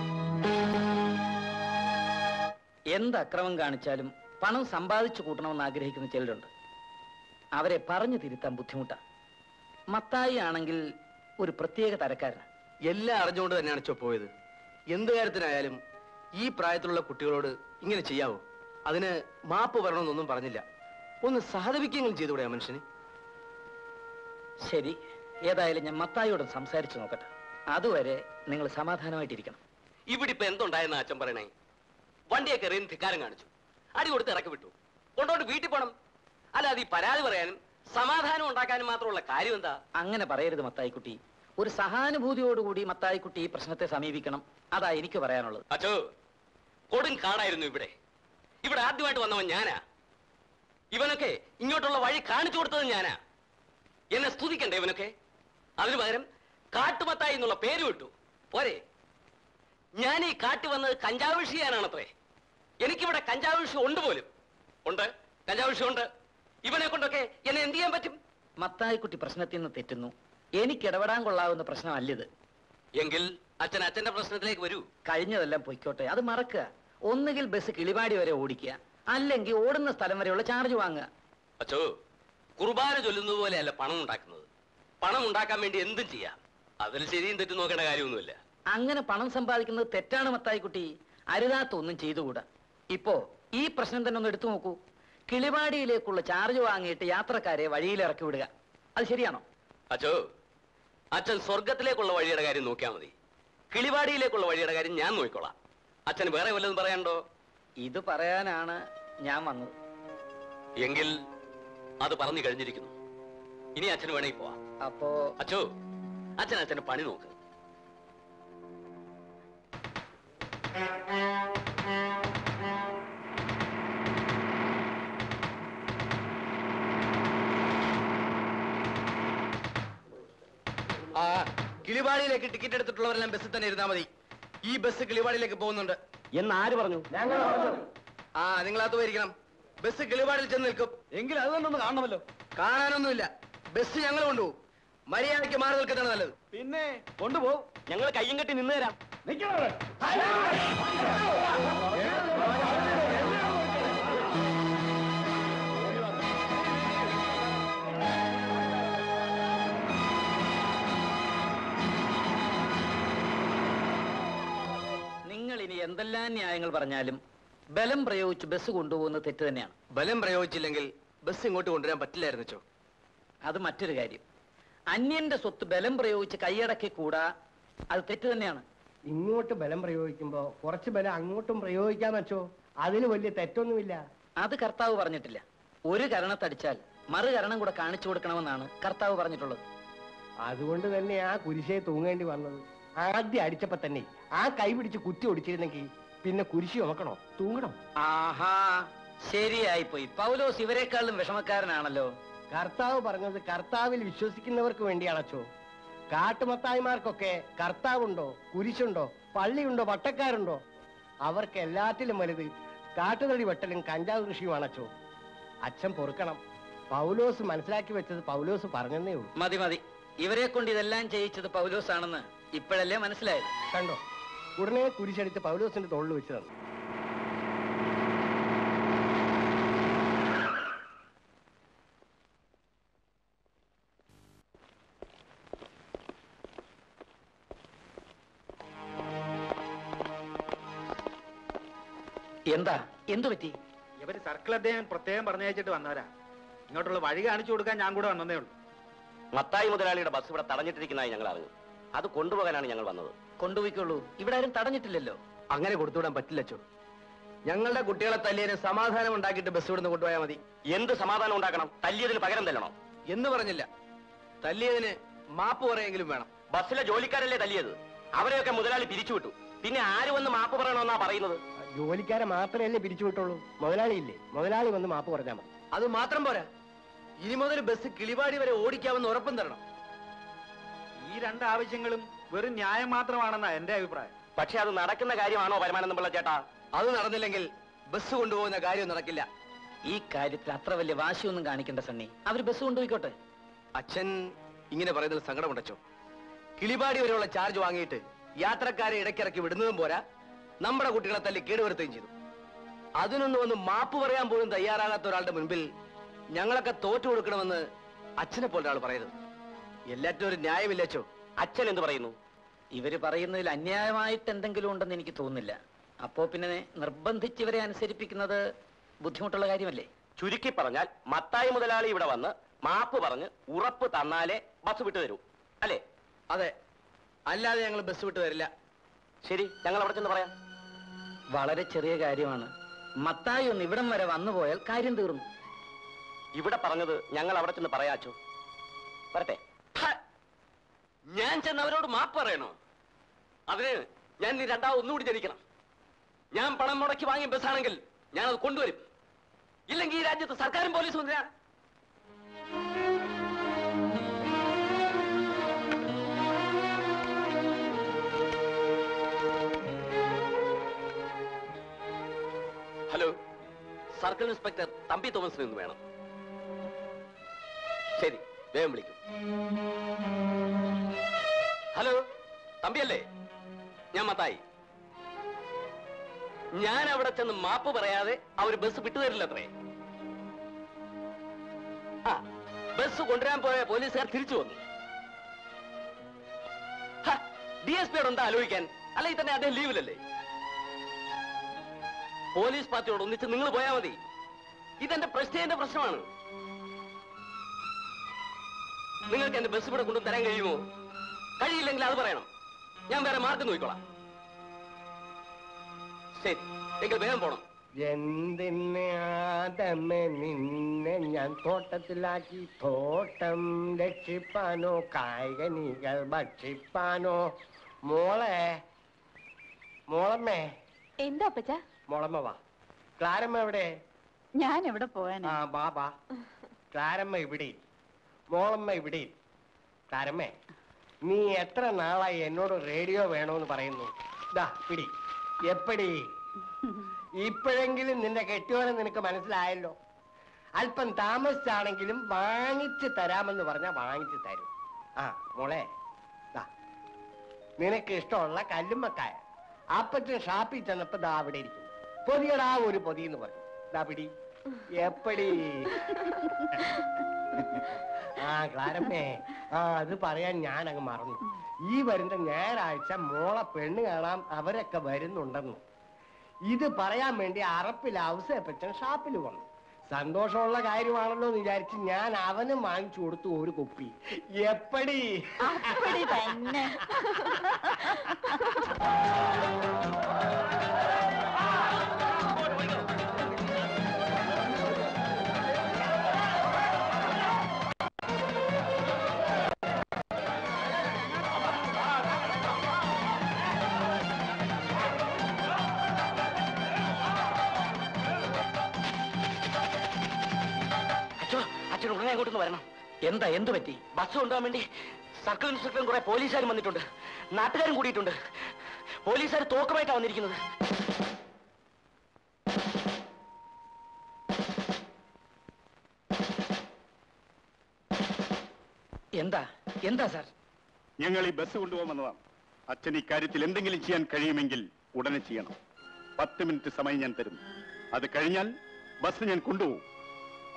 എന്ത് അക്രമം കാണിച്ചാലും പണം സമ്പാദിച്ചു കൂട്ടണമെന്ന് ആഗ്രഹിക്കുന്ന ചിലരുണ്ട്. അവരെ പറഞ്ഞു തിരുത്താൻ ബുദ്ധിമുട്ടാണ് മത്തായി ആണെങ്കിൽ ഒരു പ്രത്യേക തരക്കാരനാണ് എല്ലാം അറിഞ്ഞുകൊണ്ട് തന്നെയാണ് ചോ പോയത്. എന്ത് കാര്യത്തിനായാലും ഈ പ്രായത്തിലുള്ള കുട്ടികളോട് ഇങ്ങനെ ചെയ്യാവോ? അതിന് മാപ്പ് വരണമെന്നൊന്നും പറഞ്ഞില്ല. ഒന്ന് സഹതപിക്കെങ്കിലും ചെയ്തുകൂടെ ആ മനുഷ്യന്? ശരി. ഏതായാലും ഞാൻ മത്തായിയോട് സംസാരിച്ചു നോക്കട്ടെ. അതുവരെ നിങ്ങൾ സമാധാനമായിട്ടിരിക്കണം. ഇവിടെ ഇപ്പൊ എന്തുണ്ടായെന്ന് അച്ഛൻ പറയണേ? വണ്ടിയൊക്കെ എറിയുന്ന ധിക്കാരം കാണിച്ചു. അടി കൊടുത്ത് ഇറക്കി വിട്ടു. കൊണ്ടോണ്ട് വീട്ടിൽ പോണം. അല്ലാതെ ഈ പരാതി പറയാനും സമാധാനം ഉണ്ടാക്കാനും മാത്രമുള്ള കാര്യം എന്താ? അങ്ങനെ പറയരുത് മത്തായിക്കുട്ടി. ഒരു സഹാനുഭൂതിയോടുകൂടി മത്തായിക്കുട്ടി ഈ പ്രശ്നത്തെ സമീപിക്കണം. അതാ എനിക്ക് പറയാനുള്ളത്. അച്ചോ കൊടും കാടായിരുന്നു ഇവിടെ. ഇവിടെ ആദ്യമായിട്ട് വന്നവൻ ഞാനാ. ഇവനൊക്കെ ഇങ്ങോട്ടുള്ള വഴി കാണിച്ചു കൊടുത്തത് ഞാനാ. എന്നെ സ്തുതിക്കണ്ടേ ഇവനൊക്കെ? അതിനു പകരം കാട്ടുമത്തായി എന്നുള്ള പേര് വിട്ടു പോരെ. ഞാൻ ഈ കാട്ടി വന്നത് കഞ്ചാവ് ചെയ്യാനാണത്രേ എനിക്കിവിടെ കഞ്ചാവ് ഉണ്ട് പോലും. ഉണ്ട്. കഞ്ചാവ് ഉണ്ട്. ഇവനെ കൊണ്ടൊക്കെ എന്നെ എന്ത് ചെയ്യാൻ പറ്റും? മത്തായിക്കുട്ടി പ്രശ്നത്തിൽ നിന്ന് തെറ്റുന്നു. എനിക്ക് ഇടപെടാൻ കൊള്ളാവുന്ന പ്രശ്നമല്ലിത്. എങ്കിൽ അച്ഛൻ അച്ഛന്റെ പ്രശ്നത്തിലേക്ക് വരൂ. കഴിഞ്ഞതെല്ലാം പൊയ്ക്കോട്ടെ. അത് മറക്കുക. ഒന്നുകിൽ ബസ് കിളിവാടി വരെ ഓടിക്കുക. അല്ലെങ്കിൽ ഓടുന്ന സ്ഥലം വരെയുള്ള ചാർജ് വാങ്ങുക. അച്ചോ കുർബാന ചൊല്ലുന്നത് പോലെയല്ല പണം ഉണ്ടാക്കുന്നത്. പണം ഉണ്ടാക്കാൻ വേണ്ടി എന്തും ചെയ്യാം. അതിൽ ശരിയും തെറ്റും നോക്കേണ്ട കാര്യമൊന്നുമില്ല. അങ്ങനെ പണം സമ്പാദിക്കുന്നത് തെറ്റാണ് മത്തായിക്കുട്ടി. അരുതാത്ത ഒന്നും ചെയ്തുകൂടാ. ഇപ്പോ ഈ പ്രശ്നം തന്നെ ഒന്ന് എടുത്തു നോക്കൂ. കിളിവാടിയിലേക്കുള്ള ചാർജ് വാങ്ങിയിട്ട് യാത്രക്കാരെ വഴിയിൽ ഇറക്കി വിടുക. അത് ശരിയാണോ? അച്ചോ അച്ഛൻ സ്വർഗത്തിലേക്കുള്ള വഴിയുടെ കാര്യം നോക്കിയാൽ മതി. കിളിവാടിയിലേക്കുള്ള വഴിയുടെ കാര്യം ഞാൻ നോക്കിക്കോളാം. അച്ഛന് വേറെ വല്ലതും പറയാനുണ്ടോ? ഇത് പറയാനാണ് ഞാൻ വന്നത്. എങ്കിൽ അത് പറഞ്ഞു കഴിഞ്ഞിരിക്കുന്നു. ഇനി അച്ഛൻ വേണമെങ്കിൽ പോവാം. അപ്പോ അച്ഛോ അച്ഛൻ അച്ഛന് പണി നോക്ക്. ആ ടിക്കറ്റ് എടുത്തിട്ടുള്ളവരെല്ലാം ബസ്സിൽ തന്നെ ഇരുന്നാൽ മതി. ഈ ബസ് കിളിവാടിലേക്ക് പോകുന്നുണ്ട്. എന്ന് ആര് പറഞ്ഞു? ആ നിങ്ങളകത്ത് പോയിരിക്കണം. ബസ് കിളിവാടിൽ ചെന്ന് നിൽക്കും. എങ്കിൽ അത് തന്നെ കാണണമല്ലോ. കാണാനൊന്നുമില്ല. ബസ് ഞങ്ങൾ കൊണ്ടുപോകും. മര്യാദയ്ക്ക് മാറി നിൽക്കുന്നതാണ് നല്ലത്. പിന്നെ കൊണ്ടുപോകും. ഞങ്ങൾ കയ്യും കെട്ടി നിന്ന് തരാം. എന്തെല്ലാം ന്യായങ്ങൾ പറഞ്ഞാലും ബലം പ്രയോഗിച്ച് ബസ് കൊണ്ടുപോകുന്നത് തെറ്റ് തന്നെയാണ്. ബലം പ്രയോഗിച്ചില്ലെങ്കിൽ ബസ് ഇങ്ങോട്ട് കൊണ്ടുവരാൻ പറ്റില്ലായിരുന്നു ചോ. അത് മറ്റൊരു കാര്യം. അന്യന്റെ സ്വത്ത് ബലം പ്രയോഗിച്ച് കൈയടക്കി കൂടാ അത് തെറ്റ് തന്നെയാണ്. ഇങ്ങോട്ട് ബലം പ്രയോഗിക്കുമ്പോ കുറച്ച് ബലം അങ്ങോട്ടും പ്രയോഗിക്കാൻ വെച്ചോ അതിന് വലിയ തെറ്റൊന്നുമില്ല. അത് കർത്താവ് പറഞ്ഞിട്ടില്ല. ഒരു കരണത്തടിച്ചാൽ മറു കരണം കൂടെ കാണിച്ചു കൊടുക്കണമെന്നാണ് കർത്താവ് പറഞ്ഞിട്ടുള്ളത്. അതുകൊണ്ട് തന്നെ ആ കുരിശയെ തൂങ്ങേണ്ടി വന്നത്. ആദ്യം അടിച്ചപ്പോ തന്നെ ആ കൈ പിടിച്ച് കുത്തി ഒടിച്ചിരുന്നെങ്കിൽ പിന്നെ കുരിശി നോക്കണോ? തൂങ്ങണം? ആഹാ ശരിയായിപ്പോയി. പൗലോസ് ഇവരെക്കാളും വിഷമക്കാരനാണല്ലോ. കർത്താവ് പറഞ്ഞത് കർത്താവിൽ വിശ്വസിക്കുന്നവർക്ക് വേണ്ടിയാണച്ചോ. കാട്ടുമത്തായിമാർക്കൊക്കെ കർത്താവുണ്ടോ കുരിശുണ്ടോ പള്ളിയുണ്ടോ വട്ടക്കാരുണ്ടോ? അവർക്ക് എല്ലാറ്റിലും വലുത് കാട്ടുതടി വെട്ടലും കഞ്ചാവ് കൃഷിയുമാണച്ചോ. അച്ഛൻ പൊറുക്കണം. പൗലോസ് മനസ്സിലാക്കി വെച്ചത് പൗലോസ് പറഞ്ഞതേ ഉള്ളൂ. മതി മതി. ഇവരെ കൊണ്ട് ഇതെല്ലാം ചെയ്യിച്ചത് പൗലോസ് ആണെന്ന് ഇപ്പോഴല്ലേ മനസ്സിലായത്? കണ്ടോ? ഉടനെ കുരിശടിച്ച് പൗലോസിന്റെ തോളിൽ വെച്ച് തന്നു. എന്താ? എന്തു പറ്റി? ഇവർ സർക്കിൾ അദ്ദേഹം പ്രത്യേകം പറഞ്ഞയച്ചിട്ട് വന്നവരാ. ഇങ്ങോട്ടുള്ള വഴി കാണിച്ചു കൊടുക്കാൻ ഞാൻ കൂടെ വന്നതേ ഉള്ളൂ. മത്തായി മുതലാളിയുടെ ബസ് ഇവിടെ തടഞ്ഞിട്ടിരിക്കുന്നതായി ഞങ്ങൾ അറിഞ്ഞു. അത് കൊണ്ടുപോകാനാണ് ഞങ്ങൾ വന്നത്. കൊണ്ടുപോയിക്കോളൂ ഇവിടെ ആരും തടഞ്ഞിട്ടില്ലല്ലോ. അങ്ങനെ കൊടുത്തുവിടാൻ പറ്റില്ല ചോ ഞങ്ങളുടെ കുട്ടികളെ തല്ലിയതിന് സമാധാനം ഉണ്ടാക്കിയിട്ട് ബസ് ഇവിടുന്ന് കൊണ്ടുപോയാൽ മതി. എന്ത് സമാധാനം ഉണ്ടാക്കണം? തല്ലിയതിന് പകരം തല്ലണോ? എന്ന് പറഞ്ഞില്ല. തല്ലിയതിന് മാപ്പ് പറയെങ്കിലും വേണം. ബസ്സിലെ ജോലിക്കാരല്ലേ തല്ലിയത്? അവരെയൊക്കെ മുതലാളി പിരിച്ചുവിട്ടു. പിന്നെ ആര് വന്ന് മാപ്പ് പറയണമെന്നാ പറയുന്നത്? ജോലിക്കാരെ മാത്രമല്ലേ പിരിച്ചുവിട്ടുള്ളൂ? മുതലാളിയില്ലേ മുതലാളി വന്ന് മാപ്പ് പറഞ്ഞാൽ മതി. അത് മാത്രം പോരാ. ഇനി മുതൽ ബസ് കിളിവാടി വരെ ഓടിക്കാമെന്ന് ഉറപ്പും തരണം. ഈ രണ്ട് ആവശ്യങ്ങളും വെറും ന്യായം മാത്രമാണെന്നാ എന്റെ അഭിപ്രായം. പക്ഷെ അത് നടക്കുന്ന കാര്യമാണോ പരമാനന്ദം പിള്ള ചേട്ടാ? അത് നടന്നില്ലെങ്കിൽ ബസ് കൊണ്ടുപോകുന്ന കാര്യം നടക്കില്ല. ഈ കാര്യത്തിൽ അത്ര വലിയ വാശിയൊന്നും കാണിക്കണ്ട സണ്ണി. അവർ ബസ് കൊണ്ടുപോയിക്കോട്ടെ. അച്ഛൻ ഇങ്ങനെ പറയുന്നതിൽ സങ്കടമുണ്ടച്ചോ? കിളിപാടി വരെയുള്ള ചാർജ് വാങ്ങിയിട്ട് യാത്രക്കാരെ ഇടയ്ക്കിറക്കി വിടുന്നതും പോരാ. നമ്മുടെ കുട്ടികളെ തല്ലി കേടുവരുത്തുകയും ചെയ്തു. അതിനൊന്നും ഒന്ന് മാപ്പ് പറയാൻ പോലും തയ്യാറാകാത്ത ഒരാളുടെ മുൻപിൽ ഞങ്ങളൊക്കെ തോറ്റു കൊടുക്കണമെന്ന് അച്ഛനെ പോലെ ഒരാൾ പറയരുത്. എല്ലാറ്റിനും ഒരു ന്യായമില്ലച്ചോ അച്ഛൻ എന്ത് പറയുന്നു? ഇവർ പറയുന്നതിൽ അന്യായമായിട്ട് എന്തെങ്കിലും ഉണ്ടെന്ന് എനിക്ക് തോന്നുന്നില്ല. അപ്പോ പിന്നെ നിർബന്ധിച്ച് ഇവരെ അനുസരിപ്പിക്കുന്നത് ബുദ്ധിമുട്ടുള്ള കാര്യമല്ലേ? ചുരുക്കി പറഞ്ഞാൽ മത്തായി മുതലാളി ഇവിടെ വന്ന് മാപ്പ് പറഞ്ഞ് ഉറപ്പ് തന്നാലേ ബസ് വിട്ടു തരൂ. അല്ലേ? അതെ. അല്ലാതെ ഞങ്ങൾ ബസ് വിട്ടു തരില്ല ശരി ഞങ്ങൾ അവിടെ ചെന്ന് പറയാം. വളരെ ചെറിയ കാര്യമാണ്. മത്തായി ഒന്ന് ഇവിടം വരെ വന്നു പോയാൽ കാര്യം തീർന്നു. ഇവിടെ പറഞ്ഞത് ഞങ്ങൾ അവിടെ ചെന്ന് പറയാച്ചോ വരട്ടെ! ഞാൻ ചെന്ന് അവരോട് മാപ്പ് പറയണോ? അതിന് ഞാൻ നീ രണ്ടാ ഒന്നുകൂടി ജനിക്കണം. ഞാൻ പണം മുടക്കി വാങ്ങിയ ബസ്സാണെങ്കിൽ ഞാൻ അത് കൊണ്ടുവരും. ഇല്ലെങ്കിൽ ഈ രാജ്യത്ത് സർക്കാരും പോലീസും എന്തിനാണ് ഹലോ സർക്കിൾ ഇൻസ്പെക്ടർ തമ്പി തോമസിനെ വേണം. ശരി. വേഗം വിളിക്കും. ഹലോ തമ്പിയല്ലേ? ഞാൻ മത്തായി. ഞാൻ അവിടെ ചെന്ന് മാപ്പ് പറയാതെ അവർ ബസ് വിട്ടുതരില്ല അത്രേ ആ ബസ് കൊണ്ടുവരാൻ പോയ പോലീസുകാർ തിരിച്ചു വന്നു. ഡി എസ് പിയോട് എന്താ ആലോചിക്കാൻ? അല്ലെങ്കിൽ തന്നെ അദ്ദേഹം ലീവിലല്ലേ? പോലീസ് പാർട്ടിയോട് ഒന്നിച്ച് നിങ്ങൾ പോയാൽ മതി. ഇതെന്റെ പ്രശ്നമാണ്. നിങ്ങൾക്ക് എന്റെ ബസ് ഇവിടെ കൊണ്ടു തരാൻ കഴിയുമോ? കഴിയില്ലെങ്കിൽ അത് പറയണം. ഞാൻ വേറെ മാർഗം നോക്കിക്കോളാം. ശരി നിങ്ങൾ വേഗം പോണം. നിന്നെ ഞാൻ തോട്ടത്തിലാക്കി? തോട്ടം രക്ഷിപ്പാനോ കായികനികൾ ഭക്ഷിപ്പാനോ? മോളെ മോളമ്മേ. എന്താ അപ്പച്ച? മോളമ്മ വാ. ക്ലാരമ്മ എവിടെ? ഞാൻ എവിടെ പോവാനാ? ആ ബാ ബാ ക്ലാരമ്മ ഇവിടെ. മോളമ്മ ഇവിടെ താരമ്മേ നീ എത്ര നാളായി എന്നോട് റേഡിയോ വേണോന്ന് പറയുന്നു? ദാ പിടി. എപ്പടി? ഇപ്പോഴെങ്കിലും നിന്റെ കെട്ടിയോനെ നിനക്ക് മനസ്സിലായല്ലോ. അല്പം താമസിച്ചാണെങ്കിലും വാങ്ങിച്ചു തരാമെന്ന് പറഞ്ഞാൽ വാങ്ങിച്ചു തരും. ആ മോളെ ദാ. നിനക്ക് ഇഷ്ടമുള്ള കല്ലുമ്മക്കായ. അപ്പച്ചൻ ഷാപ്പിൽ ചെന്നപ്പോ ദാ അവിടെ ഇരിക്കും പൊതിയടാ ഒരു പൊതി എന്ന് പറഞ്ഞു. ദാ പിടി. എപ്പടി? *laughs* ആ ക്ലാരമ്മേ. ആ അത് പറയാൻ ഞാൻ അങ്ങ് മറന്നു. ഈ വരുന്ന ഞായറാഴ്ച മോളെ പെണ്ണ് കാണാൻ അവരൊക്കെ വരുന്നുണ്ടെന്ന്. ഇത് പറയാൻ വേണ്ടി അറപ്പിൽ അവസരപ്പച്ചൻ ഷാപ്പിൽ വന്നു. സന്തോഷമുള്ള കാര്യമാണല്ലോ എന്ന് വിചാരിച്ച് ഞാൻ അവനും വാങ്ങിച്ചു കൊടുത്തു ഒരു കുപ്പി. എപ്പടി? തന്നെ. ഉടനെ വരണം. എന്താ എന്ത് പറ്റി? ബസ് കൊണ്ടുപോകാൻ വേണ്ടി സർക്കിൾ ഇൻസ്പെക്ടറും കുറെ പോലീസുകാരും വന്നിട്ടുണ്ട്. നാട്ടുകാരും കൂടിയിട്ടുണ്ട്. പോലീസുകാർ തോക്കമായിട്ടാണ് വന്നിരിക്കുന്നത്. എന്താ എന്താ സാർ? ഞങ്ങൾ ഈ ബസ് കൊണ്ടുപോകുമെന്നതാണ് അച്ഛൻ ഇക്കാര്യത്തിൽ എന്തെങ്കിലും ചെയ്യാൻ കഴിയുമെങ്കിൽ ഉടനെ ചെയ്യണം. പത്ത് മിനിറ്റ് സമയം ഞാൻ തരുന്നു. അത് കഴിഞ്ഞാൽ ബസ് ഞാൻ കൊണ്ടുപോകും.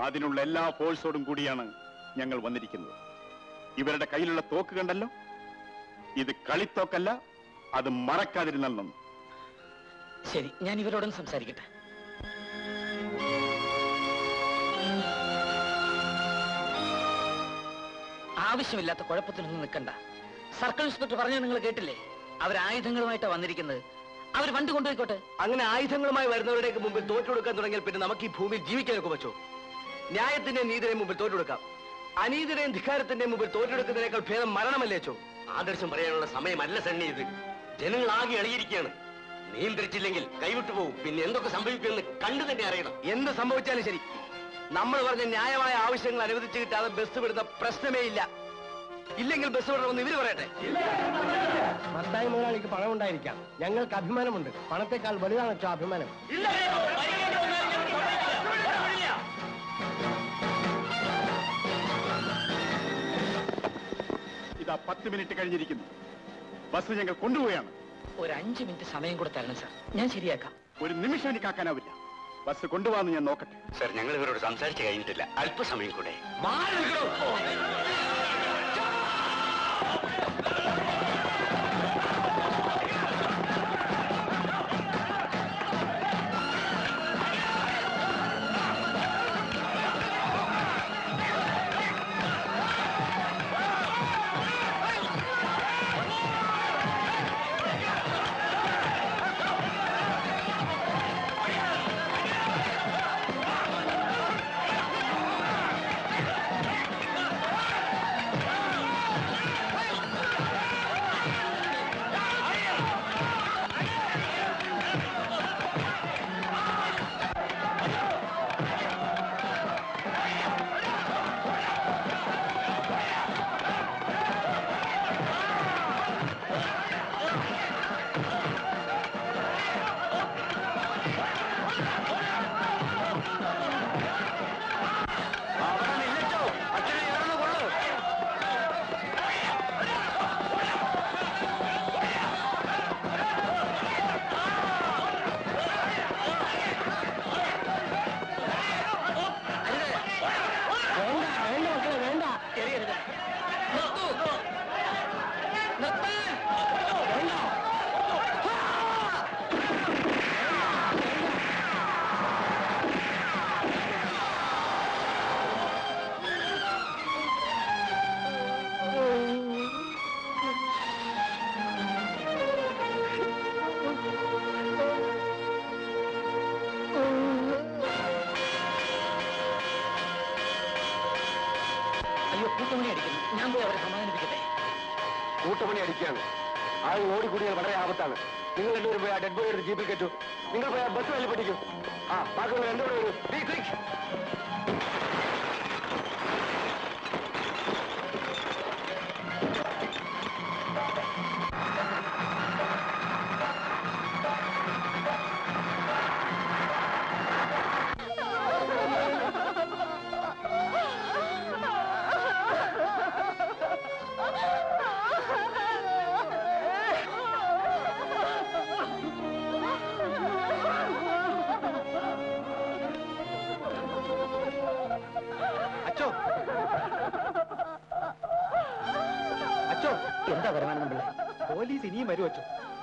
അതിനുള്ള എല്ലാ ഫോഴ്സോടും കൂടിയാണ് ഞങ്ങൾ വന്നിരിക്കുന്നത്. ഇവരുടെ കയ്യിലുള്ള തോക്ക് കണ്ടല്ലോ? ഇത് കളിത്തോക്കല്ല അത് മറക്കാതിരുന്നാൽ നന്ന്. ശരി ഞാൻ ഇവരോടൊന്ന് സംസാരിക്കട്ടെ. ആവശ്യമില്ലാത്ത കുഴപ്പത്തിനൊന്നും നിൽക്കണ്ട. സർക്കിൾ ഇൻസ്പെക്ടർ പറഞ്ഞത് നിങ്ങൾ കേട്ടില്ലേ? അവർ ആയുധങ്ങളുമായിട്ടാണ് വന്നിരിക്കുന്നത്. അവർ വണ്ടി കൊണ്ടുപോയിക്കോട്ടെ. അങ്ങനെ ആയുധങ്ങളുമായി വരുന്നവരുടെ മുമ്പിൽ തോറ്റു കൊടുക്കാൻ തുടങ്ങിയാൽ പിന്നെ നമുക്ക് ഈ ഭൂമിയിൽ ജീവിക്കാനൊക്കെ പറ്റോ ന്യായത്തിന്റെയും നീതിയുടെ മുമ്പിൽ തോറ്റെടുക്കാം അനീതിയുടെയും ധിക്കാരത്തിന്റെ മുമ്പിൽ തോറ്റെടുക്കുന്നതിനേക്കാൾ ഭേദം മരണമല്ലേ ചോ ആദർശം പറയാനുള്ള സമയമല്ല സണ്ണി ഇത് ജനങ്ങൾ ആകെ എളിയിരിക്കുകയാണ് നിയന്ത്രിച്ചില്ലെങ്കിൽ കൈവിട്ടു പോകും പിന്നെ എന്തൊക്കെ സംഭവിക്കുമെന്ന് കണ്ടു തന്നെ അറിയണം എന്ത് സംഭവിച്ചാലും ശരി നമ്മൾ പറഞ്ഞ ന്യായമായ ആവശ്യങ്ങൾ അനുവദിച്ചു കിട്ടാതെ ബസ് വിടുന്ന പ്രശ്നമേ ഇല്ല ഇല്ലെങ്കിൽ ബസ് വിടണമെന്ന് ഇവർ പറയട്ടെ മത്തായി മുതലാളിക്ക് പണം ഉണ്ടായിരിക്കാം ഞങ്ങൾക്ക് അഭിമാനമുണ്ട് പണത്തെക്കാൾ വലുതാണ് അഭിമാനം ഇതാ പത്ത് മിനിറ്റ് കഴിഞ്ഞിരിക്കുന്നു. ബസ് ഞങ്ങൾ കൊണ്ടുപോവുകയാണ് ഒരു അഞ്ച് മിനിറ്റ് സമയം കൂടെ തരണം സാർ. ഞാൻ ശരിയാക്കാം. ഒരു നിമിഷം എനിക്ക് ആക്കാനാവില്ല. ബസ് കൊണ്ടുപോകാന്ന് ഞാൻ നോക്കട്ടെ. സാർ ഞങ്ങൾ ഇവരോട് സംസാരിച്ച് കഴിഞ്ഞിട്ടില്ല. അല്പസമയം കൂടെ.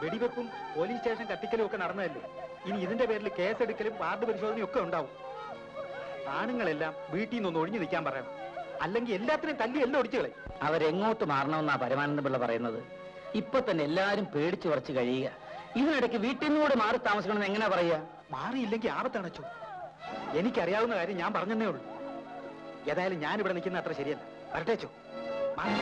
വെടിവെപ്പും പോലീസ് സ്റ്റേഷൻ കത്തിക്കലും ഒക്കെ നടന്നതല്ലേ? ഇനി ഇതിന്റെ പേരിൽ കേസെടുക്കലും വാർഡ് പരിശോധനയും ഒക്കെ ഉണ്ടാവും. ആണുങ്ങളെല്ലാം വീട്ടിൽ നിന്ന് ഒഴിഞ്ഞു നിൽക്കാൻ പറയണം. അല്ലെങ്കിൽ എല്ലാത്തിനും തല്ലി എല്ലാം ഒടിച്ചു കളയും. അവരെങ്ങോട്ട് മാറണമെന്നാ പരമാനന്ദ പിള്ള പറയുന്നത്? ഇപ്പൊ തന്നെ എല്ലാരും പേടിച്ചു കുറച്ച് കഴിയുക. ഇതിനിടയ്ക്ക് വീട്ടിൽ നിന്നുകൂടെ മാറി താമസിക്കണമെന്ന് എങ്ങനെ പറയാ മാറിയില്ലെങ്കിൽ ആപത്തണച്ചു എനിക്കറിയാവുന്ന കാര്യം ഞാൻ പറഞ്ഞതേ ഉള്ളൂ. ഏതായാലും ഞാനിവിടെ നിൽക്കുന്ന അത്ര ശരിയല്ല. വരട്ടേച്ചു മാറി.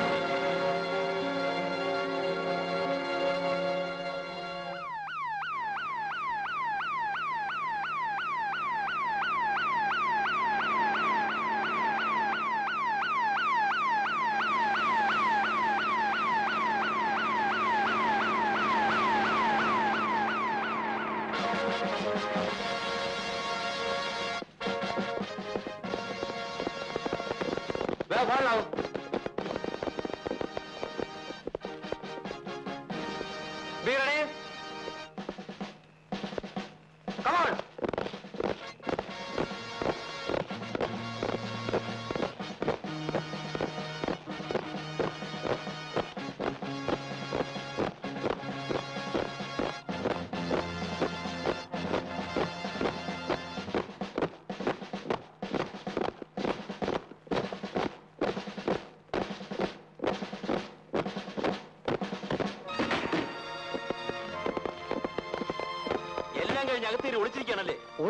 Well, hello.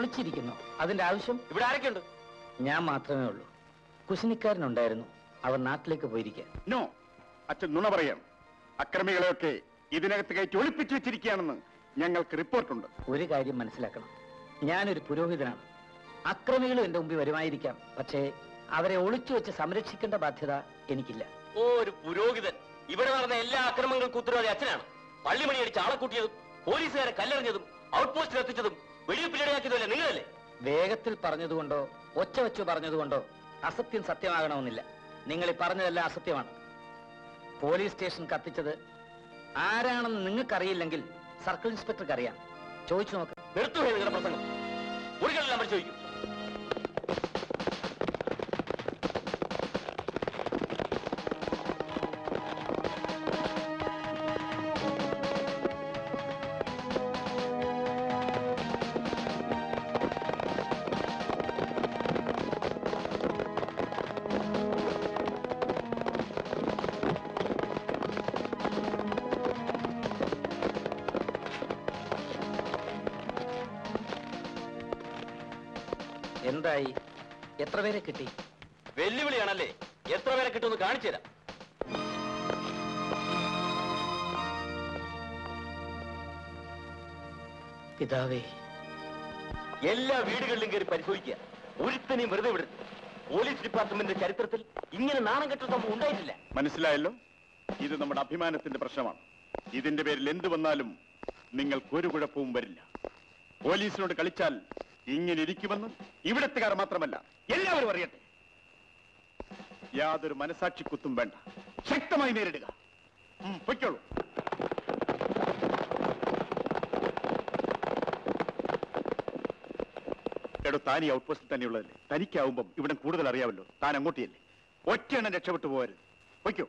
ഒളിച്ചിരിക്കുന്നു അതിന്റെ ആവശ്യം? ഇവിടെ ആരൊക്കെയുണ്ട്? ഞാൻ മാത്രമേ ഉള്ളൂ. കുശിനിക്കാരനുണ്ടായിരുന്നു. അവർ നാട്ടിലേക്ക് പോയിരിക്കാൻ. നോ അച്ഛൻ നുണ പറയാം. അക്രമികളെയൊക്കെ ഇതിനകത്ത് കയറ്റി ഒളിപ്പിച്ചു വെച്ചിരിക്കുകയാണെന്ന് ഞങ്ങൾക്ക് റിപ്പോർട്ടുണ്ട്. ഒരു കാര്യം മനസ്സിലാക്കണം. ഞാനൊരു പുരോഹിതനാണ്. അക്രമികളും എന്റെ മുമ്പിൽ വരുമായിരിക്കാം. പക്ഷേ അവരെ ഒളിച്ചു വെച്ച് സംരക്ഷിക്കേണ്ട ബാധ്യത എനിക്കില്ല. ഓ ഒരു പുരോഹിതൻ. ഇവിടെ നടന്ന എല്ലാ അക്രമങ്ങൾക്കും ഉത്തരവാദി അച്ഛനാണ്. പള്ളിമണി അടിച്ച് ആളെ കൂട്ടിയതും പോലീസുകാരെ കല്ലെറിഞ്ഞതും ഔട്ട് പോസ്റ്റിൽ എത്തിച്ചതും വെടിവെപ്പിനിടയാക്കിയതുമല്ലേ നിങ്ങളല്ലേ? വേഗത്തിൽ പറഞ്ഞതുകൊണ്ടോ ഒച്ച വെച്ചു പറഞ്ഞതുകൊണ്ടോ അസത്യം സത്യമാകണമെന്നില്ല. നിങ്ങൾ ഈ പറഞ്ഞതെല്ലാം അസത്യമാണ്. പോലീസ് സ്റ്റേഷൻ കത്തിച്ചത് ആരാണെന്ന് നിങ്ങൾക്കറിയില്ലെങ്കിൽ സർക്കിൾ ഇൻസ്പെക്ടർക്ക് അറിയാം ചോദിച്ചു നോക്ക്. നിർത്തുകയാണ് നിങ്ങളുടെ പ്രസംഗം. മുറികളെല്ലാം പരിശോധിക്കും. എന്തായി എത്ര പേരെ കിട്ടി? വെല്ലുവിളിയാണല്ലേ. എത്ര പേരെ കിട്ടുമെന്ന് കാണിച്ചു തരാം. പിതാവേ. എല്ലാ വീടുകളിലും കയറി പരിശോധിക്കുക. ഒരുത്തനെയും വെറുതെ വിടരുത്. പോലീസ് ഡിപ്പാർട്ട്മെന്റിന്റെ ചരിത്രത്തിൽ ഇങ്ങനെ നാണം കെട്ട സംഭവം ഉണ്ടായിട്ടില്ല. മനസ്സിലായല്ലോ? ഇത് നമ്മുടെ അഭിമാനത്തിന്റെ പ്രശ്നമാണ്. ഇതിന്റെ പേരിൽ എന്ത് വന്നാലും നിങ്ങൾക്ക് ഒരു കുഴപ്പവും വരില്ല. പോലീസിനോട് കളിച്ചാൽ ഇങ്ങനെ ഇരിക്കുമെന്നും ഇവിടത്തുകാർ മാത്രമല്ല എല്ലാവരും അറിയട്ടെ. യാതൊരു മനസാക്ഷി കുത്തും വേണ്ട. ശക്തമായി നേരിടുക. പൊയ്ക്കോളൂ. എടോ താൻ ഈ ഔട്ട് പോസ്റ്റിൽ തന്നെയുള്ളതല്ലേ? തനിക്കാവുമ്പം ഇവിടെ കൂടുതൽ അറിയാമല്ലോ. താൻ അങ്ങോട്ടിയല്ലേ? ഒറ്റയെണ്ണം രക്ഷപ്പെട്ടു പോകരുത്. പൊയ്ക്കോ.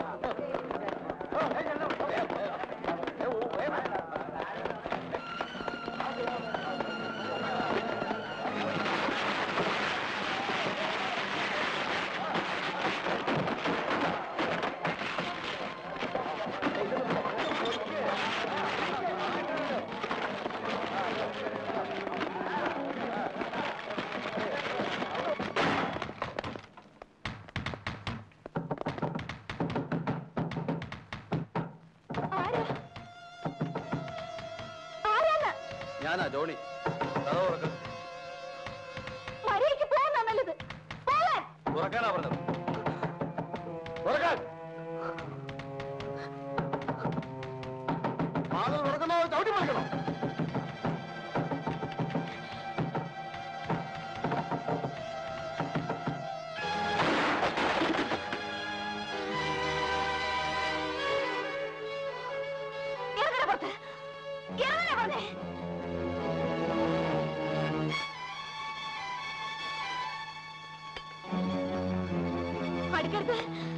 करता है?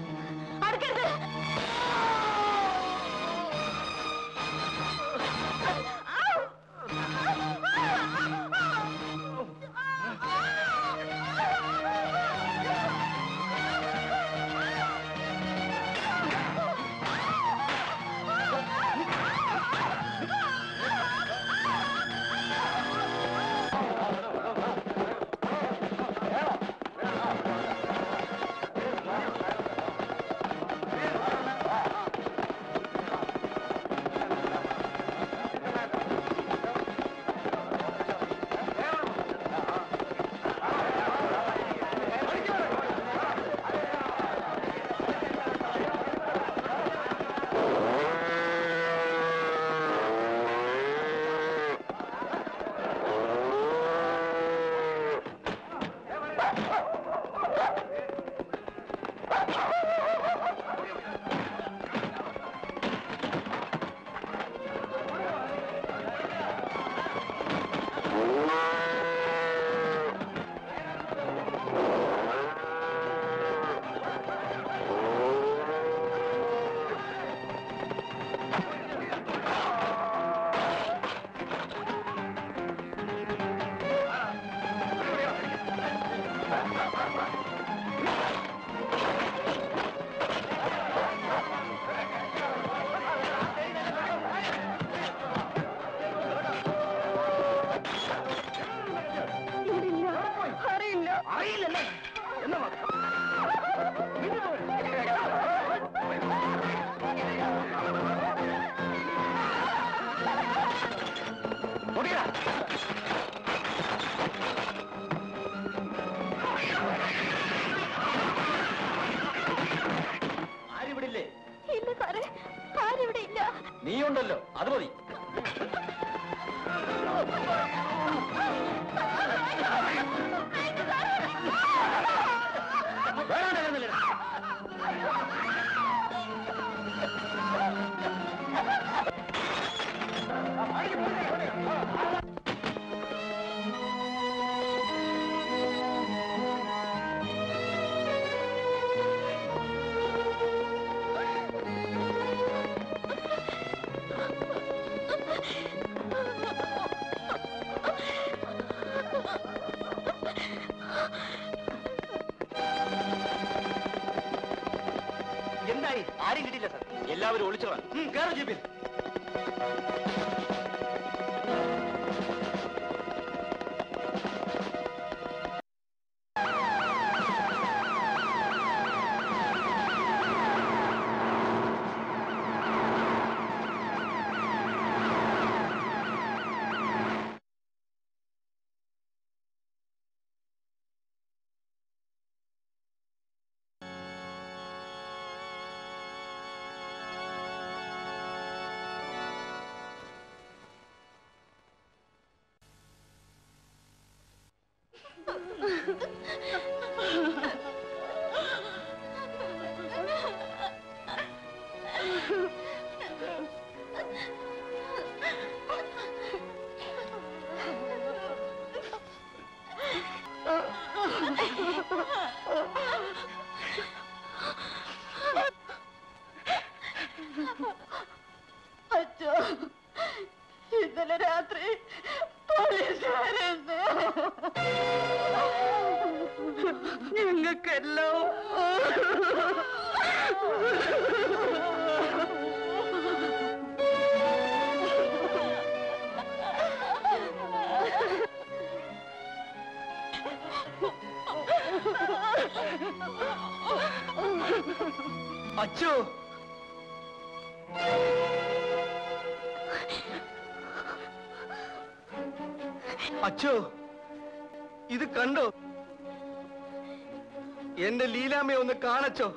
ലീലാമ്മയെ ഒന്ന് കാണച്ചോ?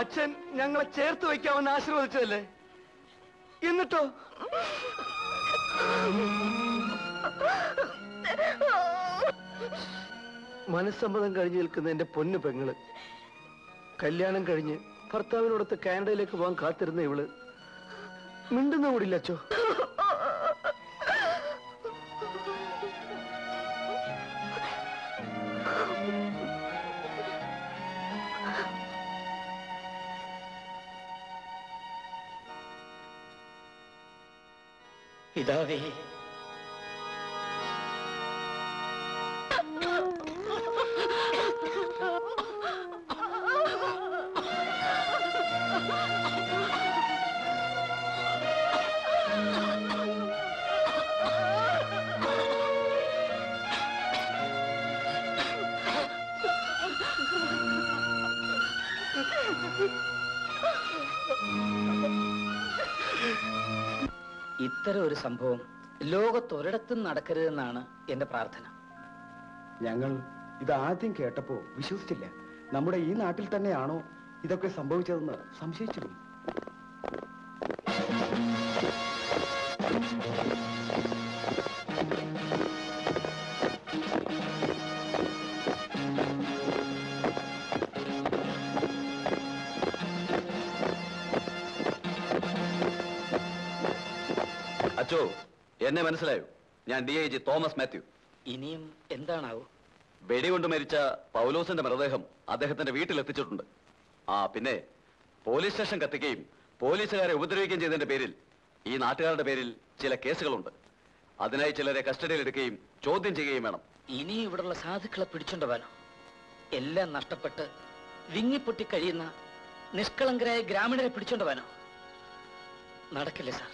അച്ഛൻ ഞങ്ങളെ ചേർത്ത് വയ്ക്കാമെന്ന് ആശീർവദിച്ചതല്ലേ? എന്നിട്ടോ? മനസ്സമ്മതം കഴിഞ്ഞ് നിൽക്കുന്ന എന്റെ പൊന്നു പെങ്ങൾ. കല്യാണം കഴിഞ്ഞ് ഭർത്താവിനോടൊത്ത് കാനഡയിലേക്ക് പോകാൻ കാത്തിരുന്ന ഇവൾ. മിണ്ടുന്ന കൂടില്ല അച്ചോ ഒരു സംഭവം. ലോകത്തൊരിടത്തും നടക്കരുതെന്നാണ് എന്റെ പ്രാർത്ഥന. ഞങ്ങൾ ഇത് ആദ്യം കേട്ടപ്പോ വിശ്വസിച്ചില്ല. നമ്മുടെ ഈ നാട്ടിൽ തന്നെയാണോ ഇതൊക്കെ സംഭവിച്ചതെന്ന് സംശയിച്ചു അച്ചോ എന്നെ മനസ്സിലായോ? ഞാൻ D I G Thomas Mathew. ഇനിയും എന്താണാവോ? വെടികൊണ്ട് മരിച്ച പൗലോസിന്റെ മൃതദേഹം അദ്ദേഹത്തിന്റെ വീട്ടിൽ എത്തിച്ചിട്ടുണ്ട്. ആ പിന്നെ പോലീസ് സ്റ്റേഷൻ കത്തിക്കുകയും പോലീസുകാരെ ഉപദ്രവിക്കുകയും ചെയ്തതിന്റെ പേരിൽ ഈ നാട്ടുകാരുടെ പേരിൽ ചില കേസുകളുണ്ട്. അതിനായി ചിലരെ കസ്റ്റഡിയിൽ എടുക്കുകയും ചോദ്യം ചെയ്യുകയും വേണം. ഇനി ഇവിടുള്ള സാധുക്കളെ പിടിച്ചുണ്ടോ എല്ലാം നഷ്ടപ്പെട്ട് വിങ്ങിപ്പൊട്ടി കഴിയുന്ന നിഷ്കളങ്കരായ ഗ്രാമീണരെ പിടിച്ചോണ്ടുവാനോ നടക്കില്ല സാർ.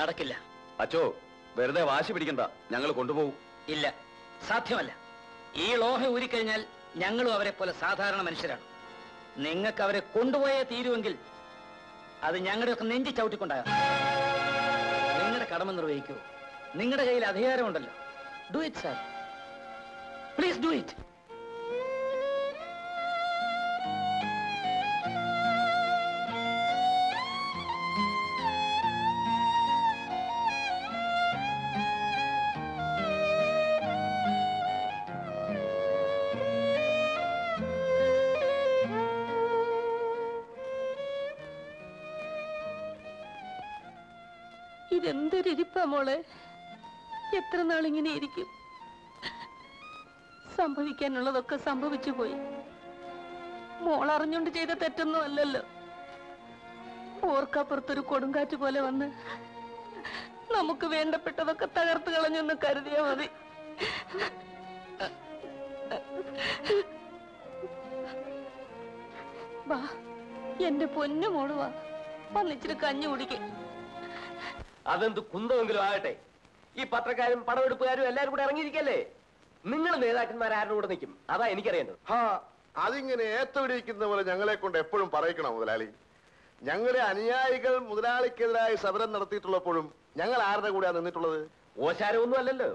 നടക്കില്ല. അച്ചോ വെറുതെ വാശി പിടിക്കണ്ട. ഞങ്ങൾ കൊണ്ടുപോകും. ഇല്ല. സാധ്യമല്ല. ഈ ലോഹ ഊരിക്കഴിഞ്ഞാൽ ഞങ്ങളും അവരെ പോലെ സാധാരണ മനുഷ്യരാണ്. നിങ്ങൾക്ക് അവരെ കൊണ്ടുപോയേ തീരുമെങ്കിൽ അത് ഞങ്ങളുടെയൊക്കെ നെഞ്ചി ചവിട്ടിക്കൊണ്ടാകാം. നിങ്ങളുടെ കടമ നിർവഹിക്കൂ. നിങ്ങളുടെ കയ്യിൽ അധികാരമുണ്ടല്ലോ. Do it sir please do it മോളെ. എത്ര നാളിങ്ങനെ ഇരിക്കും? സംഭവിക്കാനുള്ളതൊക്കെ സംഭവിച്ചു പോയി. മോൾ അറിഞ്ഞുകൊണ്ട് ചെയ്ത തെറ്റൊന്നും അല്ലല്ലോ. ഓർക്കപ്പുറത്തൊരു കൊടുങ്കാറ്റ് പോലെ വന്ന് നമുക്ക് വേണ്ടപ്പെട്ടതൊക്കെ തകർത്ത് കളഞ്ഞെന്ന് കരുതിയാ മതി. വാ എന്റെ പൊന്നു മോൾ വാ വന്നിച്ചിട്ട് കഞ്ഞി കുടിക്കേ. അതെന്ത് കുന്തമെങ്കിലും ആകട്ടെ. ഈ പത്രക്കാരും പടമെടുപ്പുകാരും എല്ലാരും കൂടെ ഇറങ്ങിയിരിക്കല്ലേ? നിങ്ങൾ നേതാക്കന്മാർ ആരുടെ കൂടെ നിൽക്കും. അതാ എനിക്കറിയേണ്ടത്. ഹാ അതിങ്ങനെ ഏത്തവിടിയിക്കുന്ന പോലെ ഞങ്ങളെ കൊണ്ട് എപ്പോഴും പറയിക്കണം മുതലാളി. ഞങ്ങളുടെ അനുയായികൾ മുതലാളിക്കെതിരായി സമരം നടത്തിയിട്ടുള്ളപ്പോഴും ഞങ്ങൾ ആരുടെ കൂടെയാണ് നിന്നിട്ടുള്ളത്? ഓശാരമൊന്നും അല്ലല്ലോ.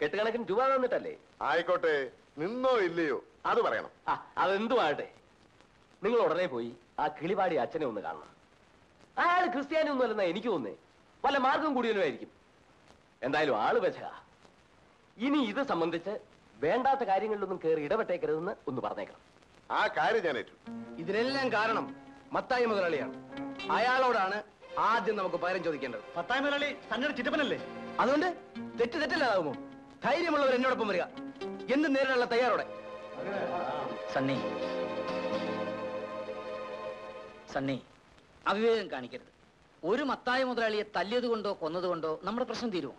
കെട്ടുകണക്കിന് രൂപ തന്നിട്ടല്ലേ. ആയിക്കോട്ടെ നിന്നോ ഇല്ലയോ അത് പറയണം. ആ അതെന്തുമാകട്ടെ നിങ്ങൾ ഉടനെ പോയി ആ കിളിപാടി അച്ഛനെ ഒന്ന് കാണണം. അയാൾ ക്രിസ്ത്യാനി ഒന്നും അല്ലെന്നാ എനിക്ക് തോന്നേ വല്ല മാർഗം കൂടിയനുമായിരിക്കും എന്തായാലും ആൾ വെച്ച ഇനി ഇത് സംബന്ധിച്ച് വേണ്ടാത്ത കാര്യങ്ങളിലൊന്നും കയറി ഇടപെട്ടേക്കരുതെന്ന് ഒന്ന് പറഞ്ഞേക്കണം. ആ കാര്യം ഞാൻ ഏറ്റു. ഇതിനെല്ലാം കാരണം മത്തായി മുതലാളിയാണ്. അയാളോടാണ് ആദ്യം നമുക്ക് പകരം ചോദിക്കേണ്ടത്. പത്തായി മുതലാളി തന്നോട് ചിറ്റപ്പനല്ലേ? അതുകൊണ്ട് തെറ്റ് തെറ്റല്ലാതാകുമോ ധൈര്യമുള്ളവർ എന്നോടൊപ്പം വരിക. എന്ത് നേരിടാനുള്ള തയ്യാറോടെ. സണ്ണി. സണ്ണി അവിവേകം കാണിക്കരുത്. ഒരു മത്തായ മുതലാളിയെ തല്ലിയതുകൊണ്ടോ കൊന്നതുകൊണ്ടോ കൊന്നത് കൊണ്ടോ നമ്മുടെ പ്രശ്നം തീരുമോ?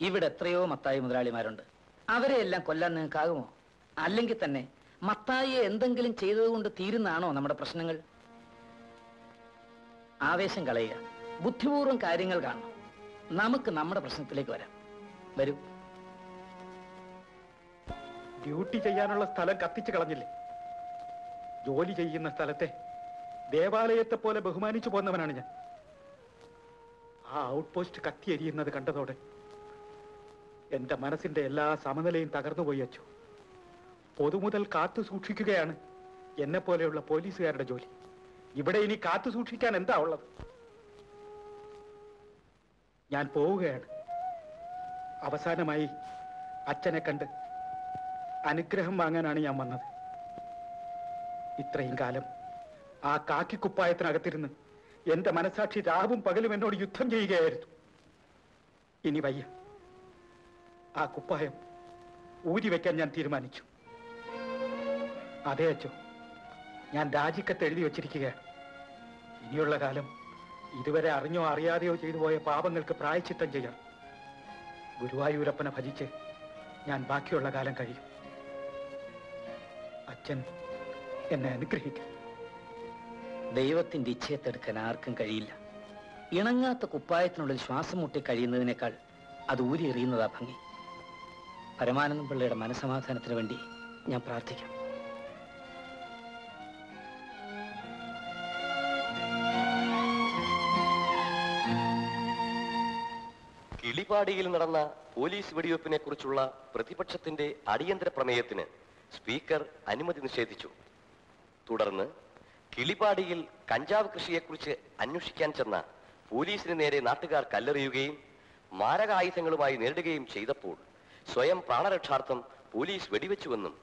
ഇവിടെ എത്രയോ മത്തായി മുതലാളിമാരുണ്ട്. അവരെ എല്ലാം കൊല്ലാൻ നിങ്ങൾക്കാകുമോ? അല്ലെങ്കിൽ തന്നെ മത്തായിയെ എന്തെങ്കിലും ചെയ്തതുകൊണ്ട് തീരുന്നാണോ നമ്മുടെ പ്രശ്നങ്ങൾ? ആവേശം കളയുക ബുദ്ധിപൂർവം കാര്യങ്ങൾ കാണണം. നമുക്ക് നമ്മുടെ പ്രശ്നത്തിലേക്ക് വരാം. വരൂ. ഡ്യൂട്ടി ചെയ്യാനുള്ള സ്ഥലം കത്തിച്ചു കളഞ്ഞില്ലേ? ജോലി ചെയ്യുന്ന സ്ഥലത്തെ ദേവാലയത്തെ പോലെ ബഹുമാനിച്ചു പോന്നവനാണ് ഞാൻ. ആ ഔട്ട് പോസ്റ്റ് കത്തിയെരിയുന്നത് കണ്ടതോടെ എന്റെ മനസ്സിന്റെ എല്ലാ സമനിലയും തകർന്നുപോയി അച്ചു. പൊതുമുതൽ കാത്തു സൂക്ഷിക്കുകയാണ് എന്നെ പോലെയുള്ള പോലീസുകാരുടെ ജോലി. ഇവിടെ ഇനി കാത്തു സൂക്ഷിക്കാൻ എന്താ ഉള്ളത്? ഞാൻ പോവുകയാണ്. അവസാനമായി അച്ഛനെ കണ്ട് അനുഗ്രഹം വാങ്ങാനാണ് ഞാൻ വന്നത്. ഇത്രയും കാലം ആ കാക്കിക്കുപ്പായത്തിനകത്തിരുന്ന് എന്റെ മനസാക്ഷി രാവും പകലും എന്നോട് യുദ്ധം ചെയ്യുകയായിരുന്നു. ഇനി വയ്യ. ആ കുപ്പായം ഊരി വെക്കാൻ ഞാൻ തീരുമാനിച്ചു. അതേ അച്ചോ ഞാൻ രാജിക്കത്ത് എഴുതി വച്ചിരിക്കുകയാണ് ഇനിയുള്ള കാലം ഇതുവരെ അറിഞ്ഞോ അറിയാതെയോ ചെയ്തു പോയ പാപങ്ങൾക്ക് പ്രായച്ചിത്തം ചെയ്യാം. ഗുരുവായൂരപ്പനെ ഭജിച്ച് ഞാൻ ബാക്കിയുള്ള കാലം കഴിയും. അച്ഛൻ എന്നെ അനുഗ്രഹിക്കും. ദൈവത്തിന്റെ ഇച്ഛയത്തെടുക്കാൻ ആർക്കും കഴിയില്ല. ഇണങ്ങാത്ത കുപ്പായത്തിനുള്ളിൽ ശ്വാസം മുട്ടി കഴിയുന്നതിനേക്കാൾ അത് ഊരി എറിയുന്നതാ ഭംഗി. പരമാനന്ദ പിള്ളയുടെ മനസമാധാനത്തിന് വേണ്ടി ഞാൻ പ്രാർത്ഥിക്കാം. കിളിപാടിയിൽ നടന്ന പോലീസ് വെടിവെപ്പിനെ കുറിച്ചുള്ള പ്രതിപക്ഷത്തിന്റെ അടിയന്തര പ്രമേയത്തിന് സ്പീക്കർ അനുമതി നിഷേധിച്ചു. തുടർന്ന് കിളിപാടിയിൽ കഞ്ചാവ് കൃഷിയെക്കുറിച്ച് അന്വേഷിക്കാൻ ചെന്ന പോലീസിന് നേരെ നാട്ടുകാർ കല്ലെറിയുകയും മാരകായുധങ്ങളുമായി നേരിടുകയും ചെയ്തപ്പോൾ സ്വയം പ്രാണരക്ഷാർത്ഥം പോലീസ് വെടിവെച്ചുവെന്നും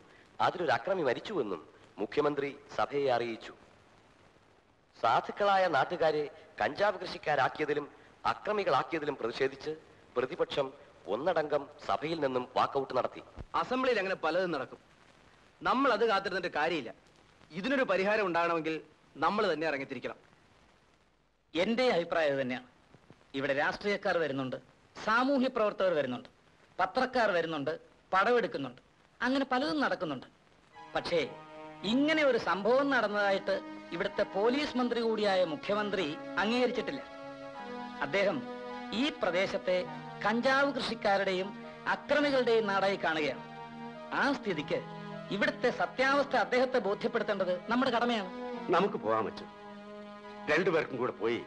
അതിലൊരു അക്രമി മരിച്ചുവെന്നും മുഖ്യമന്ത്രി സഭയെ അറിയിച്ചു. സാധുക്കളായ നാട്ടുകാരെ കഞ്ചാവ് കൃഷിക്കാരാക്കിയതിലും അക്രമികളാക്കിയതിലും പ്രതിഷേധിച്ച് പ്രതിപക്ഷം ഒന്നടങ്കം സഭയിൽ നിന്നും വാക്കൌട്ട് നടത്തി. അസംബ്ലിയിൽ അങ്ങനെ പലതും നടക്കും. നമ്മൾ അത് കാത്തിരുന്നിട്ട് കാര്യമില്ല. ഇതിനൊരു പരിഹാരം ഉണ്ടാകണമെങ്കിൽ നമ്മൾ തന്നെ ഇറങ്ങിത്തിരിക്കണം. എന്റെ അഭിപ്രായം തന്നെയാണ് ഇവിടെ രാഷ്ട്രീയക്കാർ വരുന്നുണ്ട് സാമൂഹ്യ പ്രവർത്തകർ വരുന്നുണ്ട് പത്രക്കാർ വരുന്നുണ്ട് പടവെടുക്കുന്നുണ്ട് അങ്ങനെ പലതും നടക്കുന്നുണ്ട്. പക്ഷേ ഇങ്ങനെ ഒരു സംഭവം നടന്നതായിട്ട് ഇവിടുത്തെ പോലീസ് മന്ത്രി കൂടിയായ മുഖ്യമന്ത്രി അംഗീകരിച്ചിട്ടില്ല. അദ്ദേഹം ഈ പ്രദേശത്തെ കഞ്ചാവ് കൃഷിക്കാരുടെയും അക്രമികളുടെയും നാടായി കാണുകയാണ്. ആ സ്ഥിതിക്ക് ഇവിടുത്തെ സത്യാവസ്ഥ അദ്ദേഹത്തെ ബോധ്യപ്പെടുത്തേണ്ടത് നമ്മുടെ കടമയാണ്. നമുക്ക് പോകാൻ പറ്റും. രണ്ടുപേർക്കും കൂടെ പോയി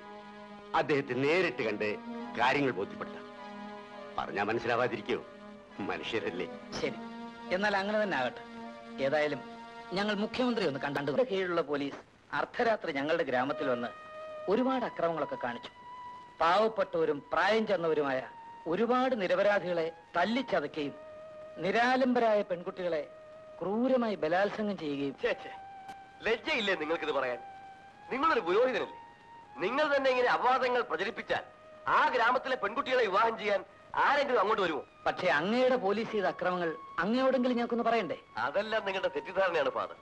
അദ്ദേഹത്തെ നേരിട്ട് കണ്ട് കാര്യങ്ങൾ ബോധ്യപ്പെടുത്താം. പറഞ്ഞാ മനസ്സിലാവാതിരിക്കോ? മനുഷ്യരല്ലേ. ശരി. എന്നാൽ അങ്ങനെ തന്നെ ആകട്ടെ. ഏതായാലും ഞങ്ങൾ മുഖ്യമന്ത്രി ഒന്ന് കണ്ടു. കീഴിലുള്ള പോലീസ് അർദ്ധരാത്രി ഞങ്ങളുടെ ഗ്രാമത്തിൽ വന്ന് ഒരുപാട് അക്രമങ്ങളൊക്കെ കാണിച്ചു. പാവപ്പെട്ടവരും പ്രായം ചെന്നവരുമായ ഒരുപാട് നിരപരാധികളെ തല്ലിച്ചതയ്ക്കുകയും നിരാലംബരായ പെൺകുട്ടികളെ ക്രൂരമായി ബലാത്സംഗം ചെയ്യുകയും. ലജ്ജയില്ലേ നിങ്ങൾക്കിത് പറയാൻ? നിങ്ങളൊരു പുരോഹിതനല്ലേ? നിങ്ങൾ തന്നെ ഇങ്ങനെ അപവാദങ്ങൾ പ്രചരിപ്പിച്ചാൽ ആ ഗ്രാമത്തിലെ പെൺകുട്ടികളെ വിവാഹം ചെയ്യാൻ ആരെങ്കിലും അങ്ങോട്ട് വരുമോ? പക്ഷേ അങ്ങയുടെ പോലീസ് ചെയ്ത അക്രമങ്ങൾ അങ്ങയോടെങ്കിലും ഞങ്ങൾക്കൊന്ന് പറയണ്ടേ? അതെല്ലാം നിങ്ങളുടെ തെറ്റിദ്ധാരണയാണ് ഫാദർ.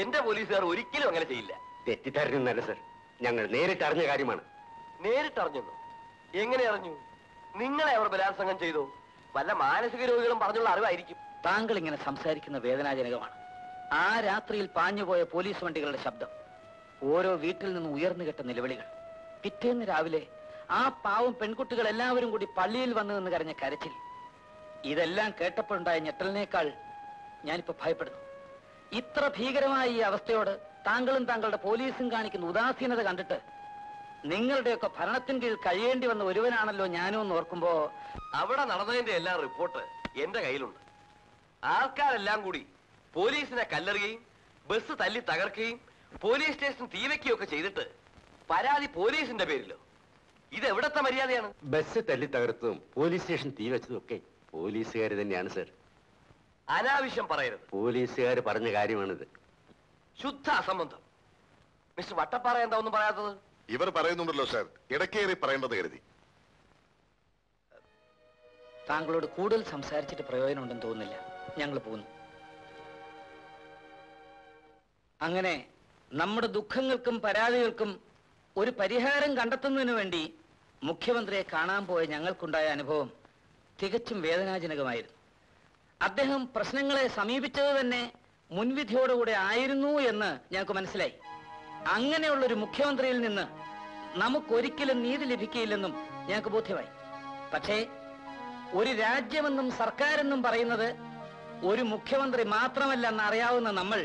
എന്റെ പോലീസുകാർ ഒരിക്കലും അങ്ങനെ ചെയ്യില്ല. തെറ്റിദ്ധാരണ സർ. ഞങ്ങൾ നേരിട്ട് അറിഞ്ഞ കാര്യമാണ്. നേരിട്ടറിഞ്ഞു എങ്ങനെ അറിഞ്ഞു? നിങ്ങളെ അവർ ബലാത്സംഗം ചെയ്തു? വല്ല മാനസിക രോഗികളും പറഞ്ഞുള്ള അറിവായിരിക്കും. താങ്കൾ ഇങ്ങനെ സംസാരിക്കുന്ന വേദനാജനകമാണ്. ആ രാത്രിയിൽ പാഞ്ഞുപോയ പോലീസ് വണ്ടികളുടെ ശബ്ദം. ഓരോ വീട്ടിൽ നിന്ന് ഉയർന്നു കെട്ട നിലവിളികൾ. പിറ്റേന്ന് രാവിലെ ആ പാവം പെൺകുട്ടികൾ എല്ലാവരും കൂടി പള്ളിയിൽ വന്നു നിന്ന് കരഞ്ഞ കരച്ചിൽ. ഇതെല്ലാം കേട്ടപ്പോഴുണ്ടായ ഞെട്ടലിനേക്കാൾ ഞാനിപ്പോ ഭയപ്പെടുന്നു. ഇത്ര ഭീകരമായ ഈ അവസ്ഥയോട് താങ്കളും താങ്കളുടെ പോലീസും കാണിക്കുന്ന ഉദാസീനത കണ്ടിട്ട് നിങ്ങളുടെയൊക്കെ ഭരണത്തിന് കീഴിൽ കഴിയേണ്ടി വന്ന ഒരുവനാണല്ലോ ഞാനും എന്ന് ഓർക്കുമ്പോ അവിടെ നടന്നതിന്റെ എല്ലാ റിപ്പോർട്ട് എന്റെ കയ്യിലുണ്ട്. ആൾക്കാരെല്ലാം കൂടി പോലീസിനെ കല്ലെറിയുകയും ബസ് തല്ലി തകർക്കുകയും പോലീസ് സ്റ്റേഷൻ തീവയ്ക്കുകയും ഒക്കെ ചെയ്തിട്ട് പരാതി പോലീസിന്റെ പേരിലോ? ഇത് എവിടത്തെ മര്യാദയാണ്? ബസ് തല്ലി തകർത്തതും പോലീസ് സ്റ്റേഷൻ തീ വെച്ചതും ഒക്കെ പോലീസുകാർ തന്നെയാണ് സർ അനാവശ്യം പറയരുത്. പോലീസുകാർ പറഞ്ഞ കാര്യമാണിത്. ശുദ്ധ അസംബന്ധം. മിസ്റ്റർ വട്ടപ്പാറ എന്താ ഒന്നും പറയാത്തത്? ഇവർ പറയുന്നുണ്ടല്ലോ സർ ഇടക്കേറി പറയേണ്ടത് കരുതി. താങ്കളോട് കൂടുതൽ സംസാരിച്ചിട്ട് പ്രയോജനമുണ്ടെന്ന് തോന്നുന്നില്ല. ഞങ്ങൾ പോകുന്നു. അങ്ങനെ നമ്മുടെ ദുഃഖങ്ങൾക്കും പരാതികൾക്കും ഒരു പരിഹാരം കണ്ടെത്തുന്നതിന് വേണ്ടി മുഖ്യമന്ത്രിയെ കാണാൻ പോയ ഞങ്ങൾക്കുണ്ടായ അനുഭവം തികച്ചും വേദനാജനകമായിരുന്നു. അദ്ദേഹം പ്രശ്നങ്ങളെ സമീപിച്ചത് തന്നെ മുൻവിധിയോടുകൂടെ ആയിരുന്നു എന്ന് ഞങ്ങൾക്ക് മനസ്സിലായി. അങ്ങനെയുള്ളൊരു മുഖ്യമന്ത്രിയിൽ നിന്ന് നമുക്കൊരിക്കലും നീതി ലഭിക്കില്ലെന്നും ഞങ്ങൾക്ക് ബോധ്യമായി. പക്ഷേ ഒരു രാജ്യമെന്നും സർക്കാരെന്നും പറയുന്നത് ഒരു മുഖ്യമന്ത്രി മാത്രമല്ല എന്നറിയാവുന്ന നമ്മൾ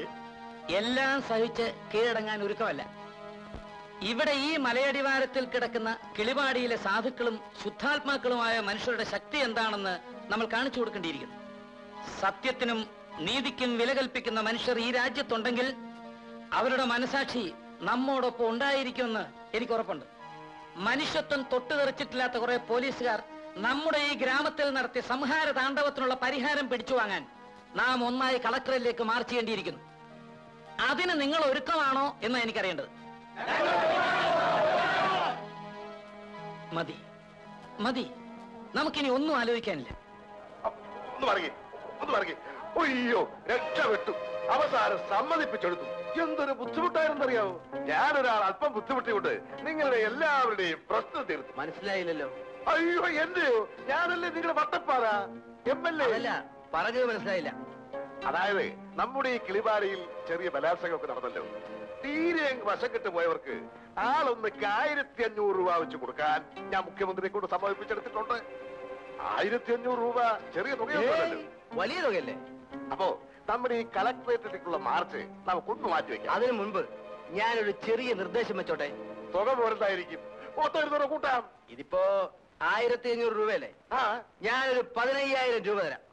എല്ലാം സഹിച്ച് കീഴടങ്ങാൻ ഒരുക്കമല്ല. ഇവിടെ ഈ മലയടിവാരത്തിൽ കിടക്കുന്ന കിളിപാടിയിലെ സാധുക്കളും ശുദ്ധാത്മാക്കളുമായ മനുഷ്യരുടെ ശക്തി എന്താണെന്ന് നമ്മൾ കാണിച്ചു കൊടുക്കേണ്ടിയിരിക്കുന്നു. സത്യത്തിനും നീതിക്കും വില കൽപ്പിക്കുന്ന മനുഷ്യർ ഈ രാജ്യത്തുണ്ടെങ്കിൽ അവരുടെ മനസാക്ഷി നമ്മോടൊപ്പം ഉണ്ടായിരിക്കുമെന്ന് എനിക്ക് ഉറപ്പുണ്ട് മനുഷ്യത്വം തൊട്ടുതെറിച്ചിട്ടില്ലാത്ത കുറെ പോലീസുകാർ നമ്മുടെ ഈ ഗ്രാമത്തിൽ നടത്തിയ സംഹാര താണ്ഡവത്തിനുള്ള പരിഹാരം പിടിച്ചു വാങ്ങാൻ നാം ഒന്നായി കളക്ടറിലേക്ക് മാർച്ച് ചെയ്യേണ്ടിയിരിക്കുന്നു അതിന് നിങ്ങൾ ഒരുക്കമാണോ എന്ന് എനിക്കറിയേണ്ടത്. മതി. മതി. നമുക്കിനി ഒന്നും ആലോചിക്കാനില്ല. അയ്യോ രക്ഷപ്പെട്ടു അവസാനം സമ്മതിപ്പിച്ചെടുത്തു. എന്തൊരു ബുദ്ധിമുട്ടായിരുന്നറിയാവോ? ഞാനൊരാൾ അല്പം ബുദ്ധിമുട്ടിയുണ്ട്. നിങ്ങളുടെ എല്ലാവരുടെയും പ്രശ്നം തീർത്തു. മനസ്സിലായില്ലല്ലോ. അയ്യോ എന്റെയോ? ഞാനല്ലേ നിങ്ങളുടെ വട്ടപ്പാറ? M L A? പറഞ്ഞത് മനസ്സിലായില്ല. അതായത് നമ്മുടെ ഈ കിളിപാടിയിൽ ചെറിയ ബലാത്സംഗമൊക്കെ നടന്നല്ലോ. തീരെ അങ്ങ് വശം കെട്ട് പോയവർക്ക് ആളൊന്ന് ആയിരത്തി അഞ്ഞൂറ് രൂപ വെച്ച് കൊടുക്കാൻ ഞാൻ മുഖ്യമന്ത്രിയെ കൊണ്ട് സമ്മതിപ്പിച്ചെടുത്തിട്ടുണ്ട്. ആയിരത്തി അഞ്ഞൂറ് രൂപ ചെറിയ തുകയല്ലോ വലിയ തുകയല്ലേ? അപ്പോ നമ്മുടെ ഈ കളക്ടറേറ്റിലേക്കുള്ള മാർച്ച് നമുക്കൊന്ന് മാറ്റി വെക്കാം. അതിനു മുൻപ് ഞാനൊരു ചെറിയ നിർദ്ദേശം വെച്ചോട്ടെ. തുക പോരണ്ടായിരിക്കും ഒത്തൊരു കൂട്ടാം. ഇതിപ്പോ ആയിരത്തി അഞ്ഞൂറ് രൂപയല്ലേ? ആ. ഞാനൊരു പതിനയ്യായിരം രൂപ തരാം.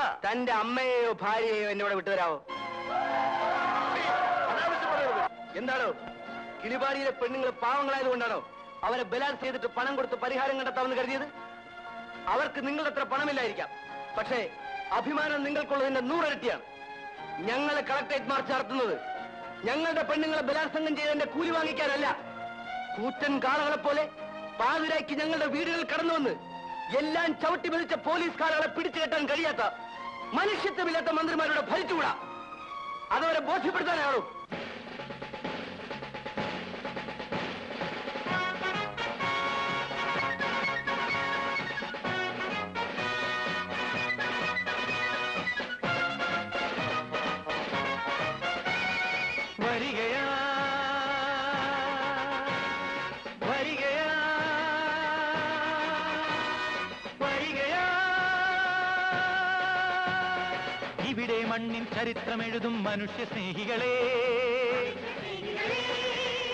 തന്റെ അമ്മയെയോ ഭാര്യയെയോ എന്നോട് വിട്ടുതരാവോ. എന്താണോ? കിളിപാടിയിലെ പെണ്ണുങ്ങൾ പാവങ്ങളായതുകൊണ്ടാണോ അവരെ ബലാൽ ചെയ്തിട്ട് പണം കൊടുത്ത് പരിഹാരം കണ്ടെത്താമെന്ന് കരുതിയത്? അവർക്ക് നിങ്ങളുടെ അത്ര പണമില്ലായിരിക്കാം. പക്ഷേ അഭിമാനം നിങ്ങൾക്കുള്ളതിന്റെ നൂറിരട്ടിയാണ്. ഞങ്ങൾ കളക്ടറേറ്റ് മാർച്ച് നടത്തുന്നത് ഞങ്ങളുടെ പെണ്ണുങ്ങളെ ബലാത്സംഗം ചെയ്തതിന്റെ കൂലി വാങ്ങിക്കാനല്ല. കൂറ്റൻ കാളകളെ പോലെ പാതിരാക്കി ഞങ്ങളുടെ വീടുകൾ കടന്നു വന്ന് എല്ലാം ചവിട്ടി മതിച്ച പോലീസ് കാളകളെ പിടിച്ചു കെട്ടാൻ കഴിയാത്ത മനുഷ്യത്വമില്ലാത്ത മന്ത്രിമാരുടെ ഭരിച്ചുകൂടാ? അതവരെ ബോധ്യപ്പെടുത്താനാണോ വരികയാ ഇവിടെ മണ്ണിൻ ചരിത്രമെഴുതും മനുഷ്യ സ്നേഹികളെ.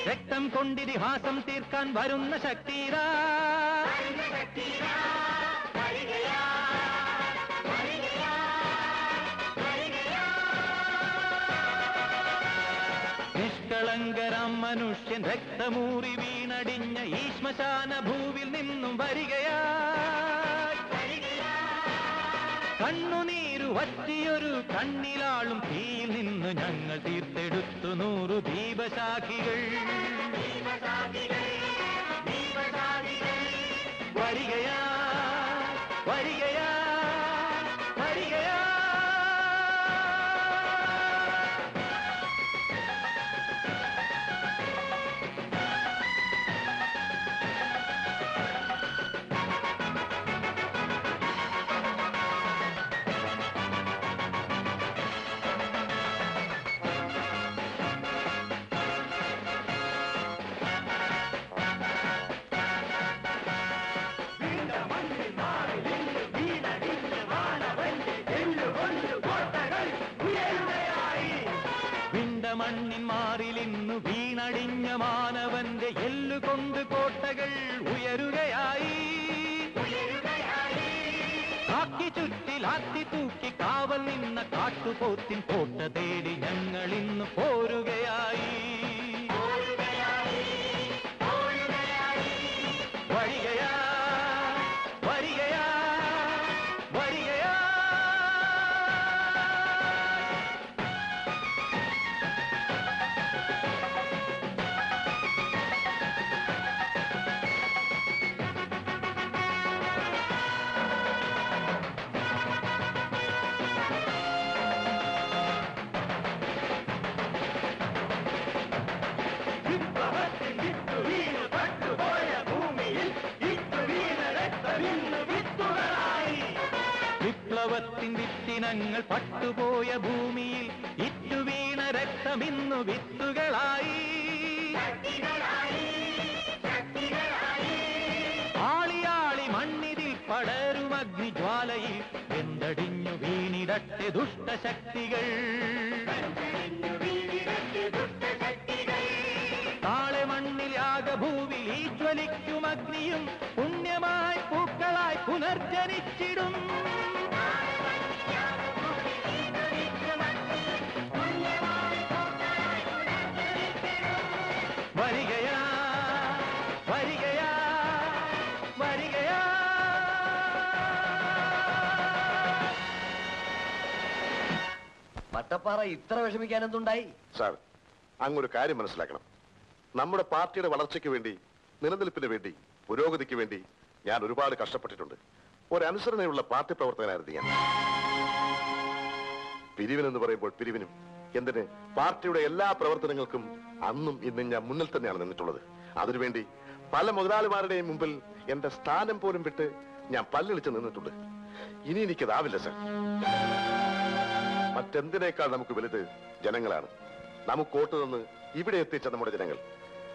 രക്തം കൊണ്ടിതിഹാസം തീർക്കാൻ വരുന്ന ശക്തിരാ നിഷ്കളങ്കരം മനുഷ്യൻ രക്തമൂറി വീണടിഞ്ഞ ഈ ശ്മശാന ഭൂവിൽ നിന്നും വരികയാ. കണ്ണുനീരു വറ്റിയൊരു കണ്ണിലാളും തീയിൽ നിന്ന് ഞങ്ങൾ തീർത്തെടുത്തു നൂറു ദീപശാഖികൾ. വരികയാ മണ്ണിൻ മാറിലിന്നു വീണടിഞ്ഞ മാനവന്റെ എല്ലുകൊണ്ട് കോട്ടകൾ ഉയരുകയായി. കാക്കി ചുറ്റിലാത്തി തൂക്കി കാവൽ നിന്ന കാട്ടുപോത്തിൻ കോട്ട തേടി വിപ്ലവത്തിൻ വിത്തിനങ്ങൾ പട്ടുപോയ ഭൂമിയിൽ ഇറ്റുവീണ രക്തമിന്നു വിത്തുകളായി. ആളിയാളി മണ്ണിതിൽ പടരും അഗ്നിജ്വാലയിൽ വെന്തടിഞ്ഞു വീണിടട്ടെ ദുഷ്ടശക്തികൾ. താളെ ഈ ജ്വലിക്കും അഗ്നിയും പുണ്യമായി പൂക്കളായി പുനർജനിച്ചിടും. വട്ടപ്പാറ ഇത്ര വിഷമിക്കാൻ എന്തുണ്ടായി? സാർ അങ്ങൊരു കാര്യം മനസ്സിലാക്കണം. നമ്മുടെ പാർട്ടിയുടെ വളർച്ചയ്ക്ക് വേണ്ടി നിലനിൽപ്പിന് വേണ്ടി പുരോഗതിക്ക് വേണ്ടി ഞാൻ ഒരുപാട് കഷ്ടപ്പെട്ടിട്ടുണ്ട്. ഒരനുസരണയുള്ള പാർട്ടി പ്രവർത്തകനായിരുന്നു ഞാൻ. പിരിവിനെന്ന് പറയുമ്പോൾ പിരിവിനും എന്തിന് പാർട്ടിയുടെ എല്ലാ പ്രവർത്തനങ്ങൾക്കും അന്നും ഇന്നും ഞാൻ മുന്നിൽ തന്നെയാണ് നിന്നിട്ടുള്ളത്. അതിനുവേണ്ടി പല മുതലാളിമാരുടെയും മുമ്പിൽ എന്റെ സ്ഥാനം പോലും വിട്ട് ഞാൻ പല്ലിളിച്ച് നിന്നിട്ടുണ്ട്. ഇനി എനിക്കതാവില്ല സാർ. മറ്റെന്തിനേക്കാൾ നമുക്ക് വലുത് ജനങ്ങളാണ്. നമുക്ക് വോട്ട് തന്ന് ഇവിടെ എത്തിച്ച നമ്മുടെ ജനങ്ങൾ.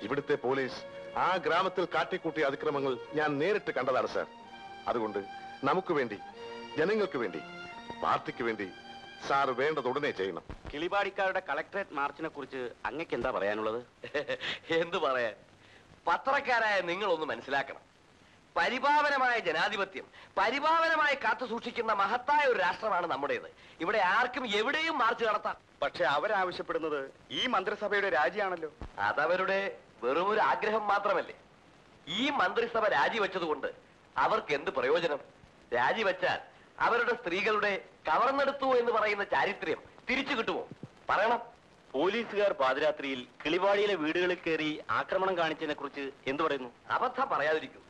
ഇവിടുത്തെ പോലീസ് ആ ഗ്രാമത്തിൽ കാട്ടിക്കൂട്ടിയ അതിക്രമങ്ങൾ ഞാൻ നേരിട്ട് കണ്ടതാണ് സാർ. അതുകൊണ്ട് നമുക്ക് വേണ്ടി ജനങ്ങൾക്ക് വേണ്ടി പാർട്ടിക്ക് വേണ്ടി സാർ വേണ്ടത് ഉടനെ ചെയ്യണം. കിളിപാടിക്കാരുടെ കളക്ടറേറ്റ് മാർച്ചിനെ കുറിച്ച് അങ്ങക്ക് എന്താ പറയാനുള്ളത്? *laughs* എന്ത് പറയാൻ? പത്രക്കാരായ നിങ്ങളൊന്ന് മനസ്സിലാക്കണം. പരിപാവനമായ ജനാധിപത്യം പരിപാവനമായി കാത്തു സൂക്ഷിക്കുന്ന മഹത്തായ ഒരു രാഷ്ട്രമാണ് നമ്മുടേത്. ഇവിടെ ആർക്കും എവിടെയും മാർച്ച് നടത്താം. പക്ഷെ അവരാവശ്യപ്പെടുന്നത് ഈ മന്ത്രിസഭയുടെ രാജിയാണല്ലോ. അതവരുടെ വെറും ഒരു ആഗ്രഹം മാത്രമല്ലേ? ഈ മന്ത്രിസഭ രാജിവെച്ചതുകൊണ്ട് അവർക്ക് എന്ത് പ്രയോജനം? രാജിവെച്ചാൽ അവരുടെ സ്ത്രീകളുടെ കവർന്നെടുത്തു എന്ന് പറയുന്ന ചാരിത്രം തിരിച്ചു കിട്ടുമോ? പറയണം. പോലീസുകാർ പാതിരാത്രിയിൽ കിളിവാടിയിലെ വീടുകളിൽ കയറി ആക്രമണം കാണിച്ചതിനെ കുറിച്ച് എന്തു പറയുന്നു? അബദ്ധം പറയാതിരിക്കൂ.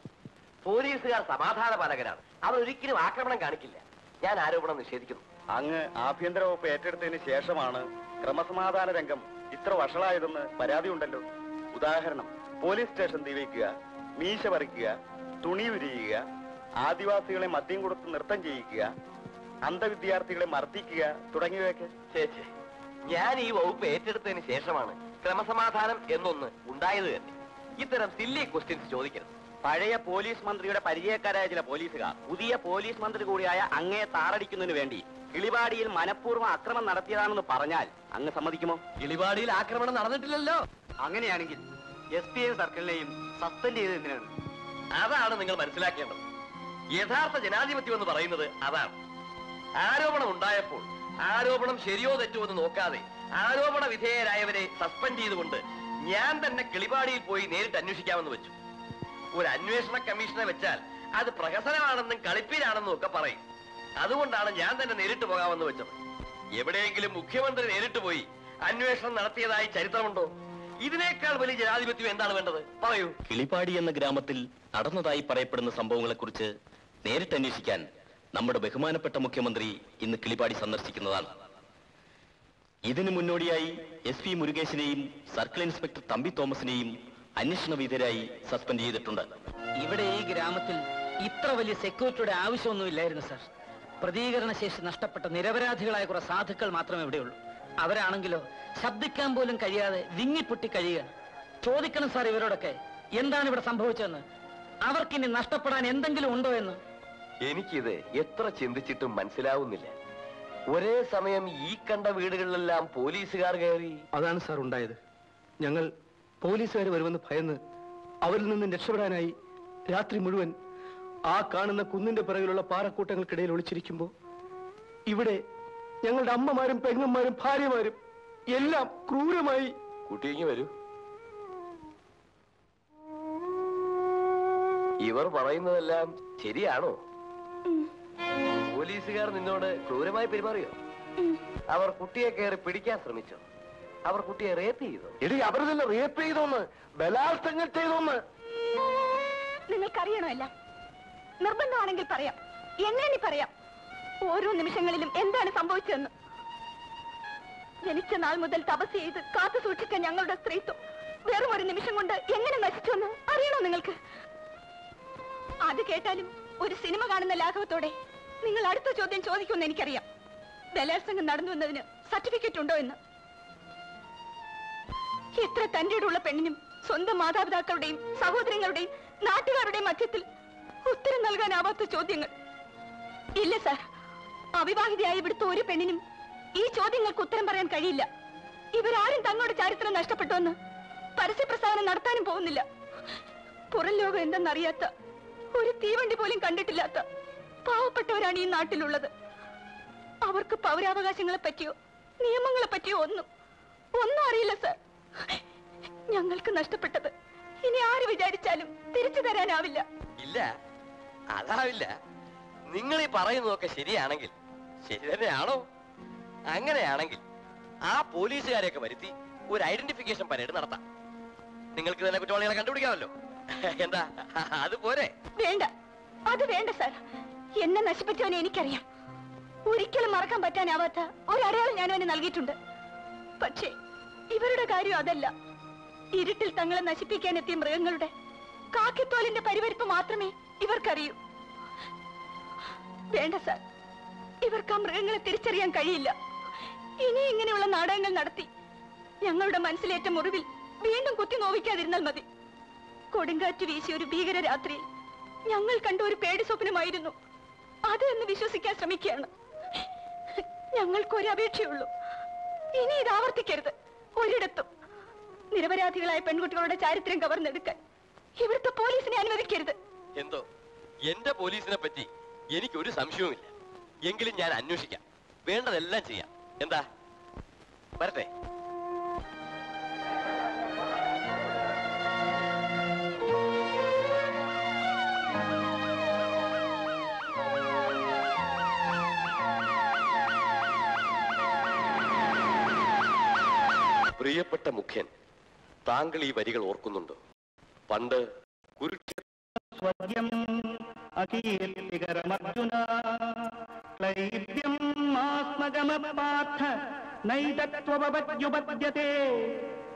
പോലീസുകാർ സമാധാന പാലകരാണ് അവർ ഒരിക്കലും ആക്രമണം കാണിക്കില്ല. ഞാൻ ആരോപണം നിഷേധിക്കുന്നു. അങ്ങ് ആഭ്യന്തര വകുപ്പ് ഏറ്റെടുത്തതിന് ശേഷമാണ് ക്രമസമാധാന രംഗം ഇത്ര വഷളായതെന്ന് പരാതിയുണ്ടല്ലോ ഉദാഹരണം പോലീസ് സ്റ്റേഷൻ തീവയ്ക്കുക മീശ പറിക്കുക തുണി ഉരിയുക ആദിവാസികളെ മദ്യം കൊടുത്ത് നൃത്തം ചെയ്യിക്കുക അന്ധവിദ്യാർത്ഥികളെ മർദ്ദിക്കുക തുടങ്ങിയവയൊക്കെ. ചേച്ചി ഞാൻ ഈ വകുപ്പ് ഏറ്റെടുത്തതിന് ശേഷമാണ് ക്രമസമാധാനം എന്നൊന്ന് ഉണ്ടായത് തന്നെ. ഇത്തരം സില്ലി ക്വസ്റ്റ്യൻസ് ചോദിക്കരുത്. പഴയ പോലീസ് മന്ത്രിയുടെ പരിചയക്കാരായ ചില പോലീസുകാർ പുതിയ പോലീസ് മന്ത്രി കൂടിയായ അങ്ങയെ താറടിക്കുന്നതിന് വേണ്ടി കിളിവാടിയിൽ മനഃപൂർവം അക്രമം നടത്തിയതാണെന്ന് പറഞ്ഞാൽ അങ്ങ് സമ്മതിക്കുമോ? കിളിവാടിയിൽ ആക്രമണം നടന്നിട്ടില്ലല്ലോ. അങ്ങനെയാണെങ്കിൽ എസ് പി ഐ സർക്കിളിനെയും സസ്പെൻഡ് ചെയ്ത് എന്തിനാണ്? അതാണ് നിങ്ങൾ മനസ്സിലാക്കേണ്ടത്. യഥാർത്ഥ ജനാധിപത്യം എന്ന് പറയുന്നത് അതാണ്. ആരോപണം ഉണ്ടായപ്പോൾ ആരോപണം ശരിയോ തെറ്റോ എന്ന് നോക്കാതെ ആരോപണ വിധേയരായവരെ സസ്പെൻഡ് ചെയ്തുകൊണ്ട് ഞാൻ തന്നെ കിളിപാടിയിൽ പോയി നേരിട്ട് അന്വേഷിക്കാമെന്ന് വെച്ചു. ഒരു അന്വേഷണ കമ്മീഷനെ വെച്ചാൽ അത് പ്രഹസനമാണെന്നും കളിപ്പീരാണെന്നും ഒക്കെ പറയും. അതുകൊണ്ടാണ് ഞാൻ തന്നെ നേരിട്ട് പോകാമെന്ന് വെച്ചത്. എവിടെയെങ്കിലും മുഖ്യമന്ത്രി നേരിട്ട് പോയി അന്വേഷണം നടത്തിയതായി ചരിത്രമുണ്ടോ? ഇതിനേക്കാൾ വലിയ ജനാധിപത്യം എന്താണ് വേണ്ടത്? പറയൂ. കിളിപ്പാടി എന്ന ഗ്രാമത്തിൽ നടന്നതായി പറയപ്പെടുന്ന സംഭവങ്ങളെക്കുറിച്ച് നേരിട്ട് അന്വേഷിക്കാൻ നമ്മുടെ ബഹുമാനപ്പെട്ട മുഖ്യമന്ത്രി ഇന്ന് കിളിപ്പാടി സന്ദർശിക്കുന്നതാണ്. ഇതിനു മുന്നോടിയായി എസ് പി മുരുകേശിനെയും സർക്കിൾ ഇൻസ്പെക്ടർ തമ്പി തോമസിനെയും അന്വേഷണ വിധേയരായി സസ്പെൻഡ് ചെയ്തിട്ടുണ്ട്. ഇവിടെ ഈ ഗ്രാമത്തിൽ ഇത്ര വലിയ സെക്യൂരിറ്റിയുടെ ആവശ്യമൊന്നുമില്ലായിരുന്നു സർ. പ്രതികരണ ശേഷി നഷ്ടപ്പെട്ട നിരപരാധികളായ കുറെ സാധുക്കൾ മാത്രമേ ഇവിടെയുള്ളൂ. അവരാണെങ്കിലോ ശബ്ദിക്കാൻ പോലും കഴിയാതെ വിങ്ങിപ്പൊട്ടി കഴിയുക. ചോദിക്കണം സാർ ഇവരോടൊക്കെ എന്താണ് ഇവിടെ സംഭവിച്ചതെന്ന്. അവർക്കിനി നഷ്ടപ്പെടാൻ എന്തെങ്കിലും ഉണ്ടോ എന്ന്? എനിക്കിത് എത്ര ചിന്തിച്ചിട്ടും മനസ്സിലാവുന്നില്ല. ഒരേ സമയം ഈ കണ്ട വീടുകളിലെല്ലാം പോലീസുകാർ കയറി. അതാണ് സാർ ഉണ്ടായത്. ഞങ്ങൾ പോലീസുകാർ വരുമെന്ന് ഭയന്ന് അവരിൽ നിന്ന് രക്ഷപ്പെടാനായി രാത്രി മുഴുവൻ ആ കാണുന്ന കുന്നിന്റെ പിറകിലുള്ള പാറക്കൂട്ടങ്ങൾക്കിടയിൽ ഒളിച്ചിരിക്കുമ്പോൾ ഇവിടെ ഞങ്ങളുടെ അമ്മമാരും പെങ്ങന്മാരും ഭാര്യമാരും എല്ലാം ക്രൂരമായി കുട്ടിയെങ്കി വരൂ. ഇവർ പറയുന്നതെല്ലാം ശരിയാണോ? പോലീസുകാർ നിന്നോട് ക്രൂരമായി പെരുമാറിയോ? അവർ കുട്ടിയെ കയറി പിടിക്കാൻ ശ്രമിച്ചോ? അവർ കുട്ടിയെ റേപ്പ് ചെയ്തു. എടി അവർ തന്നെ റേപ്പ് ചെയ്തോന്ന്. ബലാത്സംഗം ചെയ്തോന്ന്. നിങ്ങൾക്കറിയണോ എല്ലാം? നിർബന്ധമാണെങ്കിൽ പറയാം. എങ്ങനെ പറയാം? ഓരോ നിമിഷങ്ങളിലും എന്താണ് സംഭവിച്ചതെന്ന്? ജനിച്ച നാൾ മുതൽ തപസ് ചെയ്ത് കാത്തു സൂക്ഷിച്ച ഞങ്ങളുടെ സ്ത്രീത്വം വെറും ഒരു നിമിഷം കൊണ്ട് എങ്ങനെ നശിച്ചുവെന്ന് അറിയണോ നിങ്ങൾക്ക്? അത് കേട്ടാലും ഒരു സിനിമ കാണുന്ന ലാഘവത്തോടെ നിങ്ങൾ അടുത്ത ചോദ്യം ചോദിക്കുമെന്ന് എനിക്കറിയാം. ബലാത്സംഗം നടന്നു എന്നതിന് സർട്ടിഫിക്കറ്റ് ഉണ്ടോ എന്ന്. എത്ര തന്റെയുള്ള പെണ്ണിനും സ്വന്തം മാതാപിതാക്കളുടെയും സഹോദരങ്ങളുടെയും നാട്ടുകാരുടെയും മധ്യത്തിൽ ഉത്തരം നൽകാനാവാത്ത ചോദ്യങ്ങൾ. ഇല്ല സാർ. അവിവാഹിതയായ ഇവിടുത്തെ ഒരു പെണ്ണിനും ഈ ചോദ്യങ്ങൾക്ക് ഉത്തരം പറയാൻ കഴിയില്ല. ഇവരാരും തങ്ങളുടെ ചരിത്രം നഷ്ടപ്പെട്ടുവെന്ന് പരസ്യ പ്രസ്താവന നടത്താനും പോകുന്നില്ല. പുറം ലോകം എന്തെന്നറിയാത്ത ഒരു തീവണ്ടി പോലും കണ്ടിട്ടില്ലാത്ത പാവപ്പെട്ടവരാണ് ഈ നാട്ടിലുള്ളത്. അവർക്ക് പൗരാവകാശങ്ങളെ പറ്റിയോ നിയമങ്ങളെ പറ്റിയോ ഒന്നും ഒന്നും അറിയില്ല സാർ. ഞങ്ങൾക്ക് നഷ്ടപ്പെട്ടത്. ഇനി ആര് വിചാരിച്ചാലും തിരിച്ചു തരാനാവില്ല. ഇല്ല അതാവില്ല. നിങ്ങൾ ഈ പറയുന്നതൊക്കെ ശരിയാണെങ്കിൽ ശരി തന്നെയാണോ അങ്ങനെയാണെങ്കിൽ ആ പോലീസുകാരെയൊക്കെ വരുത്തി ഒരു ഐഡന്റിഫിക്കേഷൻ പരേഡ് നടത്താം. നിങ്ങൾക്ക് തന്നെ കുറ്റവാളികളെ കണ്ടുപിടിക്കാമല്ലോ. എന്താ? അത് പോരെ. വേണ്ട. അത് വേണ്ട സാർ. എന്നെ നശിപ്പിച്ചവനെ എനിക്കറിയാം. ഒരിക്കലും മറക്കാൻ പറ്റാനാവാത്ത ഒരടയാളം ഞാൻ അവന് നൽകിയിട്ടുണ്ട്. പക്ഷേ ഇവരുടെ കാര്യം അതല്ല. ഇരുട്ടിൽ തങ്ങളെ നശിപ്പിക്കാൻ എത്തിയ മൃഗങ്ങളുടെ കാക്കിത്തോലിന്റെ പരിവരിപ്പ് മാത്രമേ ഇവർക്കറിയൂ. വേണ്ട സാർ ഇവർക്ക് ആ മൃഗങ്ങളെ തിരിച്ചറിയാൻ കഴിയില്ല. ഇനി ഇങ്ങനെയുള്ള നാടകങ്ങൾ നടത്തി ഞങ്ങളുടെ മനസ്സിലേറ്റ മുറിവിൽ വീണ്ടും കുത്തി നോവിക്കാതിരുന്നാൽ മതി. കൊടുങ്കാറ്റ് വീശിയ ഒരു ഭീകര രാത്രിയിൽ ഞങ്ങൾ കണ്ട ഒരു പേടി സ്വപ്നമായിരുന്നു. അത് എന്ന് വിശ്വസിക്കാൻ ശ്രമിക്കുകയാണ്. ഞങ്ങൾക്കൊരു അപേക്ഷയുള്ളൂ ഇനി ഇത് ആവർത്തിക്കരുത്. ഒരിടത്തും നിരപരാധികളായ പെൺകുട്ടികളുടെ ചാരിത്രം കവർന്നെടുക്കാൻ ഇവിടുത്തെ പോലീസിനെ അനുവദിക്കരുത്. എന്തോ? എന്റെ പോലീസിനെ പറ്റി എനിക്ക് ഒരു സംശയവുമില്ല. എങ്കിലും ഞാൻ അന്വേഷിക്കാം. വേണ്ടതെല്ലാം ചെയ്യാം. എന്താ? വരട്ടെ. പ്രിയപ്പെട്ട മുഖ്യൻ താങ്കൾ ഈ വരികൾ ഓർക്കുന്നുണ്ട്? പണ്ട് കുരുക്ഷേത്ര അകീർത്തികരമർജുന ക്ലൈബ്യം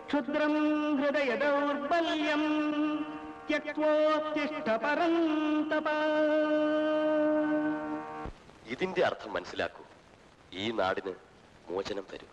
ക്ഷുദ്രം ഹൃദയ ദൗർബല്യം ഇതിന്റെ അർത്ഥം മനസ്സിലാക്കൂ. ഈ നാടിന് മോചനം തരൂ.